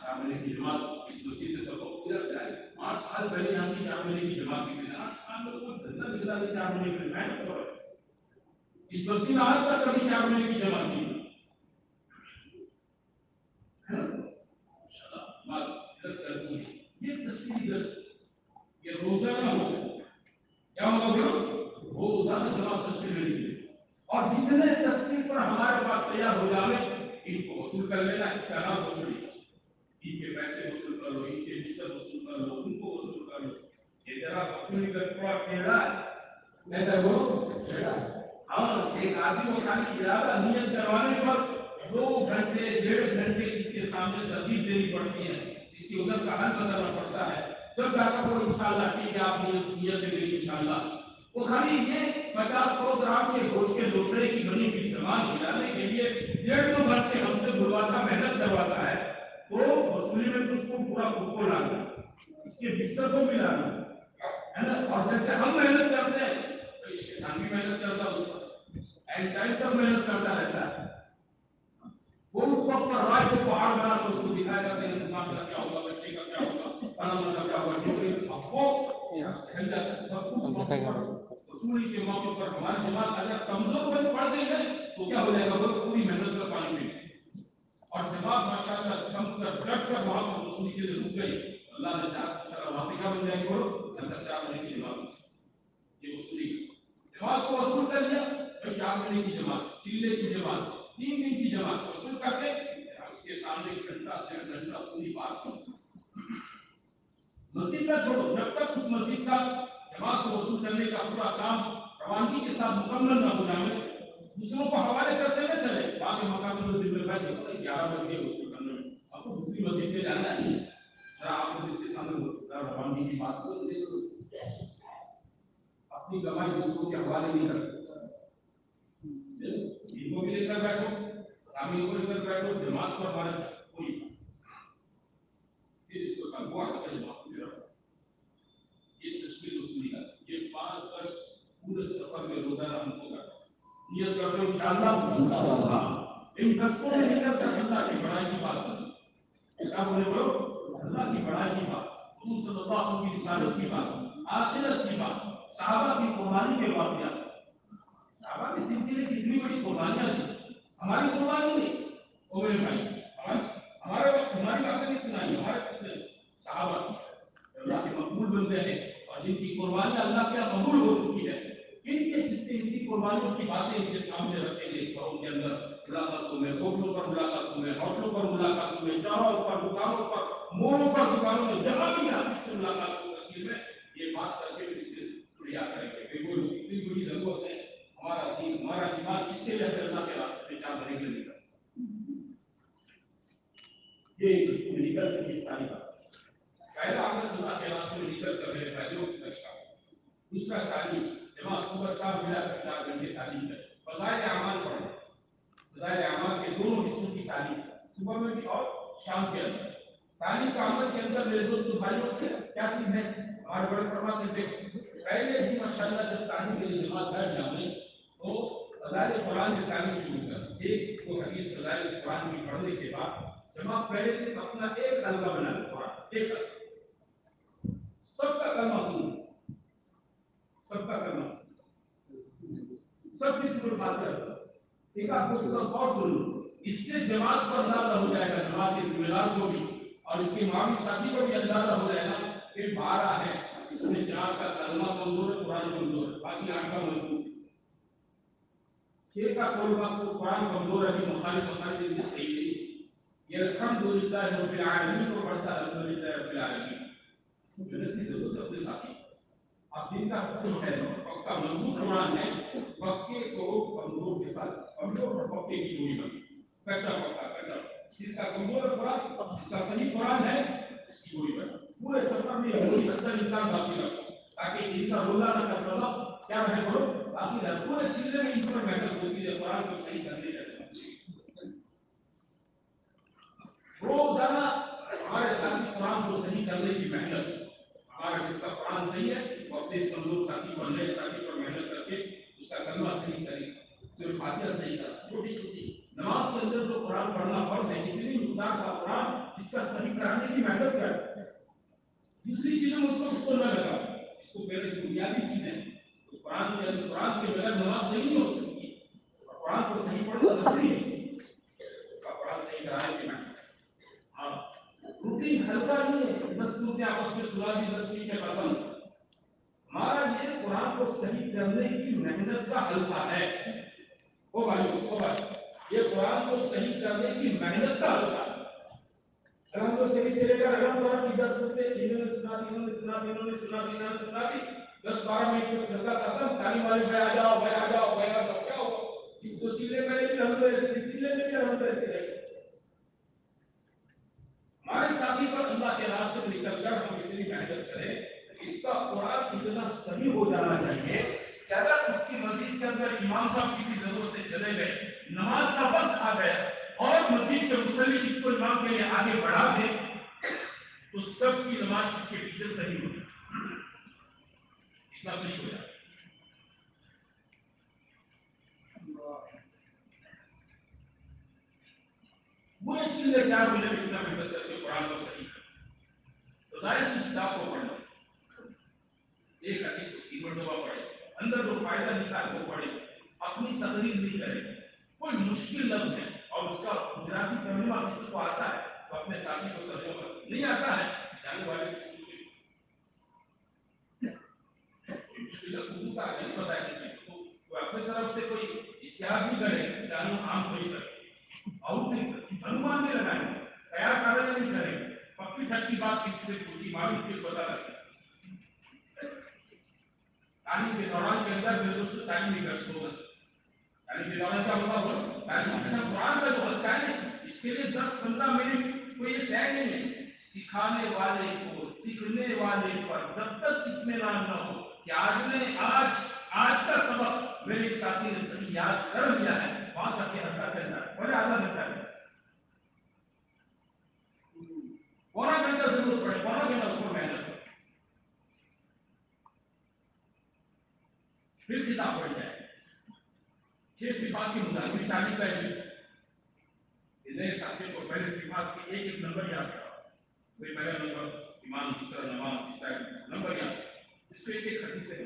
شامل کی جماعت اس دوسری سے تو پورا جائے آٹھ سال پہلے یہاں کی شامل کی جماعت کی تھی آٹھ سال میں کوئی دھندا دکھتا نہیں شامل کی میں تو اس بستی میں آج تک کبھی شامل کی جماعت نہیں یہ تصویر کہ روزانہ ہو کیا ہوگا روزانہ جناب تصویر لیں گے اور جتنے تصویر پر ہمارے پاس تیار ہو جاوے، ان کو وصول کر لینا، اس کا نام وصول ان کے پیسے وصول کر لو، ان کے رشتہ وصول کر لو، ان کو وصول کر لو۔ یہ جناب وصول کر، تھوڑا کھیڑا ایسا بولو اور ایک آدمی کو خالی ارادہ نیت کروانے پر دو گھنٹے، ڈیڑھ گھنٹے اس کے سامنے ترتیب دینی پڑتی ہے۔ اس کی ادھر کا حل بتانا پڑتا ہے۔ جب جا کر وہ انشاءاللہ ٹھیک ہے، آپ نے نیت کے لیے انشاءاللہ۔ وہ خالی یہ پچاس سو گرام کے گوشت کے لوٹڑے کی بنی ہوئی سامان ملانے کے لیے ڈیڑھ دو بھر سے ہم سے بلواتا، محنت کرواتا ہے، تو وصولی میں تو اس کو پورا خود لانا، اس کے بستر کو بھی لانا، ہے نا؟ اور جیسے ہم محنت کرتے ہیں، تو یہ شیطان بھی محنت کرتا ہے، اس پر۔ اینڈ ٹائم تک محنت کرتا رہتا ہے۔ وہ اس وقت پر راشد کو آگ بنا کے اس کو دکھایا کرتے ہیں اسلام کا کیا ہوگا، بچے کا کیا ہوگا، فلاں کا کیا ہوگا کیونکہ افواہ پھیل جاتا ہے سب کچھ وصولی کے موقع پر ہمارے جماعت اگر کمزور ہوئے پڑ گئی ہے تو کیا ہو جائے گا؟ وہ پوری محنت کا پانی میں اور جماعت ماشاء اللہ کم کر ڈٹ کر وہاں پر وصولی کے لیے رک گئی۔ اللہ نے چاہا واسطہ بن جائے گا اللہ چار مہینے کی جماعت یہ وصولی جماعت کو وصول کر لیا، بھائی چار مہینے کی جماعت چلے کی جماعت، تین دن کی جماعت۔ وصول کر لے اس کے سامنے گھنٹہ ڈیڑھ گھنٹہ پوری بات سن۔ مسجد کا چھوڑو، جب تک اس مسجد کا جماعت کو وصول کرنے کا پورا کام روانگی کے ساتھ مکمل نہ ہو جائے، دوسروں کو حوالے کرتے نہ چلے۔ باقی مقامی مسجد میں بیٹھے گیارہ بجے وصول کرنا ہے آپ کو دوسری مسجد پہ جانا ہے۔ ذرا آپ کو جس کے سامنے روانگی کی بات کو دے دو اپنی کمائی دوسروں کے حوالے نہیں کرتے۔ دینوں کے لیے کر بیٹھو۔ تعمیر کو لے کر بیٹھو جماعت پر ہمارے ساتھ کوئی پھر اس کو کہا ہوا کہ جماعت کو رکھو یہ تشکیل اس کا یہ پانچ دس پورے سفر میں روزانہ ہم کو کرنا نیت کرتے ہو انشاءاللہ ان دستوں میں نکل کر اللہ کی بڑائی کی بات کریں کیا بولے بولو، اللہ کی بڑائی کی بات۔ حضور صلی اللہ علیہ وسلم کی رسالت کی بات۔ آخرت کی بات۔ صحابہ کی قربانی کے واقعات۔ صحابہ کی زندگی میں کتنی بڑی قربانیاں دی ہماری قربانی نہیں او میرے بھائی۔ ہمارے وقت، ہماری باتیں نہیں سنائی، ہمارے صحابہ۔ اللہ کے مقبول بندے ہیں اور جن کی قربانیاں اللہ کے قبول ہو چکی ہے، ان کے قصے ان کی قربانیوں کی باتیں ان کے سامنے رکھیں گے۔ گھروں کے اندر ملاقاتوں میں ہوٹلوں پر ملاقاتوں میں ہوٹلوں پر ملاقاتوں میں جہاں پر، دکانوں پر موڑوں پر، دکانوں میں، جہاں بھی آپ اس سے ملاقات ہو سکتی ہے یہ بات کر کے اس سے بڑھیا کریں گے۔ کہ وہ اتنی بڑی ضرورت ہے ہمارا دین ہمارا دماغ اس کے لیے اللہ کے راستے میں کام کرنے کے لیے یہ اس کو نکل کے ساری بات پہلا ہم نے اللہ کے راستے میں نکل کر میرے بھائیوں کی کشا دوسرا تعلیم جماعت صبح شام ملا کر چار گھنٹے تعلیم ہے فضائل اعمال پڑھیں فضائل اعمال کے دونوں حصوں کی تعلیم صبح میں بھی اور شام کے اندر تعلیم کا عمل کے اندر میرے دوست بھائیوں کیا چیز ہے ہمارے بڑے فرما سے پہلے ہی ماشاءاللہ جب تعلیم کے لیے جماعت بیٹھ جاؤں تو فضائل قرآن سے تعلیم شروع کر ایک تو حدیث فضائل قرآن کی پڑھنے کے بعد جماعت پہلے سے اپنا ایک کلمہ بنا لیں قرآن، ایک کلمہ۔ سب کا کلمہ سنو۔ سب کا کرنا سب کسی کو بات کر ایک آپ کو سب اور سن لو اس سے جماعت کو اندازہ ہو جائے گا، جماعت کے ذمہ دار کو بھی۔ اور اس کے معاوی ساتھی کو بھی اندازہ ہو جائے گا کہ بارہ ہے۔ اس میں چار کا کلمہ کمزور ہے، قرآن کمزور ہے۔ باقی آٹھ کا چھ کا کلمہ کو قرآن کمزور ہے ابھی مخالف مخالف کے صحیح نہیں یہ الحمدللہ رب العالمین کو پڑھتا ہے الحمدللہ رب العالمین جنت کی ضرورت ہے اپنے ساتھی اب جن کا سب ہے پکا مضبوط قرآن ہے پکے کو کمزور کے ساتھ کمزور اور پکے کی جوڑی بنی کچا پکا کچا جس کا کمزور قرآن اس کا صحیح قرآن ہے اس کی جوڑی بنی پورے سفر میں یہ کوئی اچھا انسان باقی رکھو تاکہ ان کا روزانہ کا سبب کیا رہے بولو باقی رہے پورے چیزیں میں ان پر محنت ہوتی ہے قرآن کو صحیح کرنے کا روزانہ ہمارے ساتھی قرآن کو صحیح کرنے کی محنت ہمارا جس کا قرآن صحیح ہے وہ اپنے اس کمزور ساتھی پر نئے ساتھی پر محنت کر کے اس کا کلمہ صحیح کرے پھر فاتحہ صحیح کرا چھوٹی چھوٹی نماز کے اندر جو قرآن پڑھنا فرض ہے اتنی مقدار کا قرآن اس کا صحیح کرانے کی محنت کر دوسری چیزوں میں اس کو اس کو نہ لگا اس کو پہلے بنیادی چیز ہے قرآن کے قرآن کے بغیر نماز صحیح نہیں ہو سکتی۔ قرآن کو صحیح پڑھنا ضروری ہے۔ اس کا قرآن صحیح کرانے کی محنت ہاں۔ روٹین ہلکا نہیں ہے۔ دس صورتیں آپس میں سنا دی دس منٹ میں ختم ہمارا یہ قرآن کو صحیح کرنے کی محنت کا حلقہ ہے۔ او بھائی او بھائی، یہ قرآن کو صحیح کرنے کی محنت کا حلقہ ہے۔ رحم تو صحیح سے لے کر اگر رحم تو کی دس صورتیں انہوں نے سنا دی، انہوں نے سنا دی، انہوں نے سنا دی، انہوں نے سنا دی۔ دس بارہ منٹ میں حلقہ ختم، تعلیم والے بھائی آ جاؤ، بھائی آ جاؤ، بھائی آ جاؤ، کیا ہوا اس کو چیلے میں بھی رحم تو ایسے چیلے میں بھی رحم تو ایسے رہے۔ ہمارے ساتھی پر اللہ کے راستے میں نکل کر ہم اتنی محنت کریں، اس کا قرآن اتنا صحیح ہو جانا چاہیے کہ اگر اس کی مسجد کے اندر امام صاحب کسی ضرورت سے چلے گئے، نماز کا وقت آ گیا اور مسجد کے مسلم اس کو امام کے لیے آگے بڑھا دے، تو سب کی نماز اس کے پیچھے صحیح ہو جائے۔ اتنا صحیح ہو جائے وہ چیزیں چار مہینے میں کتنا محنت کر کے قرآن کو صحیح کر تو ظاہر کی کتاب کو پڑھنا ایک حدیث کو تین مرتبہ پڑھے اندر جو فائدہ نکال کو پڑھے اپنی تقریر نہیں کرے کوئی مشکل لفظ ہے اور اس کا گجراتی ترجمہ کسی کو آتا ہے تو اپنے ساتھی کو ترجمہ نہیں آتا ہے جانے والے سے مشکل اردو کا علم بتایا جاتا ہے۔ تو وہ اپنی طرف سے کوئی اشتہار نہیں کرے جانو عام کوئی سر اور نہیں سر انمان نہیں لگائے کیا سارے نہیں کرے پکی ٹھکی بات کسی سے پوچھی، معلوم کے پتا لگے۔ تعلیم کے دوران کے اندر میرے دوست تعلیم بھی کر سکوں تعلیم کے دوران کیا ہوگا وہ تعلیم کے قرآن میں بہت کیا نہیں اس کے لیے دس پندرہ منٹ کوئی یہ طے نہیں ہے۔ سکھانے والے کو، سیکھنے والے پر جب تک اطمینان نہ ہو کہ آج نے آج آج کا سبق میرے ساتھی نے صحیح یاد کر لیا ہے۔ وہاں تک یہ ہلکا چلتا ہے بڑے آدھا گھنٹہ ہے پونا گھنٹہ ضرورت پڑے پونا گھنٹہ اس کو محنت کرے پھر کتاب پڑھ جائے چھ صفات کی مداخلی تعلیم کا نئے ساتھی کو پہلے صفات کی ایک ایک نمبر یاد کرا کوئی پہلا نمبر؟ ایمان، دوسرا نماز اس کا نمبر یاد۔ کرا اس کو ایک ایک حدیث سے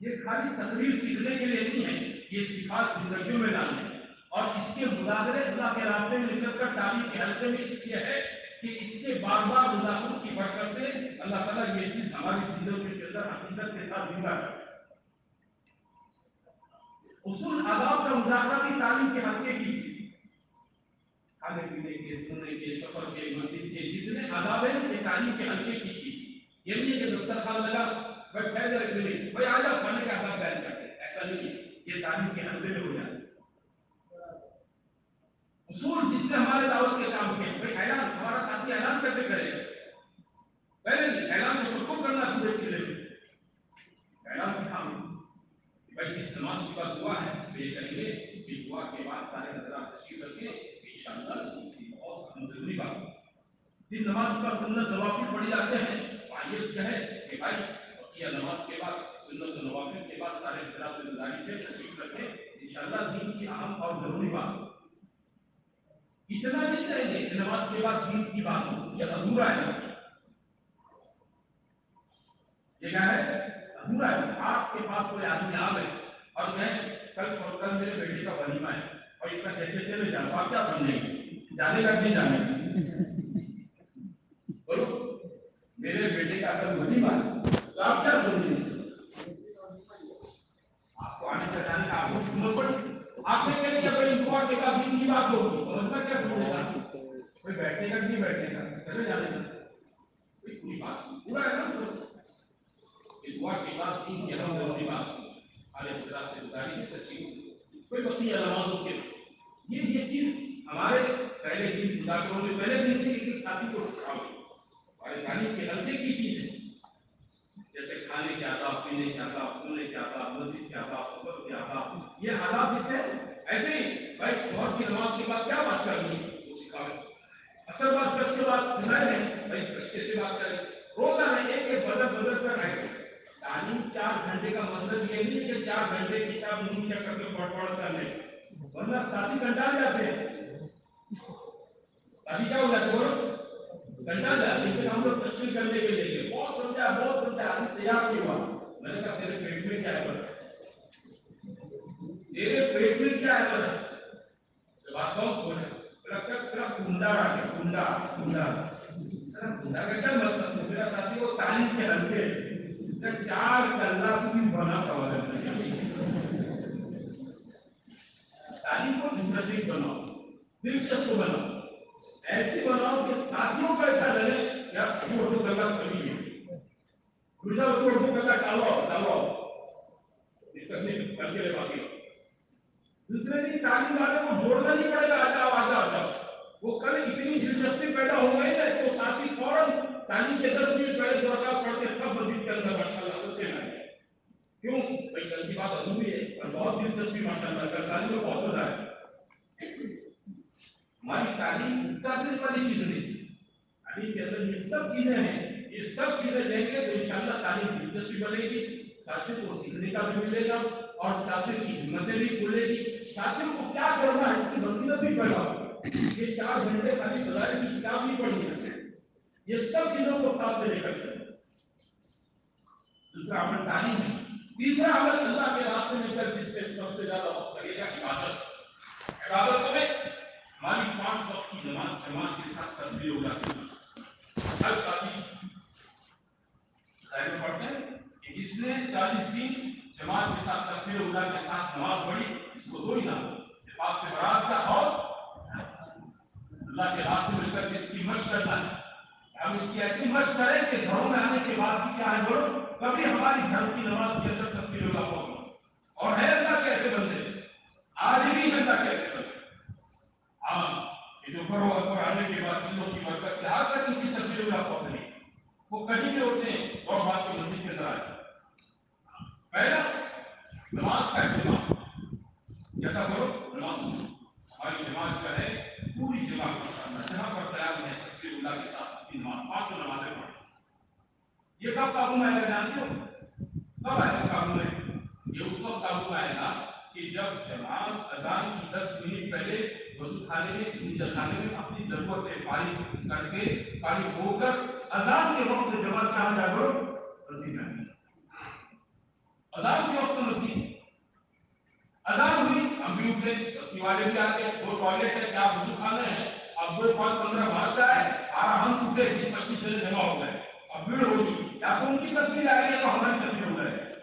یہ خالی تقریر سیکھنے کے لیے نہیں ہے، یہ صفات زندگیوں میں لانے ہیں۔ اور اس کے مظاہرے اللہ کے راستے میں نکل کر تعلیم کے حلقے میں اس لیے ہے کہ اس کے بار بار مذاکروں کی برکت سے اللہ تعالیٰ یہ چیز ہماری زندگی کے اندر حقیقت کے ساتھ زندہ کر اصول آداب کا مذاکرہ بھی تعلیم کے حلقے کی کھانے پینے کے سننے کے، سفر کے، مسجد کے جتنے آداب ہیں، یہ تعلیم کے حلقے کی یہ نہیں ہے کہ دسترخوان لگا۔ بٹ ٹھہر جائے کہ نہیں؟ بھائی آ جاؤ کھانے کے آداب بیان کرتے ہیں ایسا نہیں ہے۔ یہ تعلیم کے حلقے میں ہو جاتے اصول جتنے ہمارے دعوت کے کام کے بھائی اعلان ہمارا ساتھی اعلان کیسے کرے؟ پہلے نہیں اعلان کو سب کو کرنا پورے چلے میں۔ اعلان سکھاؤں بھائی اس نماز کے بعد دعا ہے، اس لیے کریں گے کہ دعا کے بعد سارے حضرات تشریف رکھیں ان شاء اللہ بہت ضروری بات جن نماز کا سنت نوافل پڑھی جاتے ہیں آئیے کہے کہ بھائی یہ نماز کے بعد، سنت نوافل کے بعد سارے حضرات ذمہ داری سے تشریف رکھیں ان شاء اللہ دین کی اہم اور ضروری بات اتنا نہیں کہیں گے کہ نماز کے بعد دین کی بات ہو، یہ ادھورا ہے۔ یہ کیا ہے؟ ادھورا ہے۔ آپ کے پاس کوئی آدمی آ گئے اور میں کل اور کل میرے بیٹے کا ولیمہ ہے اور اس کا کہتے چلے جاؤ آپ کیا سمجھیں گے؟ جانے کا نہیں جانے بولو میرے بیٹے کا کل ولیمہ ہے تو آپ کیا سمجھیں گے آپ کو آنے سے جانے کا آپ کو سمجھ پڑی آپ نے کہہ دیا بھائی انکوار کے بعد دین کی بات ہوگی سمجھنا کیا سمجھے گا کوئی بیٹھے گا چلے جانے کا کوئی کوئی بات پورا ہے نا انکوار کے بعد دین کی اہم ضروری بات سارے حضرات سے گزارش ہے تشریف کوئی وقت نہیں نمازوں کے یہ یہ چیز ہمارے پہلے دن مذاکروں میں پہلے دن سے ایک ساتھی کو سکھاؤ ہمارے تعلیم کے ہلکے کی چیز ہے جیسے کھانے کے آداب پینے کے آداب سننے کے آداب مسجد کے آداب سفر کے آداب یہ آداب جتنے ایسے ہی بھائی بہت کی نماز کے بعد کیا بات کرنی ہے وہ سکھاؤ اصل بات کس کے بعد سنائے ہیں بھائی کس کیسے بات کریں۔ روزہ ہے ایک ایک بدل بدل کر رہے تعلیم چار گھنٹے کا مطلب یہ نہیں کہ چار گھنٹے کتاب نہیں کیا کر کے پڑھ پڑھ کر لیں۔ ورنہ ساتھی گھنٹہ جاتے ہیں۔ ابھی کیا ہو جاتے بولو گھنٹہ جاتے لیکن ہم لوگ تشکیل کرنے کے لیے بہت سمجھا بہت سمجھا۔ ابھی تیار نہیں ہوا۔ میں نے کہا تیرے پیٹ میں کیا ہے بس؟ تیرے پیٹ میں کیا ہے بس؟ جب آپ کہوں بولے ہے؟ میرا ساتھی وہ تعلیم کے ہلکے چار کلّا بھی بنا سوال تعلیم کو انٹرسٹنگ بناؤ دلچسپ بناؤ ایسی بناؤ کہ ساتھیوں کا ایسا لگے یا اردو کلّا کبھی ہے دوسرا اردو کلّا ڈالو ڈالو کر کے باقی دوسرے دن تعلیم والے کو جوڑنا نہیں پڑے گا آ جاؤ آ جاؤ جاؤ وہ کل اتنی دلچسپی پیدا ہو گئی نا تو ساتھی فوراً تعلیم کے دس منٹ پہلے درکار پڑھ کے سب مسجد کے اندر ماشاء اللہ سب سے لائے کیوں؟ بھائی کل کی بات ادھوری ہے اور بہت دلچسپی ماشاء اللہ کل تعلیم میں بہت مزہ ہے۔ ہماری تعلیم اتارنے والی چیز نہیں تعلیم کے اندر یہ سب چیزیں ہیں، یہ سب چیزیں لیں گے تو انشاءاللہ تعلیم دلچسپی بنے گی، ساتھیوں کو سیکھنے کا بھی ملے گا۔ اور ساتھیوں کی ہمتیں بھی کھلے گی۔ ساتھیوں کو کیا کرنا ہے؟ اس کی وسیلت بھی پیدا ہوگی۔ یہ چار گھنٹے خالی بازار کی کتاب نہیں پڑھنی ہے یہ سب چیزوں کو ساتھ میں لے کر دوسرا عمل تعلیم ہے۔ تیسرا عمل اللہ کے راستے میں کر، جس پہ سب سے زیادہ وقت لگے گا، عبادت۔ عبادت میں ہماری پانچ وقت کی نماز جماعت کے ساتھ تبدیل ہو جاتی ہے۔ ہر ساتھی پڑھتے ہیں۔ کہ جس نے چالیس دن جماعت کے ساتھ تکبیر ادا کے ساتھ نماز پڑھی، اس کو دو انعام پاک سے برات کا اور اللہ کے راستے مل کر کے اس کی مشق کرتا ہے ہم اس کی ایسی مشق کریں کہ گھروں میں آنے کے بعد کی کیا ہے بولو کبھی ہماری گھر کی نماز کے اندر تکبیر ادا ہو۔ اور ہے اللہ کیسے بندے۔ آج بھی اللہ کیسے بندے۔ ہاں یہ جو فرو اور پڑھانے کے بعد چیزوں کی برکت سے ہر تک ان کی تکبیر ادا ہو وہ کہیں بھی ہوتے ہیں اور بات کی مسجد کے اندر آئے۔ پہلا، نماز کا جمع جیسا کرو نماز۔ ہماری نماز جو ہے، پوری جمع کرنا جہاں پڑھتا ہے۔ ہم اللہ کے ساتھ نماز پانچوں نمازیں پڑھ یہ کب قابو میں آئے گا جانتے ہو؟ کب آئے گا قابو میں؟ یہ اس وقت قابو میں آئے گا کہ جب جماعت اذان کی دس منٹ پہلے وضو خانے میں چھنجر خانے میں اپنی ضرورت پانی کر کے، پانی ہو کر اذان کے وقت جماعت کہاں جا کرو رسی جائیں اذان کے وقت نہیں اذان ہوئی، ہم بھی اٹھے بستی والے بھی آتے، دو ٹوائلٹ ہے چار وضو خانے ہیں، اب دو پانچ پندرہ وہاں سے آئے اور ہم اٹھے بیس پچیس جن جمع ہو گئے۔ اب بھیڑ ہو گئی۔ یا تو ان کی تصویر آ گئی تو ہماری تصویر ہو گئے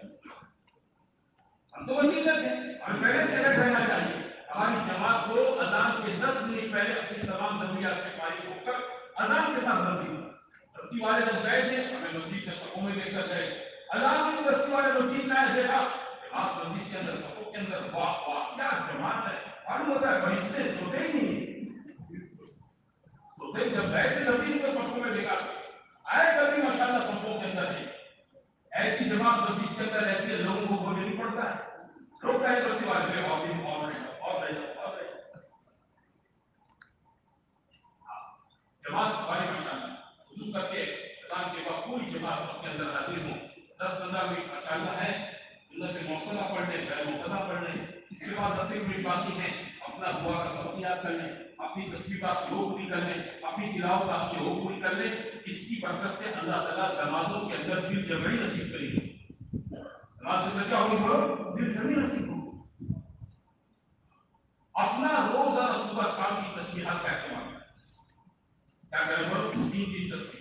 ہم تو وسیع سے تھے۔ ہمیں پہلے سے بیٹھ رہنا چاہیے۔ ہماری جماعت کو اذان کے دس منٹ پہلے اپنی تمام ضروریات سے فارغ ہو کر اذان کے ساتھ بندی۔ بستی والے جب گئے تھے، ہمیں مسجد کے شکوں میں دیکھ کر گئے۔ اللہ کی بستی والے مسجد میں آئے دیکھا، آپ مسجد کے اندر صفوں کے اندر واہ واہ کیا جمال ہے اور ہوتا ہے فرشتے سوتے ہی نہیں۔ سوتے ہی جب بیت نبی کو صفوں میں دیکھا۔ آئے کبھی ماشاءاللہ صفوں کے اندر نہیں ایسی جماعت مسجد کے اندر رہتی ہے، لوگوں کو بولنے نہیں پڑتا۔ ہے لوگ کہے بستی والے بے خوابی مقام رہے ہیں جماعت بھائی ماشاءاللہ۔ حضور کا پیش کلام کے بعد پوری جماعت سب کے اندر حاضر ہوں دس بندہ بھی اچھا ہے، اللہ کے موقع پڑھ لیں پہلے موقع پڑھ لیں اس کے بعد دسویں بڑی بات ہی ہے اپنا دعا کا سبق یاد کر لیں اپنی تشریفات کی ہو پوری کر لیں اپنی تلاؤ بات کی ہو پوری کر لیں اس کی برکت سے اللہ تعالیٰ نمازوں کے اندر دل جمعی نصیب کریں نماز کے اندر کیا ہوگی دل جمعی نصیب اپنا روزانہ صبح شام کی کا کیا کریں بھرو تین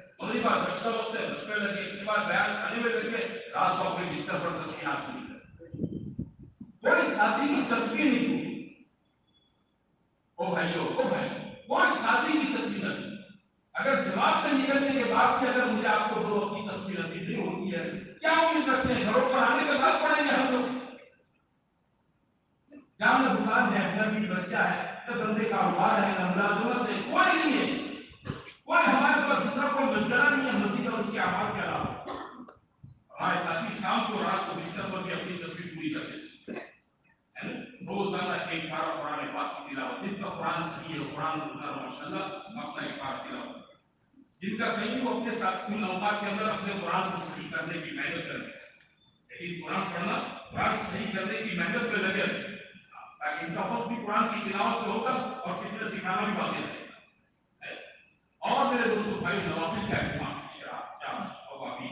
پہلی بار بچتا وقت ہے بچپن لگے اس کے بعد بیان کھانے میں لگے رات کو اپنے بستر پر تصویر آپ نہیں کرتے کوئی ساتھی کی تصویر نہیں چھوڑی او بھائیو او بھائی کوئی ساتھی کی تصویر نہ اگر جواب سے نکلنے کے بعد بھی اگر مجھے آپ کو دو اپنی کی تصویر نصیب نہیں ہوتی ہے کیا امید رکھتے ہیں گھروں پر آنے کے بعد پڑھیں گے ہم لوگ جہاں دکان ہے اپنا بھی بچہ ہے تو بندے کا آواز ہے نملہ ضرورت ہے کوئی نہیں ہے کوئی ہمارے پاس دوسرا کوئی مسئلہ نہیں ہے مسجد اور اس کے آباد کے علاوہ ہمارے ساتھی شام کو رات کو بستر پر بھی اپنی تصویر پوری کرتے ہیں روزانہ ایک بار قرآن پاک کی تلاوت جن کا قرآن صحیح ہے قرآن اتارا ماشاء اللہ مکنا ایک بار تلاوت جن کا صحیح وہ اپنے ساتھ کل اوقات کے اندر اپنے قرآن کو صحیح کرنے کی محنت کر رہے لیکن قرآن پڑھنا قرآن صحیح کرنے کی محنت سے لگے تاکہ ان کا وقت بھی قرآن کی تلاوت پہ ہو کر اور سیکھنا سکھانا بھی باقی رہے اور میرے دوستوں بھائی، نوافل کا اہتمام شراب چاش اوابی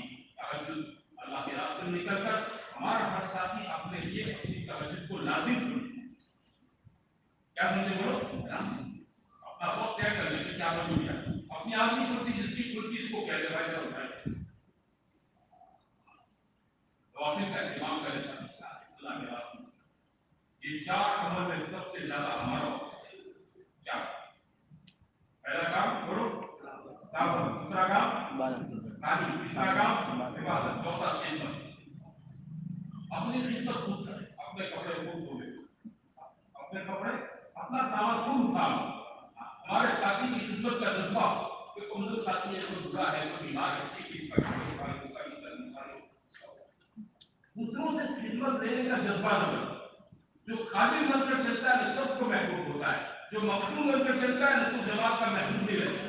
اللہ کے راستے میں نکل کر ہمارا ہر ساتھی اپنے لیے اپنی تہجد کو لازم سمجھے کیا سمجھے بولو؟ لازم۔ اپنا وقت طے کر لیں کہ کیا وجہ کیا اپنی آدمی کرتی جس کی کل چیز کو کہتے بھائی؟ جب اٹھائے نوافل کا اہتمام کرے ساتھ اللہ کے راستے یہ چار عمل میں سب سے زیادہ ہمارا وقت ہے۔ چار۔ پہلا کام کرو دعوت دوسرا کام تعلیم تیسرا کام عبادت چوتھا خدمت اپنی خدمت خود اپنے کپڑے خود دھوے اپنے کپڑے اپنا سامان خود اٹھاؤ ہمارے ساتھی کی خدمت کا جذبہ کہ ساتھی ہے کوئی برا ہے کوئی بیمار ہے دوسروں سے خدمت دینے کا جذبہ جو خالی بن کر چلتا ہے سب کو محبوب ہوتا ہے جو مخدوم بن کر چلتا ہے تو جواب کا محسوس دے رہتا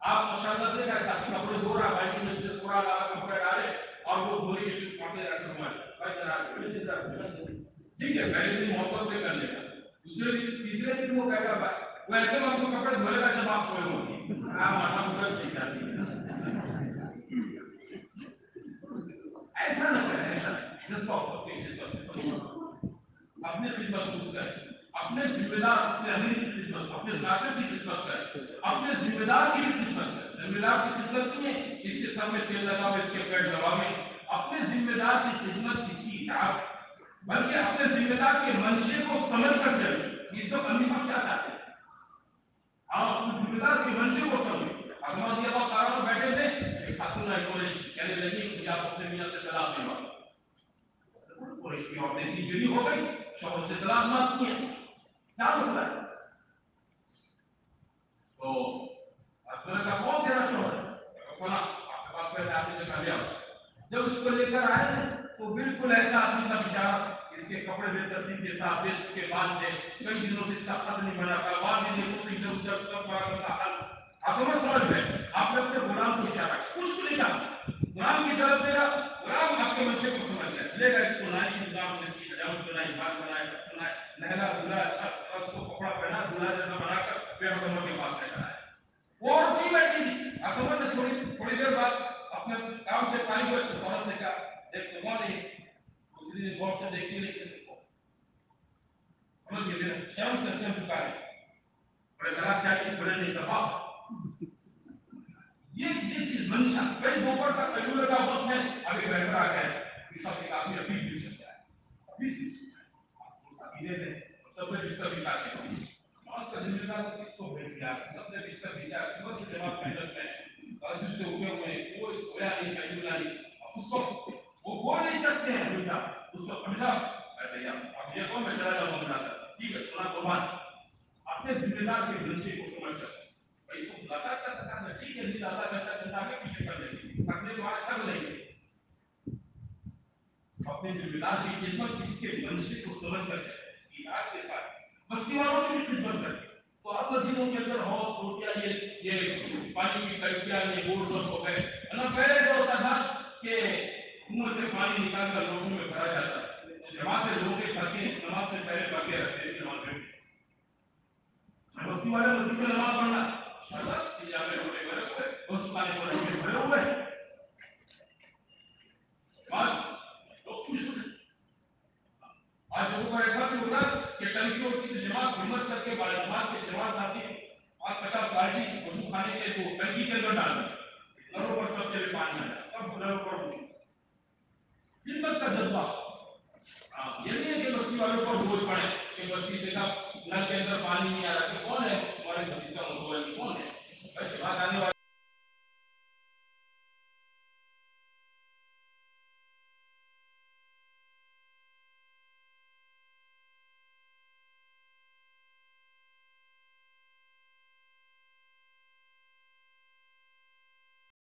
آپ مشاہدہ دے رہے ساتھ کپڑے دھو رہا بھائی کی مجلس کو رہا کپڑے ڈالے اور وہ بولے اس کو کپڑے رکھ ہمارے بھائی جناب بڑے دیتا ٹھیک ہے، پہلے دن محبت پہ کر لے گا دوسرے دن، تیسرے دن وہ کہے گا، بھائی، وہ ایسے وقت کو کپڑے دھوئے گا جب آپ سوئے ہوں ہوگی آپ مانا مسل چیز جاتی ہے۔ ایسا نہ کریں، ایسا نہیں صرف محبت کے خدمت خود کریں۔ اپنے ذمہ دار اپنے امیر کی خدمت اپنے ساتھی کی خدمت کر، اپنے ذمہ دار کی بھی خدمت کر۔ ذمہ دار کی خدمت نہیں ہے؟ اس کے سامنے تیل لگاؤ، اس کے پیٹ میں اپنے ذمہ دار کی خدمت اس کی اطاعت بلکہ اپنے ذمہ دار کے منشے کو سمجھ کر چلے اس کو کمی سب کیا چاہتے ہیں؟ آپ اپنے ذمہ دار کے منشے کو سمجھیں حکمہ رضی اللہ تعالیٰ بیٹھے تھے۔ ایک خاتون آئی کوریش کہنے لگی کہ آپ اپنے میاں سے طلاق دلواؤ۔ کوریش کی عورتیں تجری ہو گئی، شوہر سے طلاق مت کیے Там узнать, что откуда это мозг рожденный, как он открыл ответы на белочке. جب اس کو لے کر آئے تو بالکل ایسا آدمی تھا بچارا اس کے کپڑے بے ترتیب کے ساتھ بے کے بعد میں کئی دنوں سے اس کا قد نہیں بنا تھا بعد میں دیکھو کہ جب جب کب بڑا کرتا حل آپ ہمیں سمجھ گئے آپ نے اپنے غلام کو بچارا کچھ نہیں تھا غلام کی طرف دے گا غلام آپ کے بچے کو سمجھ گیا لے گا اس کو لائی انتظام اس کی حجامت بنائی بات بنائے گا لہلا دلا اچھا اس کو کپڑا پہنا دلا جانا بنا کر پھر حکومت کے پاس لے جانا ہے وہ اور کی بیٹھی تھی حکومت نے تھوڑی تھوڑی دیر بعد اپنے کام سے پانی ہوئے تو سورت نے کہا دیکھ تمہاں نہیں کچھ دن غور سے دیکھی نہیں کہ دیکھو ہم نے یہ شرم سے سیم چکا ہے بڑے گلا کیا کہ بڑے نہیں دبا یہ یہ چیز منشا کئی دوپہر تک ایلو لگا وقت ہے ابھی بہتر آ گئے کافی ابھی بھی سکتا ہے ابھی بھی سکتا ہے یہ ہے اپنے ذمہ دار کی خدمت اس کے منشی کو سمجھ کر کریں بہار کے ساتھ بستی والوں کی بھی خدمت کرتے تو آپ مسجدوں کے اندر ہو، تو کیا یہ یہ پانی کی ٹنکیاں، یہ بورڈ بس ہو گئے مطلب پہلے سے ہوتا تھا کہ کنویں سے پانی نکال کر لوگوں میں بھرا جاتا جماعت لوگ کے نماز سے پہلے بھر کے رکھتے تھے جماعت میں۔ بستی والے مسجد میں نماز پڑھنا۔ تو کچھ آج لوگوں کا ایسا بھی ہوگا کہ ٹنکیوں کی جماعت ہمت کر کے بعض جماعت کے جماعت ساتھی پانچ پچاس بالٹی جی وضو خانے کے جو ٹنکی کے اندر ڈال دیں گھروں پر سب کے لیے پانی آیا۔ سب گھروں پر ہمت کا جذبہ۔ ہاں، یہ نہیں ہے کہ بستی والوں پر بوجھ پڑے کہ بستی سے کب نل کے اندر پانی نہیں آ رہا کہ کون ہے؟ ہمارے بستی کا متوازن کون ہے؟ جماعت آنے والے